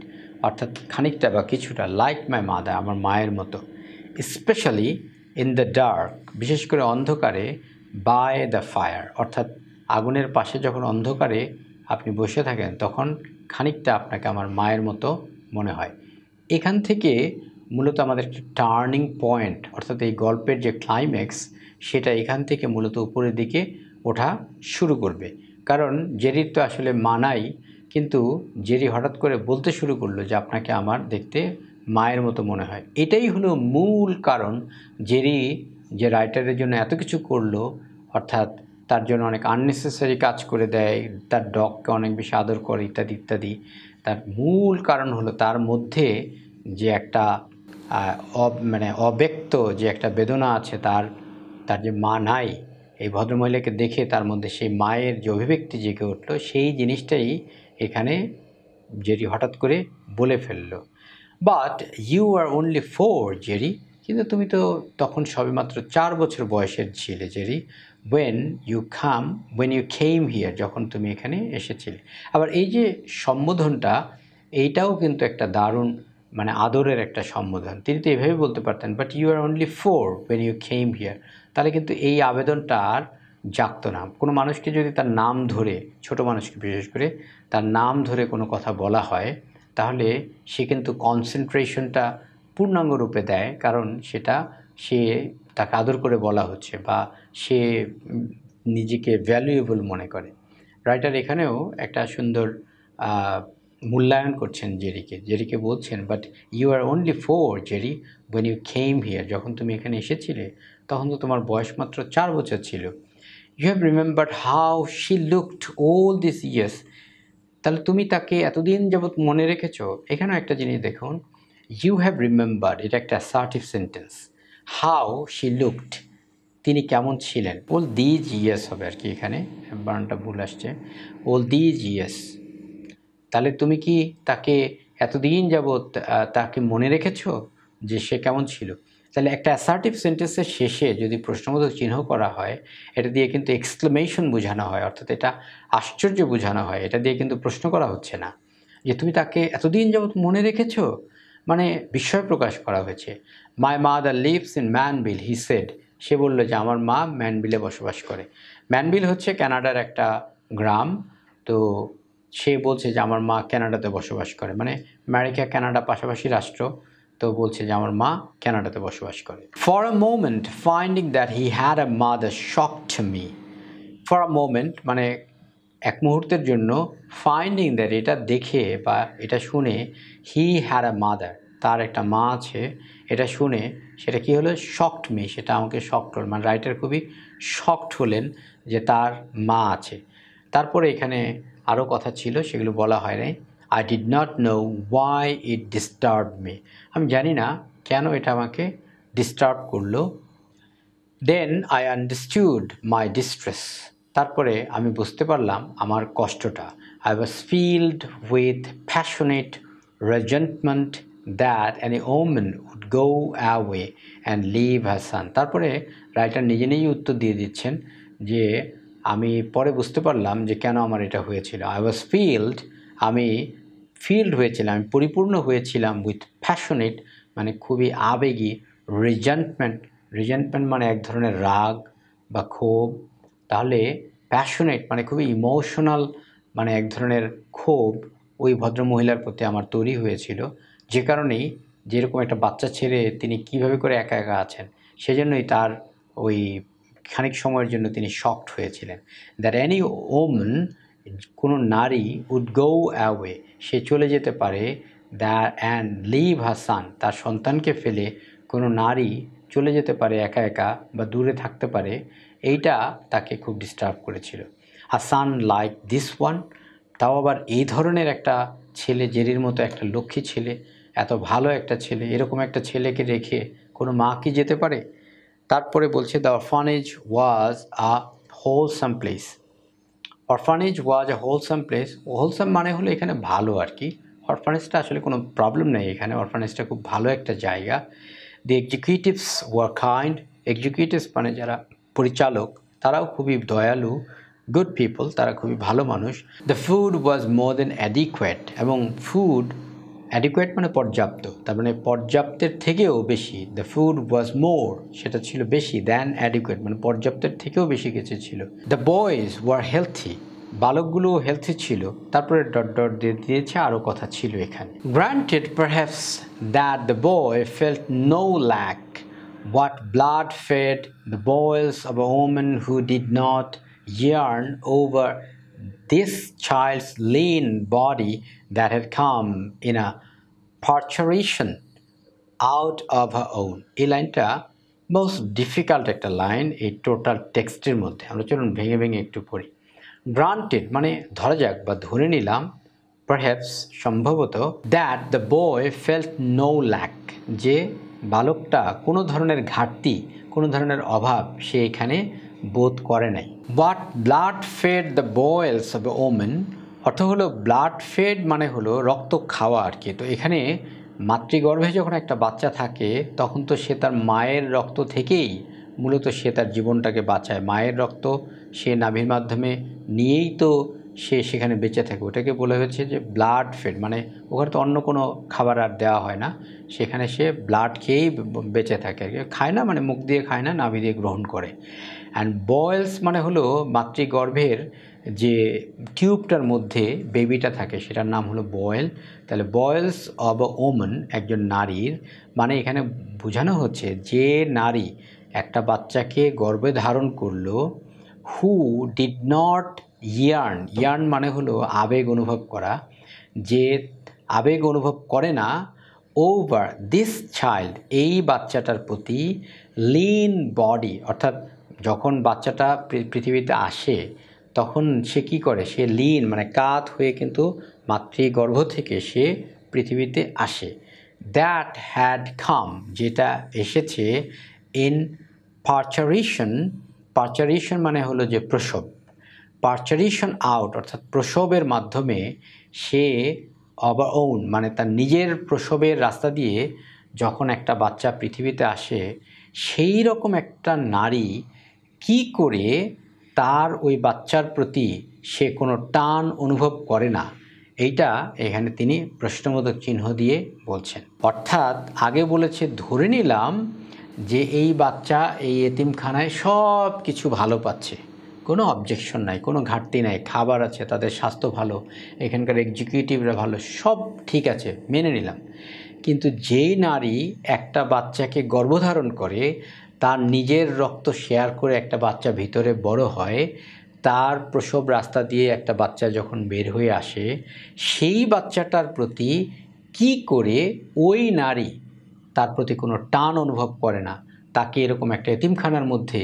অর্থাৎ খানিকটা বা কিছুটা লাইক মাই মাদার আমার মায়ের মতো। স্পেশালি ইন দ্য ডার্ক বিশেষ করে অন্ধকারে বাই দ্য ফায়ার অর্থাৎ আগুনের পাশে যখন অন্ধকারে আপনি বসে থাকেন, তখন খানিকটা আপনাকে আমার মায়ের মতো মনে হয়। এখান থেকে মূলত আমাদের একটি টার্নিং পয়েন্ট অর্থাৎ এই গল্পের যে ক্লাইম্যাক্স সেটা এখান থেকে মূলত উপরের দিকে ওঠা শুরু করবে। কারণ জেরির তো আসলে মানাই কিন্তু জেরি হঠাৎ করে বলতে শুরু করল যে আপনাকে আমার দেখতে মায়ের মতো মনে হয়। এটাই হলো মূল কারণ জেরি যে রাইটারের জন্য এত কিছু করল, অর্থাৎ তার জন্য অনেক আননেসেসারি কাজ করে দেয়, তার ডগকে অনেক বেশি আদর করে, ইত্যাদি ইত্যাদি। তার মূল কারণ হলো তার মধ্যে যে একটা মানে অব্যক্ত যে একটা বেদনা আছে তার তার যে মা নাই, এই ভদ্রমহিলাকে দেখে তার মধ্যে সেই মায়ের যে অভিব্যক্তি জেগে উঠল, সেই জিনিসটাই এখানে জেরি হঠাৎ করে বলে ফেলল। But you are only four Jerry. কিন্তু তুমি তো তখন সবেমাত্র চার বছর বয়সের ছিলে, Jerry. When you came when you came here যখন তুমি এখানে এসেছিলে। আবার এই যে সম্বোধনটা, এইটাও কিন্তু একটা দারুণ মানে আদরের একটা সম্বোধন। তিনি তো এভাবে বলতে পারতেন but you are only four when you came here তাহলে কিন্তু এই আবেদনটা আর জাগতো না। কোনো মানুষকে যদি তার নাম ধরে, ছোট মানুষকে বিশেষ করে, তার নাম ধরে কোনো কথা বলা হয়, তাহলে সে কিন্তু কনসেন্ট্রেশনটা পূর্ণাঙ্গ রূপে দেয়, কারণ সেটা সে তাকে আদর করে বলা হচ্ছে বা সে নিজেকে ভ্যালুয়েবল মনে করে। রাইটার এখানেও একটা সুন্দর মূল্যায়ন করছেন জেরিকে। জেরিকে বলছেন but you are only four Jerry when you came here যখন তুমি এখানে এসেছিলে, তখন তো তোমার বয়স মাত্র চার বছর ছিল। You have remembered how she looked all this years তাহলে তুমি তাকে এতদিন যাবৎ মনে রেখেছো? এখানেও একটা জিনিস দেখুন। ইউ হ্যাভ রিমেম্বার্ড এটা একটা assertive sentence how she looked তিনি কেমন ছিলেন? ওল দি জিএস হবে আর কি এখানে, বানানটা ভুল আসছে। ওল দিজ ইয়েস তাহলে তুমি কি তাকে এতদিন যাবৎ তাকে মনে রেখেছ যে সে কেমন ছিল? তাহলে একটা অ্যাসার্টিভ সেন্টেন্সের শেষে যদি প্রশ্নবোধক চিহ্ন করা হয়, এটা দিয়ে কিন্তু এক্সক্লেমেশন বোঝানো হয়, অর্থাৎ এটা আশ্চর্য বোঝানো হয়, এটা দিয়ে কিন্তু প্রশ্ন করা হচ্ছে না। যে তুমি তাকে এতদিন যাবৎ মনে রেখেছ? মানে বিস্ময় প্রকাশ করা হয়েছে। My mother lives in Manville he said সে বলল যে আমার মা ম্যানবিলে বসবাস করে। ম্যানবিল হচ্ছে কানাডার একটা গ্রাম। তো সে বলছে যে আমার মা ক্যানাডাতে বসবাস করে। মানে আমেরিকা, কানাডা পাশাপাশি রাষ্ট্র। তো বলছে যে আমার মা কানাডাতে বসবাস করে। For a moment finding that he had a mother shock me for a moment মানে এক মুহূর্তের জন্য ফাইন্ডিং দ্যাট এটা দেখে বা এটা শুনে হি হ্যাড আ মাদার তার একটা মা আছে। এটা শুনে সেটা কি হলো? শকড মি সেটা আমাকে শকড হল। মানে রাইটার খুবই শকড হলেন যে তার মা আছে। তারপরে এখানে আরও কথা ছিল, সেগুলো বলা হয় নাই। I did not know why it disturb me আমি জানি না কেন এটা আমাকে ডিস্টার্ব করল। Then I understood my distress তারপরে আমি বুঝতে পারলাম আমার কষ্টটা। I was filled with passionate resentment that an woman go away and leave her son. তারপরে রাইটার নিজে নিজেই উত্তর দিয়ে দিচ্ছেন যে, আমি পরে বুঝতে পারলাম যে কেন আমার এটা হয়েছিল। আই ওয়াজ ফিল্ড আমি ফিল্ড হয়েছিলাম, আমি পরিপূর্ণ হয়েছিলাম উইথ প্যাশনেট মানে খুবই আবেগী রিজেন্টমেন্ট রিজেন্টমেন্ট মানে এক ধরনের রাগ বা ক্ষোভ। তাহলে প্যাশনেট মানে খুবই ইমোশনাল মানে এক ধরনের ক্ষোভ ওই ভদ্রমহিলার প্রতি আমার তৈরি হয়েছিল। যে কারণেই যেরকম একটা বাচ্চা ছেড়ে তিনি কীভাবে করে একা একা আছেন, সেজন্যই তার ওই খানিক সময়ের জন্য তিনি শকড হয়েছিলেন। দ্যাট এনি ওমন কোনো নারী উড গো অ্যাওয়ে সে চলে যেতে পারে দ্য অ্যান্ড লিভ হাসান তার সন্তানকে ফেলে কোনো নারী চলে যেতে পারে একা একা বা দূরে থাকতে পারে, এইটা তাকে খুব ডিস্টার্ব করেছিল। হাসান লাইক দিস ওয়ান তাও আবার এই ধরনের একটা ছেলে, জেরির মতো একটা লক্ষ্মী ছেলে এত ভালো একটা ছেলে, এরকম একটা ছেলেকে রেখে কোনো মা কি যেতে পারে? তারপরে বলছে the orphanage was a wholesome place orphanage was a wholesome place wholesome মানে হলো এখানে ভালো আর কি। অরফানেজটা আসলে কোনো প্রবলেম নেই এখানে। অরফানেজটা খুব ভালো একটা জায়গা। The executives were kind executives মানে যারা পরিচালক, তারাও খুবই দয়ালু গুড পিপল তারা খুবই ভালো মানুষ। The food was more than adequate এবং ফুড অ্যাডিকুয়েট মানে পর্যাপ্ত। তার মানে পর্যাপ্তের থেকেও বেশি। দ্য ফুড ওয়াজ মোর সেটা ছিল বেশি দ্যান অ্যাডিকুয়েট মানে পর্যাপ্তের থেকেও বেশি কিছু ছিল। দ্য বয়েজ ওয়ার হেলথি বালকগুলো হেলথি ছিল। তারপরে ডট ডট দিয়ে দিয়েছে আরও কথা ছিল এখানে। Granted perhaps that the boy felt no lack what blood fed the boils of a woman who did not yearn over this child's lean body that had come in a parturition out of her own. এই লাইনটা most difficult একটা লাইন এই total টেক্সটের মধ্যে। আমরা চলুন ভেঙে ভেঙে একটু পড়ি। গ্রান্টেড মানে ধরা যাক বা ধরে নিলাম পারহ্যাপস সম্ভবত that the boy felt no lack যে বালকটা কোনো ধরনের ঘাটতি, কোনো ধরনের অভাব সে এখানে বোধ করে নাই। What blood fed the bowels of women অর্থ হলো ব্লাড ফেড মানে হলো রক্ত খাওয়া আর কি। তো এখানে মাতৃগর্ভে যখন একটা বাচ্চা থাকে, তখন তো সে তার মায়ের রক্ত থেকেই মূলত সে তার জীবনটাকে বাঁচায়। মায়ের রক্ত সে নাভির মাধ্যমে নিয়েই তো সে সেখানে বেঁচে থাকে। ওটাকে বলে হয়েছে যে ব্লাড ফেড মানে ওখানে তো অন্য কোনো খাবার আর দেওয়া হয় না। সেখানে সে ব্লাড খেয়েই বেঁচে থাকে আর কি। খায় না মানে মুখ দিয়ে খায় না, নাভি দিয়ে গ্রহণ করে। অ্যান্ড বয়েলস মানে হলো মাতৃগর্ভের যে টিউবটার মধ্যে বেবিটা থাকে, সেটার নাম হলো বয়েল। তাহলে বয়েলস অব ওমন, একজন নারীর মানে এখানে বোঝানো হচ্ছে যে নারী একটা বাচ্চাকে গর্ভে ধারণ করল who did not yearn yearn মানে হলো আবেগ অনুভব করা, যে আবেগ অনুভব করে না ওভার দিস চাইল্ড এই বাচ্চাটার প্রতি লিন বডি অর্থাৎ যখন বাচ্চাটা পৃথিবীতে আসে তখন সে কি করে? সে লিন মানে কাত হয়ে কিন্তু মাতৃগর্ভ থেকে সে পৃথিবীতে আসে। দ্যাট হ্যাড খাম যেটা এসেছে ইন পার্চারেশন পার্চারেশন মানে হলো যে প্রসব। পার্চারেশন আউট অর্থাৎ প্রসবের মাধ্যমে সে অবার ওন মানে তার নিজের প্রসবের রাস্তা দিয়ে যখন একটা বাচ্চা পৃথিবীতে আসে, সেই রকম একটা নারী কি করে তার ওই বাচ্চার প্রতি সে কোনো টান অনুভব করে না। এইটা এখানে তিনি প্রশ্নবোধক চিহ্ন দিয়ে বলছেন। অর্থাৎ আগে বলেছে, ধরে নিলাম যে এই বাচ্চা এই এতিমখানায় সব কিছু ভালো পাচ্ছে। কোনো অবজেকশন নাই, কোনো ঘাটতি নাই, খাবার আছে, তাদের স্বাস্থ্য ভালো, এখানকার এক্সিকিউটিভরা ভালো, সব ঠিক আছে, মেনে নিলাম। কিন্তু যেই নারী একটা বাচ্চাকে গর্ভধারণ করে তার নিজের রক্ত শেয়ার করে একটা বাচ্চা ভিতরে বড় হয়, তার প্রসব রাস্তা দিয়ে একটা বাচ্চা যখন বের হয়ে আসে, সেই বাচ্চাটার প্রতি কি করে ওই নারী তার প্রতি কোনো টান অনুভব করে না, তাকে এরকম একটা এতিমখানার মধ্যে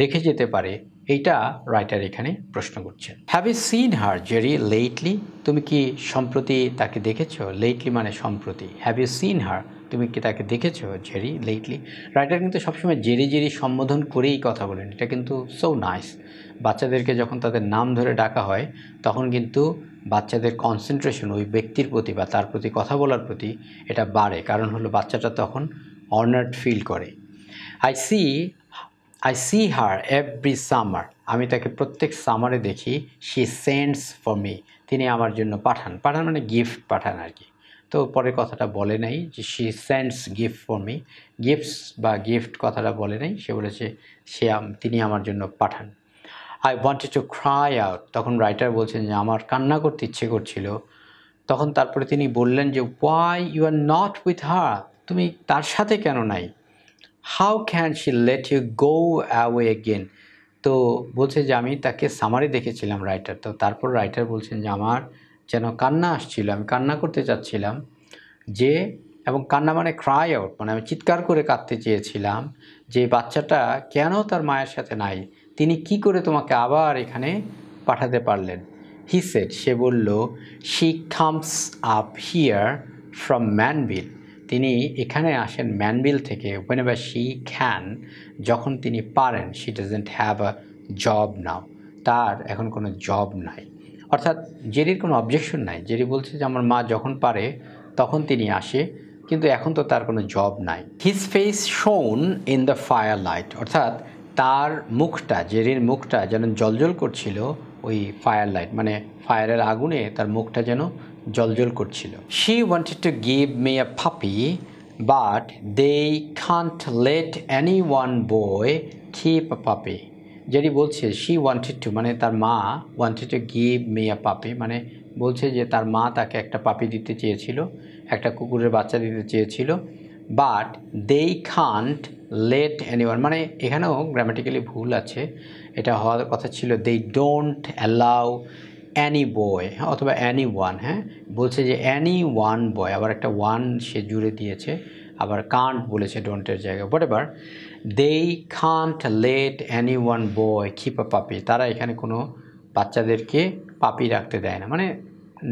রেখে যেতে পারে, এইটা রাইটার এখানে প্রশ্ন করছেন। Have you seen her Jerry lately তুমি কি সম্প্রতি তাকে দেখেছ? লেটলি মানে সম্প্রতি। হ্যাভ ইউ সিন হার তুমি কি তাকে দেখেছ, জেরি লেটলি রাইটার কিন্তু সবসময় জেরি জেরি সম্বোধন করেই কথা বলেন। এটা কিন্তু সো নাইস বাচ্চাদেরকে যখন তাদের নাম ধরে ডাকা হয়, তখন কিন্তু বাচ্চাদের কনসেন্ট্রেশন ওই ব্যক্তির প্রতি বা তার প্রতি কথা বলার প্রতি এটা বাড়ে। কারণ হলো বাচ্চাটা তখন অনার্ড ফিল করে। I see I see her every summer আমি তাকে প্রত্যেক সামারে দেখি। শি সেন্ডস ফর মি তিনি আমার জন্য পাঠান। পাঠান মানে গিফট পাঠান আর কি। তো পরের কথাটা বলে নাই যে she sends gift for me gifts বা গিফট কথাটা বলে নাই, সে বলেছে সে তিনি আমার জন্য পাঠান। I wanted to cry out তখন রাইটার বলছেন যে আমার কান্না করতে ইচ্ছে করছিল। তখন তারপরে তিনি বললেন যে why you are not with her তুমি তার সাথে কেন নাই? How can she let you go away again তো বলছে যে, আমি তাকে সামারি দেখেছিলাম রাইটার তো তারপর রাইটার বলছেন যে, আমার যেন কান্না আসছিল, আমি কান্না করতে চাচ্ছিলাম যে, এবং কান্না মানে ক্রাই আউট মানে আমি চিৎকার করে কাঁদতে চেয়েছিলাম যে বাচ্চাটা কেন তার মায়ের সাথে নাই? তিনি কি করে তোমাকে আবার এখানে পাঠাতে পারলেন? হি সেট সে বলল she comes up here from Mannville তিনি এখানে আসেন ম্যানবিল থেকে ওয়েন এভার শি ক্যান যখন তিনি পারেন she doesn't have a job now তার এখন কোনো জব নাই। অর্থাৎ জেরির কোনো অবজেকশন নাই। জেরি বলছে যে, আমার মা যখন পারে, তখন তিনি আসে। কিন্তু এখন তো তার কোনো জব নাই। His face shone in the fire light অর্থাৎ তার মুখটা, জেরির মুখটা যেন জলজল করছিল, ওই ফায়ার লাইট মানে ফায়ারের আগুনে তার মুখটা যেন জলজল করছিল। She wanted to give me a puppy but they can't let any one boy keep puppy যেটি বলছে শি ওয়ান্টেড টু মানে তার মা wanted to give me a puppy মানে বলছে যে তার মা তাকে একটা পাপি দিতে চেয়েছিল, একটা কুকুরের বাচ্চা দিতে চেয়েছিল but they can't let anyone মানে এখানেও গ্রামাটিক্যালি ভুল আছে, এটা হওয়ার কথা ছিল they don't allow any boy অথবা অ্যানি ওয়ান হ্যাঁ বলছে যে অ্যানি ওয়ান বয় আবার একটা ওয়ান সে জুড়ে দিয়েছে, আবার কান্ট বলেছে ডোন্টের জায়গায় whatever they can't let any one boy keep puppy তারা এখানে কোনো বাচ্চাদেরকে পাপি রাখতে দেয় না। মানে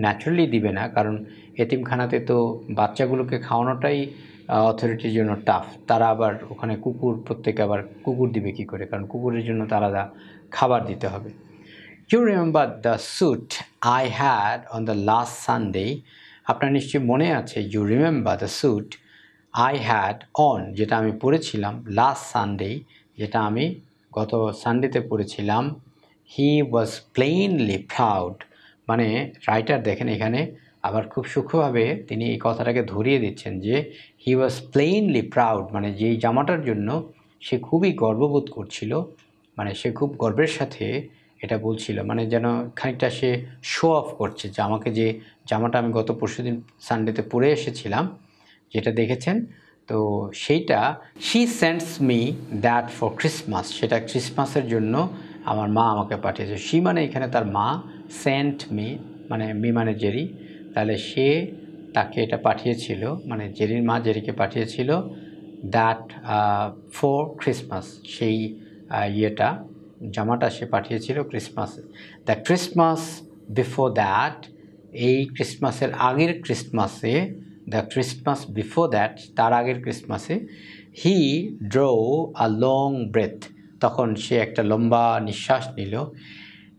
ন্যাচারালি দিবে না, কারণ এতিমখানাতে তো বাচ্চাগুলোকে খাওয়ানোটাই অথরিটির জন্য টাফ তারা আবার ওখানে কুকুর, প্রত্যেকে আবার কুকুর দিবে কী করে? কারণ কুকুরের জন্য তো আলাদা খাবার দিতে হবে। You remember the suit I had on the last Sunday আপনার নিশ্চয়ই মনে আছে you remember the suit I had on যেটা আমি পড়েছিলাম লাস্ট সানডে যেটা আমি গত সানডেতে পড়েছিলাম। হি ওয়াজ প্লেইনলি প্রাউড মানে রাইটার দেখেন এখানে আবার খুব সূক্ষ্মভাবে তিনি এই কথাটাকে ধরিয়ে দিচ্ছেন যে হি ওয়াজ প্লেইনলি প্রাউড মানে যেই জামাটার জন্য সে খুবই গর্ববোধ করছিল মানে সে খুব গর্বের সাথে এটা বলছিল মানে যেন খানিকটা সে শো অফ করছে যে আমাকে যে জামাটা আমি গত পরশু দিন সানডেতে পরে এসেছিলাম যেটা দেখেছেন, তো সেইটা she sends me that for Christmas সেটা ক্রিসমাসের জন্য আমার মা আমাকে পাঠিয়েছে। শি মানে এখানে তার মা সেন্ট মি মানে মি মানে জেরি। তাহলে সে তাকে এটা পাঠিয়েছিল মানে জেরির মা জেরিকে পাঠিয়েছিল দ্যাট ফর ক্রিসমাস সেই ইয়েটা, জামাটা সে পাঠিয়েছিল ক্রিসমাসে দ্য ক্রিসমাস বিফোর দ্যাট এই ক্রিসমাসের আগের ক্রিসমাসে দ্য ক্রিসমাস বিফোর দ্যাট তার আগের ক্রিসমাসে he drew a long breath তখন সে একটা লম্বা নিঃশ্বাস নিল।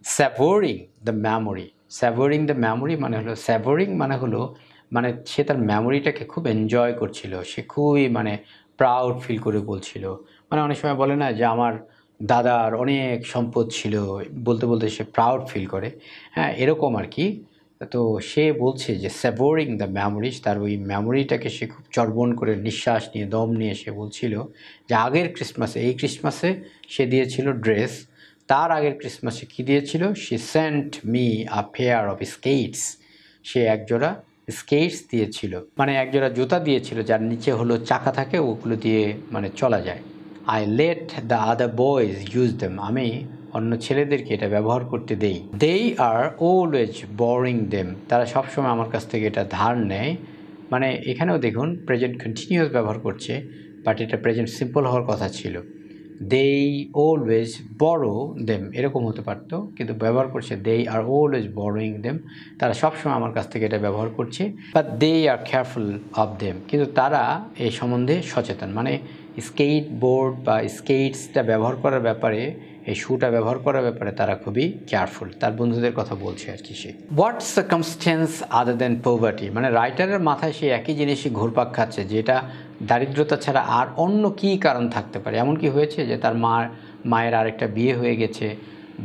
Savouring the memory savouring the memory মানে হলো স্যাভোরিং মানে হলো মানে সে তার মেমোরিটাকে খুব এনজয় করছিল। সে খুবই মানে প্রাউড ফিল করে বলছিল। মানে অনেক সময় বলে না যে, আমার দাদার অনেক সম্পদ ছিল। বলতে বলতে সে প্রাউড ফিল করে। হ্যাঁ এরকম আর কি। তো সে বলছে যে স্যাভোরিং দ্য মেমোরিজ তার ওই মেমোরিটাকে সে খুব চর্বণ করে, নিঃশ্বাস নিয়ে, দম নিয়ে সে বলছিল যে, আগের ক্রিসমাসে এই ক্রিসমাসে সে দিয়েছিল ড্রেস তার আগের ক্রিসমাসে কী দিয়েছিল? সে sent me a pair of skates সে একজোড়া স্কেটস দিয়েছিল। মানে একজোড়া জুতা দিয়েছিল, যার নিচে হলো চাকা থাকে, ওগুলো দিয়ে মানে চলা যায়। I let the other boys use them আমি অন্য ছেলেদেরকে এটা ব্যবহার করতে দেই। দেই আর অলওয়েজ বোরিং দেম তারা সবসময় আমার কাছ থেকে এটা ধার নেয়। মানে এখানেও দেখুন প্রেজেন্ট কন্টিনিউয়াস ব্যবহার করছে বাট এটা প্রেজেন্ট সিম্পল হওয়ার কথা ছিল। দেই অলওয়েজ বড়ো দেম এরকম হতে পারতো, কিন্তু ব্যবহার করছে দেই আর অলওয়েজ বড়োয়িং দেম তারা সবসময় আমার কাছ থেকে এটা ব্যবহার করছে but they are careful of them কিন্তু তারা এই সম্বন্ধে সচেতন। মানে স্কেট বোর্ড বা স্কেটসটা ব্যবহার করার ব্যাপারে এই শুটা ব্যবহার করার ব্যাপারে তারা খুবই কেয়ারফুল তার বন্ধুদের কথা বলছে আর কি সে। What circumstance other than poverty মানে রাইটারের মাথায় সে একই জিনিসই ঘুরপাক খাচ্ছে, যেটা দারিদ্রতা ছাড়া আর অন্য কী কারণ থাকতে পারে? এমন কি হয়েছে যে তার মা মায়ের আরেকটা বিয়ে হয়ে গেছে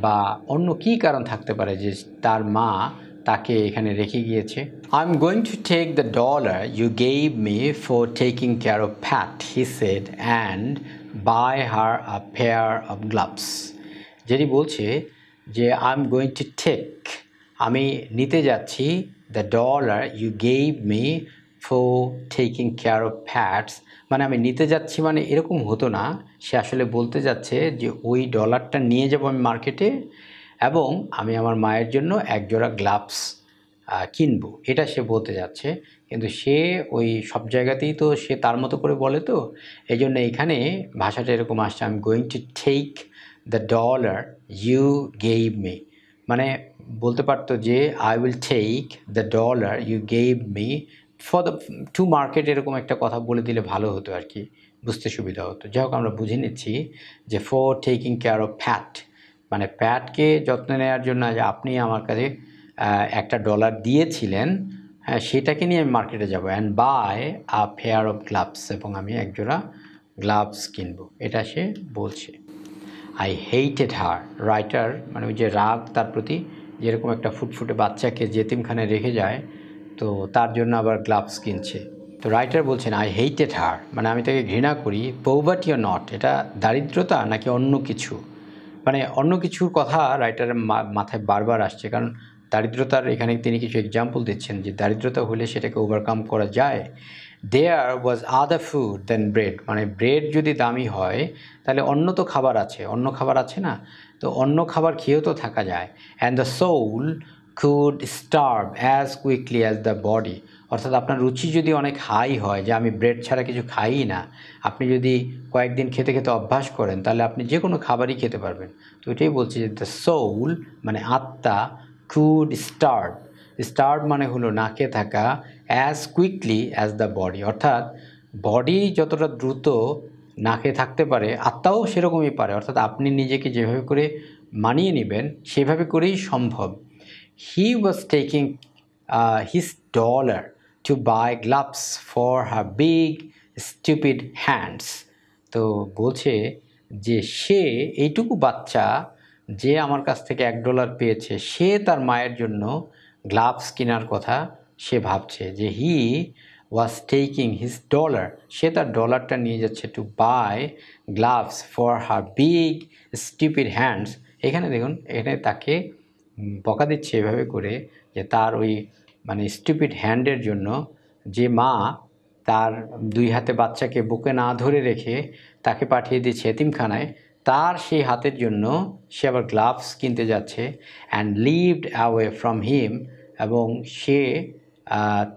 বা অন্য কী কারণ থাকতে পারে যে তার মা তাকে এখানে রেখে গিয়েছে? I am going to take the dollar you gave me for taking care of Pat he said and buy her a pair of gloves যেটি বলছে যে I am going to take আমি নিতে যাচ্ছি the dollar you gave me for taking care of Pat's মানে আমি নিতে যাচ্ছি মানে এরকম হতো না। সে আসলে বলতে যাচ্ছে যে, ওই ডলারটা নিয়ে যাব আমি মার্কেটে এবং আমি আমার মায়ের জন্য একজোড়া গ্লাভস কিনবো। এটা সে বলতে যাচ্ছে। কিন্তু সে ওই সব জায়গাতেই তো সে তার মতো করে বলে তো এই জন্য এখানে ভাষাটা এরকম আসছে I am going to take the dollar you gave me মানে বলতে পারতো যে I will take the dollar you gave me for the to market এরকম একটা কথা বলে দিলে ভালো হতো আর কি, বুঝতে সুবিধা হতো। যাই হোক, আমরা বুঝে নিচ্ছি যে for taking care of Pat মানে ফ্যাটকে যত্ন নেওয়ার জন্য আপনি আমার কাছে একটা ডলার দিয়েছিলেন হ্যাঁ সেটাকে নিয়ে আমি মার্কেটে যাব। And buy a pair of gloves এবং আমি একজোড়া গ্লাভস কিনবো। এটা সে বলছে। আই হেইটেড হার রাইটার মানে ওই যে রাগ তার প্রতি যেরকম একটা ফুটফুটে বাচ্চাকে যেতিমখানে রেখে যায়, তো তার জন্য আবার গ্লাভস কিনছে। তো রাইটার বলছেন আই হেইটেড হার মানে আমি তাকে ঘৃণা করি। পৌবাটি ও নট এটা দারিদ্রতা নাকি অন্য কিছু? মানে অন্য কিছুর কথা রাইটারের মাথায় বারবার আসছে। কারণ দারিদ্রতার এখানে তিনি কিছু এক্সাম্পল দিচ্ছেন যে দারিদ্রতা হলে সেটাকে ওভারকাম করা যায়। There was other food than bread মানে ব্রেড যদি দামি হয়, তাহলে অন্য তো খাবার আছে, অন্য খাবার আছে না? তো অন্য খাবার খেয়েও তো থাকা যায়। And the soul could starve as quickly as the body অর্থাৎ আপনার রুচি যদি অনেক হাই হয়, যে আমি ব্রেড ছাড়া কিছু খাই না, আপনি যদি কয়েকদিন খেতে খেতে অভ্যাস করেন, তাহলে আপনি যে কোনো খাবারই খেতে পারবেন। তো এটাই বলছি যে দ্য সোল মানে আত্মা কুড স্টার্ভ স্টার্ভ মানে হলো নাকে থাকা as quickly as the body অর্থাৎ বডি যতটা দ্রুত নাকে থাকতে পারে, আত্মাও সেরকমই পারে। অর্থাৎ আপনি নিজেকে যেভাবে করে মানিয়ে নেবেন, সেভাবে করেই সম্ভব। He was taking his dollar to buy gloves for her big stupid hands তো বলছে যে সে এইটুকু বাচ্চা যে আমার কাছ থেকে এক ডলার পেয়েছে, সে তার মায়ের জন্য গ্লাভস কেনার কথা সে ভাবছে যে he was taking his dollar. সে তার ডলারটা নিয়ে যাচ্ছে to buy gloves for her big stupid hands. এখানে দেখুন, এখানে তাকে বকা দিচ্ছে এভাবে করে যে তার ওই মানে স্টিপিড হ্যান্ডের জন্য যে মা তার দুই হাতে বাচ্চাকে বুকে না ধরে রেখে তাকে পাঠিয়ে দিচ্ছে এতিমখানায়। তার সেই হাতের জন্য সে আবার গ্লাভস কিনতে যাচ্ছে and lived away from him এবং সে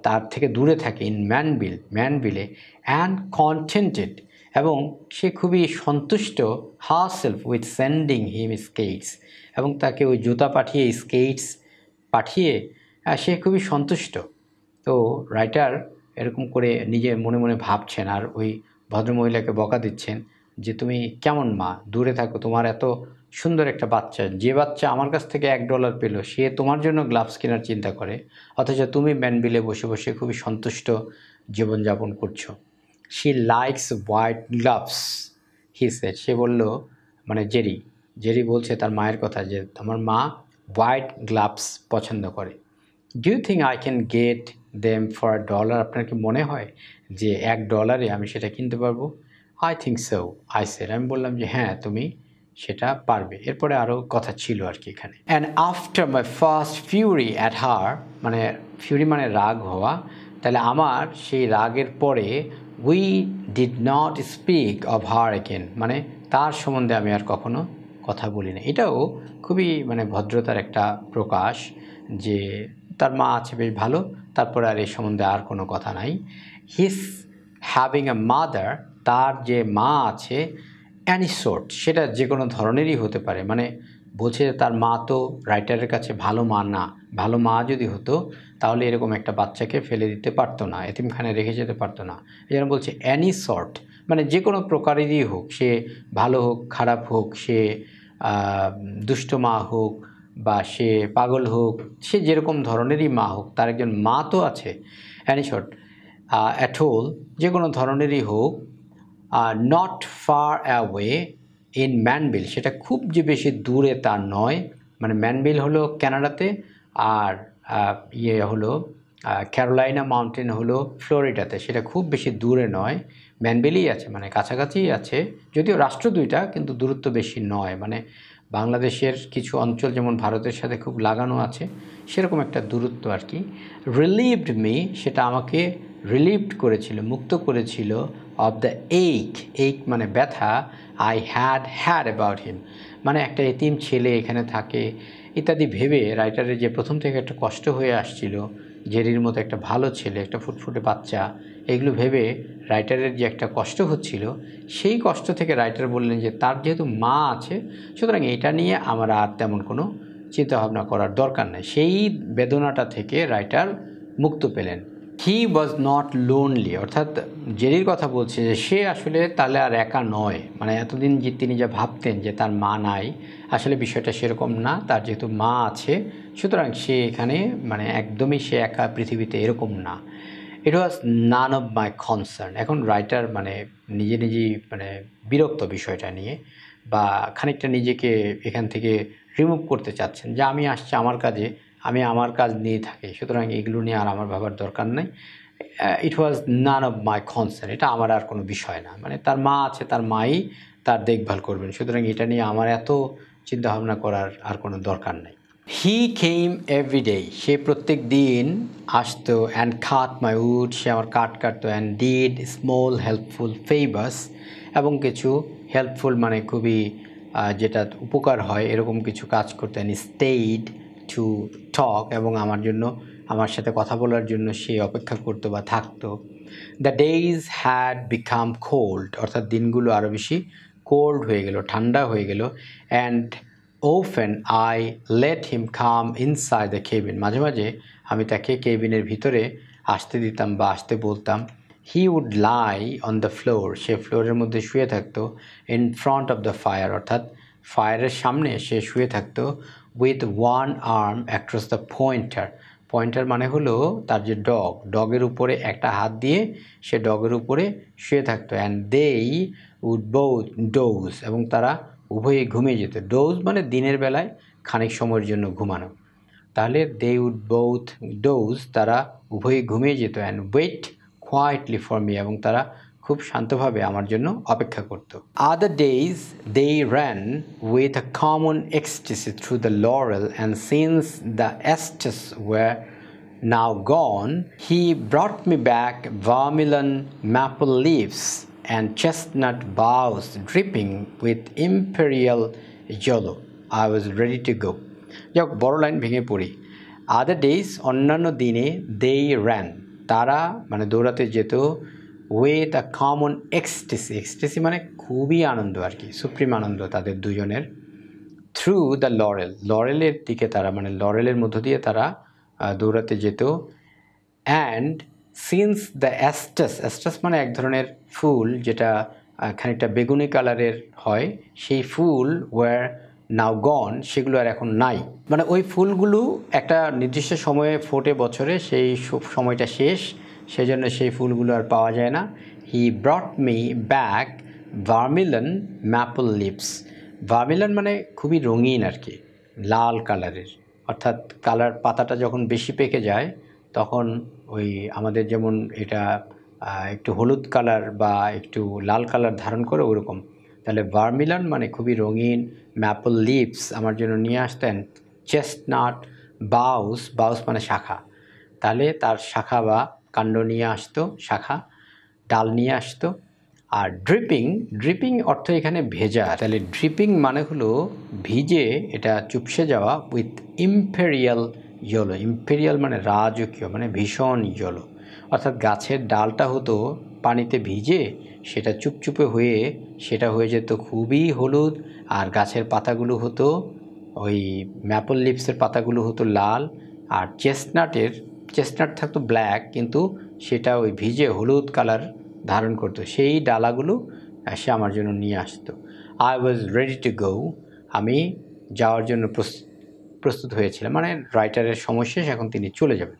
তার থেকে দূরে থাকে ইন ম্যানবিল ম্যানবিলে অ্যান্ড কন্টেন্টেড এবং সে খুবই সন্তুষ্ট herself with sending him skates এবং তাকে ওই জুতা পাঠিয়ে স্কেটস পাঠিয়ে সে খুবই সন্তুষ্ট। তো রাইটার এরকম করে নিজে মনে মনে ভাবছেন আর ওই ভদ্রমহিলাকে বকা দিচ্ছেন। যে তুমি কেমন মা? দূরে থাকো, তোমার এত সুন্দর একটা বাচ্চা। যে বাচ্চা আমার কাছ থেকে এক ডলার পেল, সে তোমার জন্য গ্লাভস কেনার চিন্তা করে। অথচ তুমি ম্যানবিলে বসে বসে খুবই সন্তুষ্ট জীবনযাপন করছ। She likes white gloves he said সে বলল মানে জেরি জেরি বলছে তার মায়ের কথা যে আমার মা হোয়াইট গ্লাভস পছন্দ করে। Do you think I can get them for dollar আপনার কি মনে হয় যে এক ডলারে আমি সেটা কিনতে পারব? I think so I said আমি বললাম যে হ্যাঁ তুমি সেটা পারবে। এরপরে আরও কথা ছিল আর কি এখানে। And after my first fury at her মানে ফিউরি মানে রাগ হওয়া, তাহলে আমার সেই রাগের পরে we did not speak of her again মানে তার সম্বন্ধে আমি আর কখনো কথা বলি না এটাও খুবই মানে ভদ্রতার একটা প্রকাশ যে তার মা আছে বেশ ভালো, তারপরে আর এই সম্বন্ধে আর কোনো কথা নাই। হিস হ্যাভিং এ মাদার তার যে মা আছে অ্যানি সোর্ট সেটা যে কোনো ধরনেরই হতে পারে। মানে বলছে তার মা তো রাইটারের কাছে ভালো মা না। ভালো মা যদি হতো, তাহলে এরকম একটা বাচ্চাকে ফেলে দিতে পারতো না এতিমখানে রেখে যেতে পারতো না। এই জন্য বলছে অ্যানি মানে যে কোনো প্রকারেরই হোক, সে ভালো হোক, খারাপ হোক, সে দুষ্ট মা হোক বা সে পাগল হোক, সে যেরকম ধরনেরই মা হোক, তার একজন মা তো আছে অ্যানি শর্ট যে কোনো ধরনেরই হোক not far away in Mannville সেটা খুব যে বেশি দূরে তার নয়। মানে ম্যানবিল হলো কানাডাতে আর ইয়ে হলো ক্যারোলাইনা মাউন্টেন হলো ফ্লোরিডাতে সেটা খুব বেশি দূরে নয়। ম্যানবিলই আছে মানে কাছাকাছিই আছে। যদিও রাষ্ট্র দুইটা, কিন্তু দূরত্ব বেশি নয়। মানে বাংলাদেশের কিছু অঞ্চল, যেমন ভারতের সাথে খুব লাগানো আছে, সেরকম একটা দূরত্ব আর কি। রিলিভড মি সেটা আমাকে রিলিভড করেছিল, মুক্ত করেছিল অফ দ্য এইক এইক মানে ব্যথা I had had about him মানে একটা এতিম ছেলে এখানে থাকে, ইত্যাদি ভেবে রাইটারের যে প্রথম থেকে একটা কষ্ট হয়ে আসছিল, জেরির মতো একটা ভালো ছেলে, একটা ফুটফুটে বাচ্চা, এগুলো ভেবে রাইটারের যে একটা কষ্ট হচ্ছিল, সেই কষ্ট থেকে রাইটার বললেন যে, তার যেহেতু মা আছে, সুতরাং এটা নিয়ে আমার আর তেমন কোনো চিন্তাভাবনা করার দরকার নেই। সেই বেদনাটা থেকে রাইটার মুক্ত পেলেন। হি ওয়াজ নট লোনলি অর্থাৎ জেরির কথা বলছে যে সে আসলে তাহলে আর একা নয়। মানে এতদিন যে তিনি যা ভাবতেন যে তার মা নাই, আসলে বিষয়টা সেরকম না। তার যেহেতু মা আছে, সুতরাং সে এখানে মানে একদমই সে একা পৃথিবীতে এরকম না। It was none of my concern এখন রাইটার মানে নিজে নিজেই মানে বিরক্ত বিষয়টা নিয়ে বা খানিকটা নিজেকে এখান থেকে রিমুভ করতে চাচ্ছেন যে আমি আসছি আমার কাজে। আমি আমার কাজ নিয়ে থাকি, সুতরাং এগুলো নিয়ে আর আমার ভাবার দরকার নেই। ইট was none of my concern এটা আমার আর কোনো বিষয় না। মানে তার মা আছে, তার মাই তার দেখভাল করবেন, সুতরাং এটা নিয়ে আমার এত চিন্তাভাবনা করার আর কোনো দরকার নেই। হি কেম এভরিডে সে প্রত্যেক দিন আসতো অ্যান্ড খাট মাই উড সে আমার কাট কাটতো and did small helpful favours এবং কিছু হেল্পফুল মানে খুবই যেটা উপকার হয়, এরকম কিছু কাজ করতো অ্যান্ড স্টেইড টু টক এবং আমার জন্য, আমার সাথে কথা বলার জন্য সে অপেক্ষা করতো বা থাকতো। The days had become cold অর্থাৎ দিনগুলো আরও বেশি কোল্ড হয়ে গেল, ঠান্ডা হয়ে গেল and often I let him come inside the cabin মাঝে মাঝে আমি তাকে কেবিনের ভিতরে আসতে দিতাম বা আসতে বলতাম। He would lie on the floor সে ফ্লোরের মধ্যে শুয়ে থাকতো in front of the fire অর্থাৎ ফায়ারের সামনে সে শুয়ে থাকতো। With one arm across the pointer pointer মানে হলো তার যে ডগ ডগের উপরে একটা হাত দিয়ে সে ডগের উপরে শুয়ে থাকতো। অ্যান্ড দেই উড বোথ ডোজ এবং তারা উভয়ে ঘুমিয়ে যেত। ডোজ মানে দিনের বেলায় খানিক সময়ের জন্য ঘুমানো। তাহলে দে উড বোথ ডোজ তারা উভয়ে ঘুমিয়ে যেত। And wait quietly for me এবং তারা খুব শান্তভাবে আমার জন্য অপেক্ষা করত other days they ran with a common ecstasy through the laurel and since the asters were now gone, he brought me back vermilion maple leaves and chestnut boughs dripping with imperial yellow. I was ready to go. যাক বড় line ভেঙে পড়ি আদার days অন্যান্য দিনে দে ran তারা মানে দৌড়াতে যেত with a common ecstasy ecstasy মানে খুবই আনন্দ আর কি, সুপ্রিম আনন্দ তাদের দুজনের থ্রু দ্য লরেল লরেলের দিকে তারা মানে লরেলের মধ্য দিয়ে তারা দৌড়াতে যেত। And since the asters asters মানে এক ধরনের ফুল যেটা খানিকটা বেগুনি কালারের হয়, সেই ফুল ওয়ার নাও গন সেগুলো আর এখন নাই। মানে ওই ফুলগুলো একটা নির্দিষ্ট সময়ে, ফোটে বছরে, সেই সময়টা শেষ। সেজন্য সেই ফুলগুলো আর পাওয়া যায় না। He brought me back vermilion maple leaves vermilion মানে খুবই রঙিন আর কি, লাল কালারের। অর্থাৎ কালার পাতাটা যখন বেশি পেকে যায়, তখন ওই আমাদের যেমন এটা একটু হলুদ কালার বা একটু লাল কালার ধারণ করে ওরকম। তাহলে ভার্মিলন মানে খুবই রঙিন ম্যাপল লিপস আমার জন্য নিয়ে আসতেন। চেস্টনাট বাউস বাউস মানে শাখা। তাহলে তার শাখা বা কাণ্ড নিয়ে আসতো, শাখা, ডাল নিয়ে আসতো। আর ড্রিপিং ড্রিপিং অর্থ এখানে ভেজা। তাহলে ড্রিপিং মানে হলো ভিজে এটা চুপসে যাওয়া উইথ ইম্পেরিয়াল ইয়েলো ইম্পেরিয়াল মানে রাজকীয় মানে ভীষণ ইয়েলো অর্থাৎ গাছের ডালটা হতো পানিতে ভিজে, সেটা চুপচুপে হয়ে, সেটা হয়ে যেত খুবই হলুদ। আর গাছের পাতাগুলো হতো ওই ম্যাপল লিপসের পাতাগুলো হতো লাল। আর চেস্টনাটের চেস্টনাট থাকতো ব্ল্যাক, কিন্তু সেটা ওই ভিজে হলুদ কালার ধারণ করতো। সেই ডালাগুলো সে আমার জন্য নিয়ে আসতো। I was ready to go আমি যাওয়ার জন্য প্রস- প্রস্তুত হয়েছিলাম। মানে রাইটারের সময় শেষ, এখন তিনি চলে যাবেন।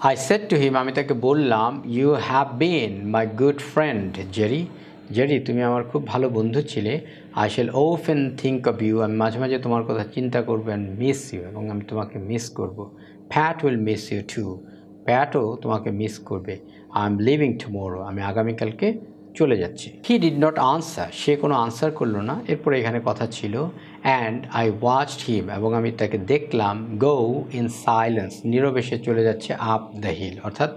আই সেট টু হিম আমি তাকে বললাম you have been my good friend Jerry Jerry তুমি আমার খুব ভালো বন্ধু ছিলে। I shall often think of you আমি মাঝে মাঝে তোমার কথা চিন্তা করব অ্যান্ড মিস ইউ এবং আমি তোমাকে মিস করব। Pat will miss you too প্যাটও তোমাকে মিস করবে। আই এম লিভিং টুমোরো আমি আগামীকালকে চলে যাচ্ছি। হি ডিড নট আনসার সে কোনো আনসার করল না। এরপরে এখানে কথা ছিল অ্যান্ড আই ওয়াচড হিম এবং আমি তাকে দেখলাম গো ইন সাইলেন্স নীরবে সে চলে যাচ্ছে আপ দ্য হিল অর্থাৎ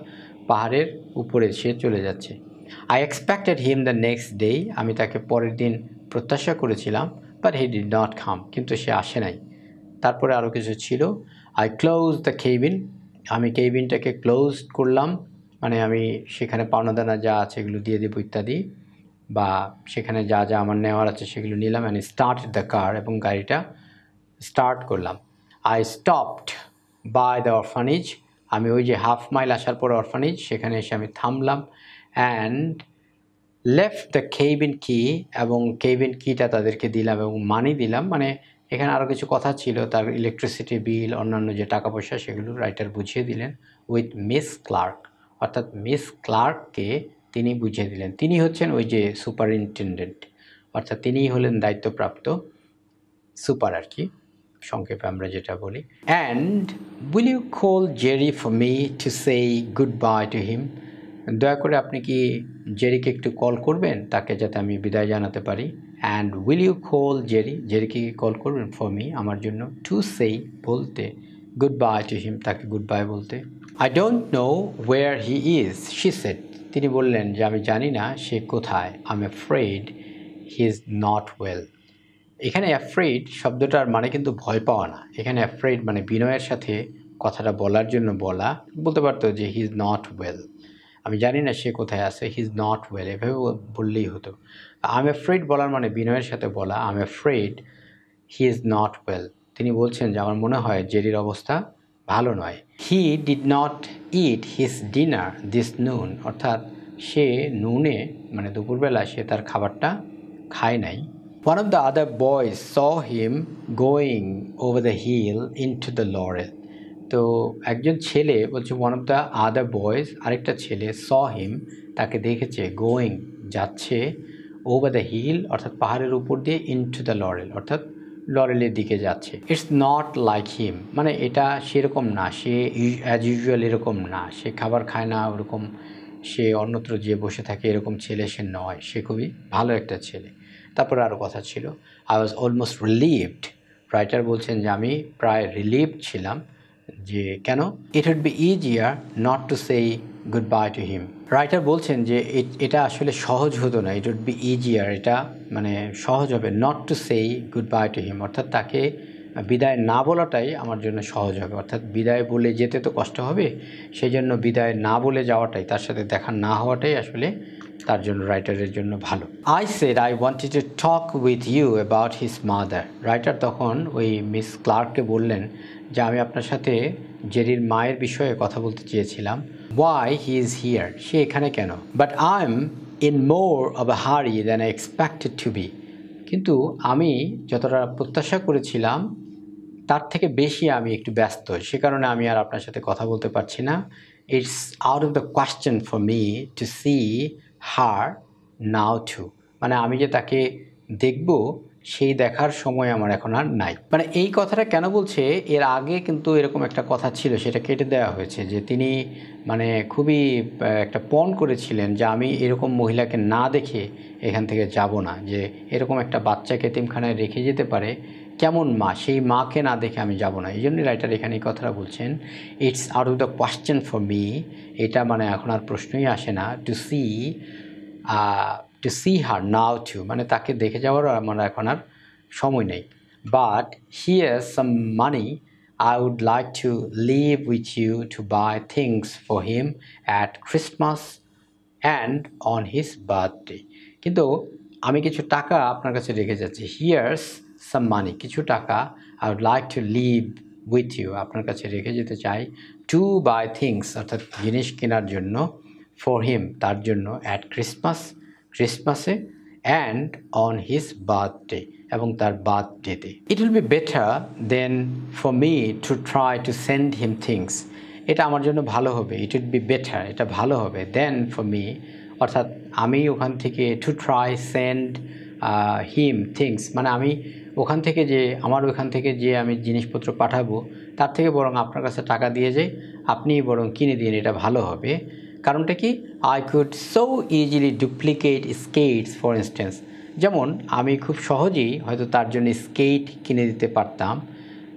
পাহাড়ের উপরে সে চলে যাচ্ছে। I expected him the next day আমি তাকে পরের দিন প্রত্যাশা করেছিলাম বাট হি ডিড নট খাম কিন্তু সে আসে নাই। তারপরে আরও কিছু ছিল। আই ক্লোজ দ্য কেবিন আমি কেবিনটাকে ক্লোজ করলাম মানে আমি সেখানে পাওনাদানা যা আছে এগুলো দিয়ে দেবো ইত্যাদি, বা সেখানে যা যা আমার নেওয়ার আছে সেগুলো নিলাম অ্যান্ড স্টার্ট দ্য কার এবং গাড়িটা স্টার্ট করলাম। I stopped by the orphanage আমি ওই যে হাফ মাইল আসার পর অরফানিজ সেখানে এসে আমি থামলাম and left the cabin key এবং কেবিন কিটা তাদেরকে দিলাম এবং মানি দিলাম মানে এখানে আরও কিছু কথা ছিল, তার ইলেকট্রিসিটি বিল অন্যান্য যে টাকা পয়সা, সেগুলো রাইটার বুঝিয়ে দিলেন উইথ মিস ক্লার্ক অর্থাৎ মিস ক্লার্ককে তিনি বুঝিয়ে দিলেন। তিনি হচ্ছেন ওই যে সুপারিনটেন্ডেন্ট অর্থাৎ তিনিই হলেন দায়িত্বপ্রাপ্ত সুপার আর কি, সংক্ষেপে আমরা যেটা বলি। And will you call Jerry for me to say goodbye to him দয়া করে আপনি কি জেরিকে একটু কল করবেন? তাকে যাতে আমি বিদায় জানাতে পারি। And will you call Jerry জেরিকে call করবেন ফর মি আমার জন্য টু সেই বলতে গুড বাই টু হিম তাকে গুড বাই বলতে। I don't know where he is she said তিনি বললেন যে আমি জানি না সে কোথায়। I am afraid he is not well এখানে অ্যাফ্রেড শব্দটার মানে কিন্তু ভয় পাওয়া না। এখানে অ্যাফ্রেড মানে বিনয়ের সাথে কথাটা বলার জন্য বলা। বলতে পারতো যে হি ইজ নট ওয়েল আমি জানি না সে কোথায় আছে হি ইজ নট ওয়েল এভাবে বললেই হতো। আই এম অ্যাফ্রেড বলার মানে বিনয়ের সাথে বলা। I am afraid he is not well তিনি বলছেন যে, আমার মনে হয় জেরির অবস্থা ভালো নয়। He did not eat his dinner this noon অর্থাৎ সে নুনে মানে দুপুরবেলা সে তার খাবারটা খায় নাই। One of the other boys saw him going over the hill into the laurel. তো একজন ছেলে বলছে one of the other boys আরেকটা ছেলে স হিম তাকে দেখেছে গোয়িং যাচ্ছে। ওভার দ্য হিল অর্থাৎ পাহাড়ের উপর দিয়ে ইনটু দ্য লরেল অর্থাৎ লরেলের দিকে যাচ্ছে। ইটস নট লাইক হিম মানে এটা সেরকম না, সে অ্যাজ ইউজুয়াল এরকম না। সে খাবার খায় না, ওরকম সে অন্যত্র যে বসে থাকে, এরকম ছেলে সে নয়। সে খুবই ভালো একটা ছেলে। তারপরে আরও কথা ছিল I was almost relieved writer বলছেন যে, আমি প্রায় রিলিভড ছিলাম। যে কেন? It would be easier not to say goodbye to him writer বলছেন যে এটা আসলে সহজ হতো না। ইট উড বি ইজিয়ার এটা মানে সহজ হবে not to say goodbye to him অর্থাৎ তাকে বিদায় না বলাটাই আমার জন্য সহজ হবে। অর্থাৎ বিদায় বলে যেতে তো কষ্ট হবে সেই জন্য বিদায় না বলে যাওয়াটাই, তার সাথে দেখা না হওয়াটাই আসলে তার জন্য রাইটারের জন্য ভালো। I said I wanted to talk with you about his mother writer তখন ওই মিস ক্লার্ককে বললেন যে আমি আপনার সাথে জেরির মায়ের বিষয়ে কথা বলতে চেয়েছিলাম। ওয়াই হি ইজ হিয়ার সে এখানে কেন? But I am in more of a hurry than I expected to be কিন্তু আমি যতটা প্রত্যাশা করেছিলাম, তার থেকে বেশি আমি একটু ব্যস্ত। সে কারণে আমি আর আপনার সাথে কথা বলতে পারছি না। It's out of the question for me to see her now to মানে আমি যে তাকে দেখব সেই দেখার সময় আমার এখন আর নাই। মানে এই কথাটা কেন বলছে? এর আগে কিন্তু এরকম একটা কথা ছিল, সেটা কেটে দেওয়া হয়েছে যে তিনি মানে খুবই একটা পণ করেছিলেন যে আমি এরকম মহিলাকে না দেখে এখান থেকে যাব না, যে এরকম একটা বাচ্চাকে এতিমখানায় রেখে যেতে পারে। কেমন মা? সেই মাকে না দেখে আমি যাব না। এই জন্যই রাইটার এখানে এই কথাটা বলছেন it's out of the question for me এটা মানে এখন আর প্রশ্নই আসে না। To see to see her now to মানে তাকে দেখে যাওয়ারও আমার এখন আর সময় নেই। But here some money I would like to leave with you to buy things for him at Christmas and on his birthday কিন্তু আমি কিছু টাকা আপনার কাছে রেখে যাচ্ছি। হিয়ার্স সাম মানি কিছু টাকা I would like to leave with you আপনার কাছে রেখে যেতে চাই। টু বাই থিংস অর্থাৎ জিনিস কেনার জন্য ফর হিম তার জন্য অ্যাট ক্রিসমাস ক্রিসমাসে অ্যান্ড অন হিজ বার্থডে এবং তার বার্থডেতে। It will be better then for me to try to send him things এটা আমার জন্য ভালো হবে। ইট উইড বি বেটার এটা ভালো হবে দেন ফর মি অর্থাৎ আমি ওখান থেকে to try send him things মানে আমি ওখান থেকে যে, আমার ওখান থেকে যে আমি জিনিসপত্র পাঠাবো, তার থেকে বরং আপনার কাছে টাকা দিয়ে যাই। আপনি বরং কিনে দিন, এটা ভালো হবে। কারণটা কি? I could so easily duplicate skates for instance যেমন, আমি খুব সহজেই হয়তো তার জন্য স্কেট কিনে দিতে পারতাম,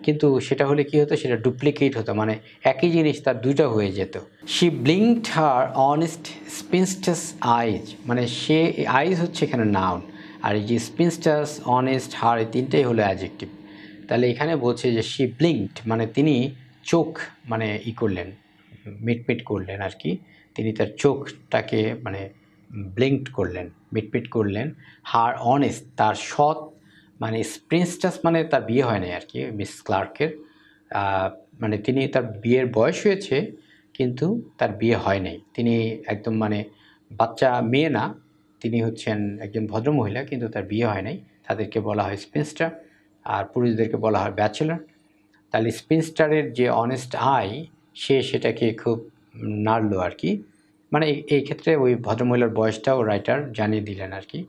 কিন্তু সেটা হলে কি হতো? সেটা ডুপ্লিকেট হতো মানে একই জিনিস তার দুইটা হয়ে যেত। শি ব্লিঙ্কড হার অনেস্ট স্পিনস্টাস আইজ মানে সে আইজ হচ্ছে এখানে নাউন আর এই যে স্পিনস্টাস অনেস্ট হার এই তিনটাই হলো অ্যাজেক্টিভ তাহলে এখানে বলছে যে শি ব্লিঙ্কড মানে তিনি চোখ মানে ই করলেন মিটমিট করলেন আর কি। তিনি তার চোখটাকে মানে ব্লিঙ্কড করলেন, মিটমিট করলেন। হার অনেস্ট, তার সৎ মানে প্রিন্সটাস মানে তার বিয়ে হয় নাই আর কি, মিস ক্লার্কের। মানে তিনি তার বিয়ের বয়স হয়েছে, কিন্তু তার বিয়ে হয় নাই তিনি একদম মানে বাচ্চা মেয়ে না, তিনি হচ্ছেন একজন ভদ্রমহিলা, কিন্তু তার বিয়ে হয় নাই তাদেরকে বলা হয় স্পিনস্টার, আর পুরুষদেরকে বলা হয় ব্যাচেলার। তাহলে স্পিনস্টারের যে অনেস্ট আই সে সেটাকে খুব নাড়লো আর কি। মানে এই- ক্ষেত্রে ওই ভদ্রমহিলার বয়সটাও রাইটার জানিয়ে দিলেন আর কি।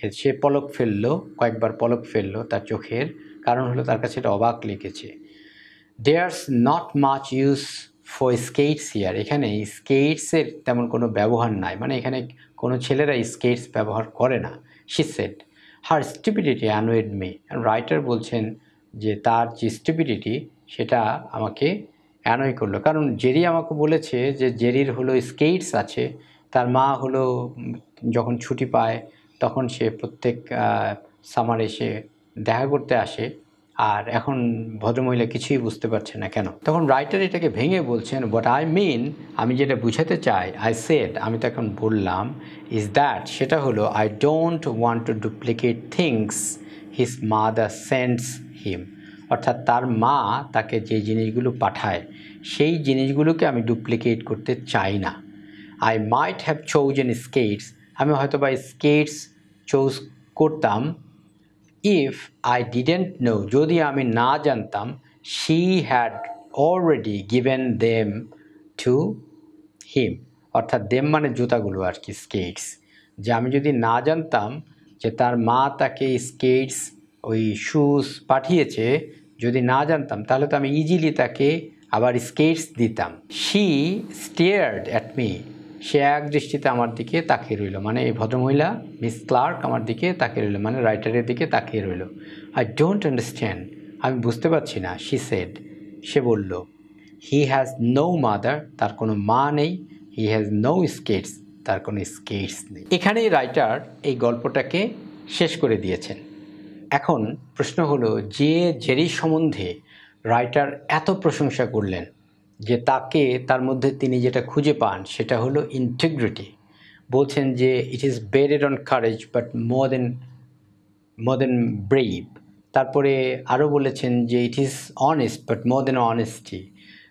সে- সে পলক ফেলল, কয়েকবার পলক ফেলল তার চোখের, কারণ হলো তার কাছে এটা অবাক লেগেছে। There's not much use for skates here এখানে স্কেটসের তেমন কোনো ব্যবহার নাই। মানে এখানে কোনো ছেলেরা স্কেটস ব্যবহার করে না। She said her stupidity annoyed me writer বলছেন যে তার যে স্টিপিডিটি সেটা আমাকে অ্যানয় করল। কারণ জেরি আমাকে বলেছে যে জেরির হলো স্কেটস আছে, তার মা হলো যখন ছুটি পায় তখন সে প্রত্যেক সামার এসে দেখা করতে আসে আর এখন ভদ্রমহিলা কিছুই বুঝতে পারছে না কেন। তখন রাইটার এটাকে ভেঙে বলছেন হোয়াট আই মিন আমি যেটা বুঝাতে চাই আই সেড আমি তখন বললাম ইজ দ্যাট সেটা হলো I don't want to duplicate things his mother sends him অর্থাৎ তার মা তাকে যে জিনিসগুলো পাঠায়, সেই জিনিসগুলোকে আমি ডুপ্লিকেট করতে চাই না। I might have chosen skates আমি হয়তো বা স্কেটস চুজ করতাম ইফ আই ডিডেন্ট নো যদি আমি না জানতাম she had already given them to him অর্থাৎ দেম মানে জুতাগুলো আর কি স্কেটস যে আমি যদি না জানতাম যে তার মা তাকে স্কেটস ওই শুজ পাঠিয়েছে, যদি না জানতাম, তাহলে তো আমি ইজিলি তাকে আবার স্কেটস দিতাম। শি স্টেয়ার্ড অ্যাট মি সে এক দৃষ্টিতে আমার দিকে তাকিয়ে রইল। মানে এই ভদ্রমহিলা মিস ক্লার্ক আমার দিকে তাকিয়ে রইল। মানে রাইটারের দিকে তাকিয়ে রইল। আই ডোন্ট আন্ডারস্ট্যান্ড আমি বুঝতে পারছি না শি সেড সে বলল হি হ্যাজ নো মাদার তার কোনো মা নেই। হি হ্যাজ নো স্কেটস তার কোনো স্কেটস নেই। এখানেই রাইটার এই গল্পটাকে শেষ করে দিয়েছেন। এখন প্রশ্ন হলো, যে জেরি সম্বন্ধে রাইটার এত প্রশংসা করলেন যে তাকে তার মধ্যে তিনি যেটা খুঁজে পান সেটা হলো ইন্টিগ্রিটি বলছেন যে it is bedded on courage but more than more than brave তারপরে আরও বলেছেন যে it is honest but more than honesty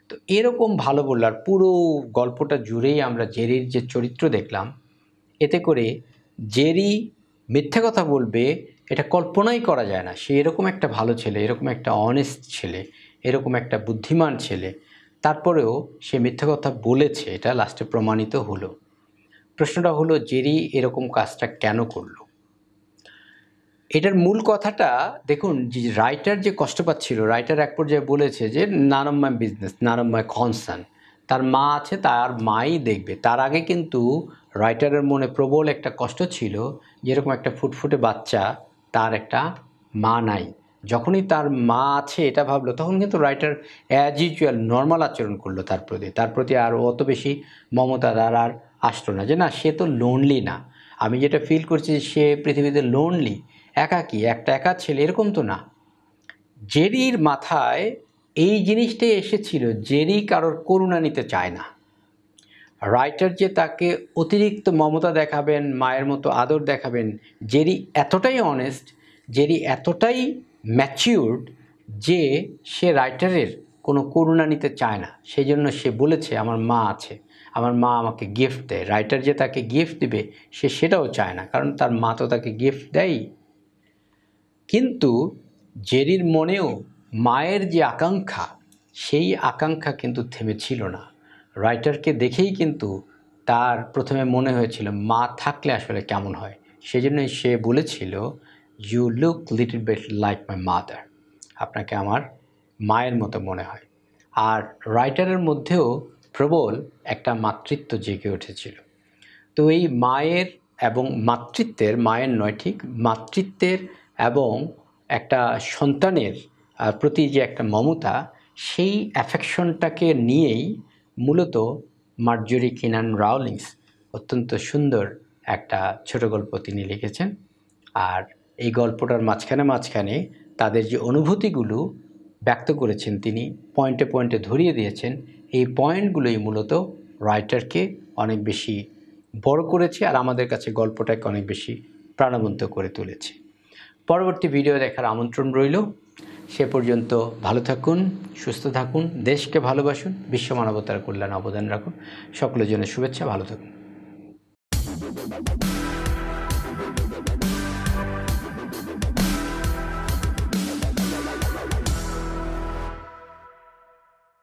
তো এরকম ভালো বললার পুরো গল্পটা জুড়েই আমরা জেরির যে চরিত্র দেখলাম, এতে করে জেরি মিথ্যে কথা বলবে এটা কল্পনাই করা যায় না। সে এরকম একটা ভালো ছেলে, এরকম একটা অনেস্ট ছেলে, এরকম একটা বুদ্ধিমান ছেলে, তারপরেও সে মিথ্যে কথা বলেছে, এটা লাস্টে প্রমাণিত হলো। প্রশ্নটা হলো, জেরি এরকম কাজটা কেন করল? এটার মূল কথাটা, দেখুন, যে রাইটার যে কষ্ট পাচ্ছিল রাইটার এক পর্যায়ে বলেছে যে none of my business none of concern তার মা আছে, তার মাই দেখবে। তার আগে কিন্তু রাইটারের মনে প্রবল একটা কষ্ট ছিল যেরকম একটা ফুটফুটে বাচ্চা তার একটা মা নাই। যখনই তার মা আছে এটা ভাবলো, তখন কিন্তু রাইটার অ্যাজ ইউজুয়াল নর্মাল আচরণ করল তার প্রতি। তার প্রতি আর অত বেশি মমতা তার আর আসলো না যে, না, সে তো লোনলি না। আমি যেটা ফিল করছি সে পৃথিবীতে লোনলি একাকী একটা একা ছেলে এরকম তো না। জেরির মাথায় এই জিনিসটাই এসেছিল, জেরি কারোর করুণা নিতে চায় না। রাইটার যে তাকে অতিরিক্ত মমতা দেখাবেন, মায়ের মতো আদর দেখাবেন জেরি এতটাই অনেস্ট জেরি এতটাই ম্যাচিউরড যে সে রাইটারের কোনো করুণা নিতে চায় না। সেই জন্য সে বলেছে, আমার মা আছে, আমার মা আমাকে গিফট দেয়। রাইটার যে তাকে গিফট দিবে, সে সেটাও চায় না, কারণ তার মা তো তাকে গিফট দেয় কিন্তু জেরির মনেও মায়ের যে আকাঙ্ক্ষা, সেই আকাঙ্ক্ষা কিন্তু থেমেছিল না। রাইটারকে দেখেই কিন্তু তার প্রথমে মনে হয়েছিল, মা থাকলে আসলে কেমন হয়? সেজন্যই সে বলেছিল you look little bit like my mother আপনাকে আমার মায়ের মতো মনে হয়। আর রাইটারের মধ্যেও প্রবল একটা মাতৃত্ব জেগে উঠেছিল। তো এই মায়ের এবং মাতৃত্বের, মায়ের নয়, ঠিক? মাতৃত্বের এবং একটা সন্তানের প্রতি যে একটা মমতা, সেই অ্যাফেকশনটাকে নিয়েই মূলত মার্জরি কিনান রাউলিংস অত্যন্ত সুন্দর একটা ছোট গল্প তিনি লিখেছেন। আর এই গল্পটার মাঝখানে মাঝখানে তাদের যে অনুভূতিগুলো ব্যক্ত করেছেন তিনি, পয়েন্টে পয়েন্টে ধরিয়ে দিয়েছেন, এই পয়েন্টগুলোই মূলত রাইটারকে অনেক বেশি বড় করেছে আর আমাদের কাছে গল্পটাকে অনেক বেশি প্রাণবন্ত করে তুলেছে। পরবর্তী ভিডিও দেখার আমন্ত্রণ রইল। সে পর্যন্ত ভালো থাকুন, সুস্থ থাকুন, দেশকে ভালোবাসুন, বিশ্ব মানবতার কল্যাণে অবদান রাখুন। সকলের জন্য শুভেচ্ছা, ভালো থাকুন।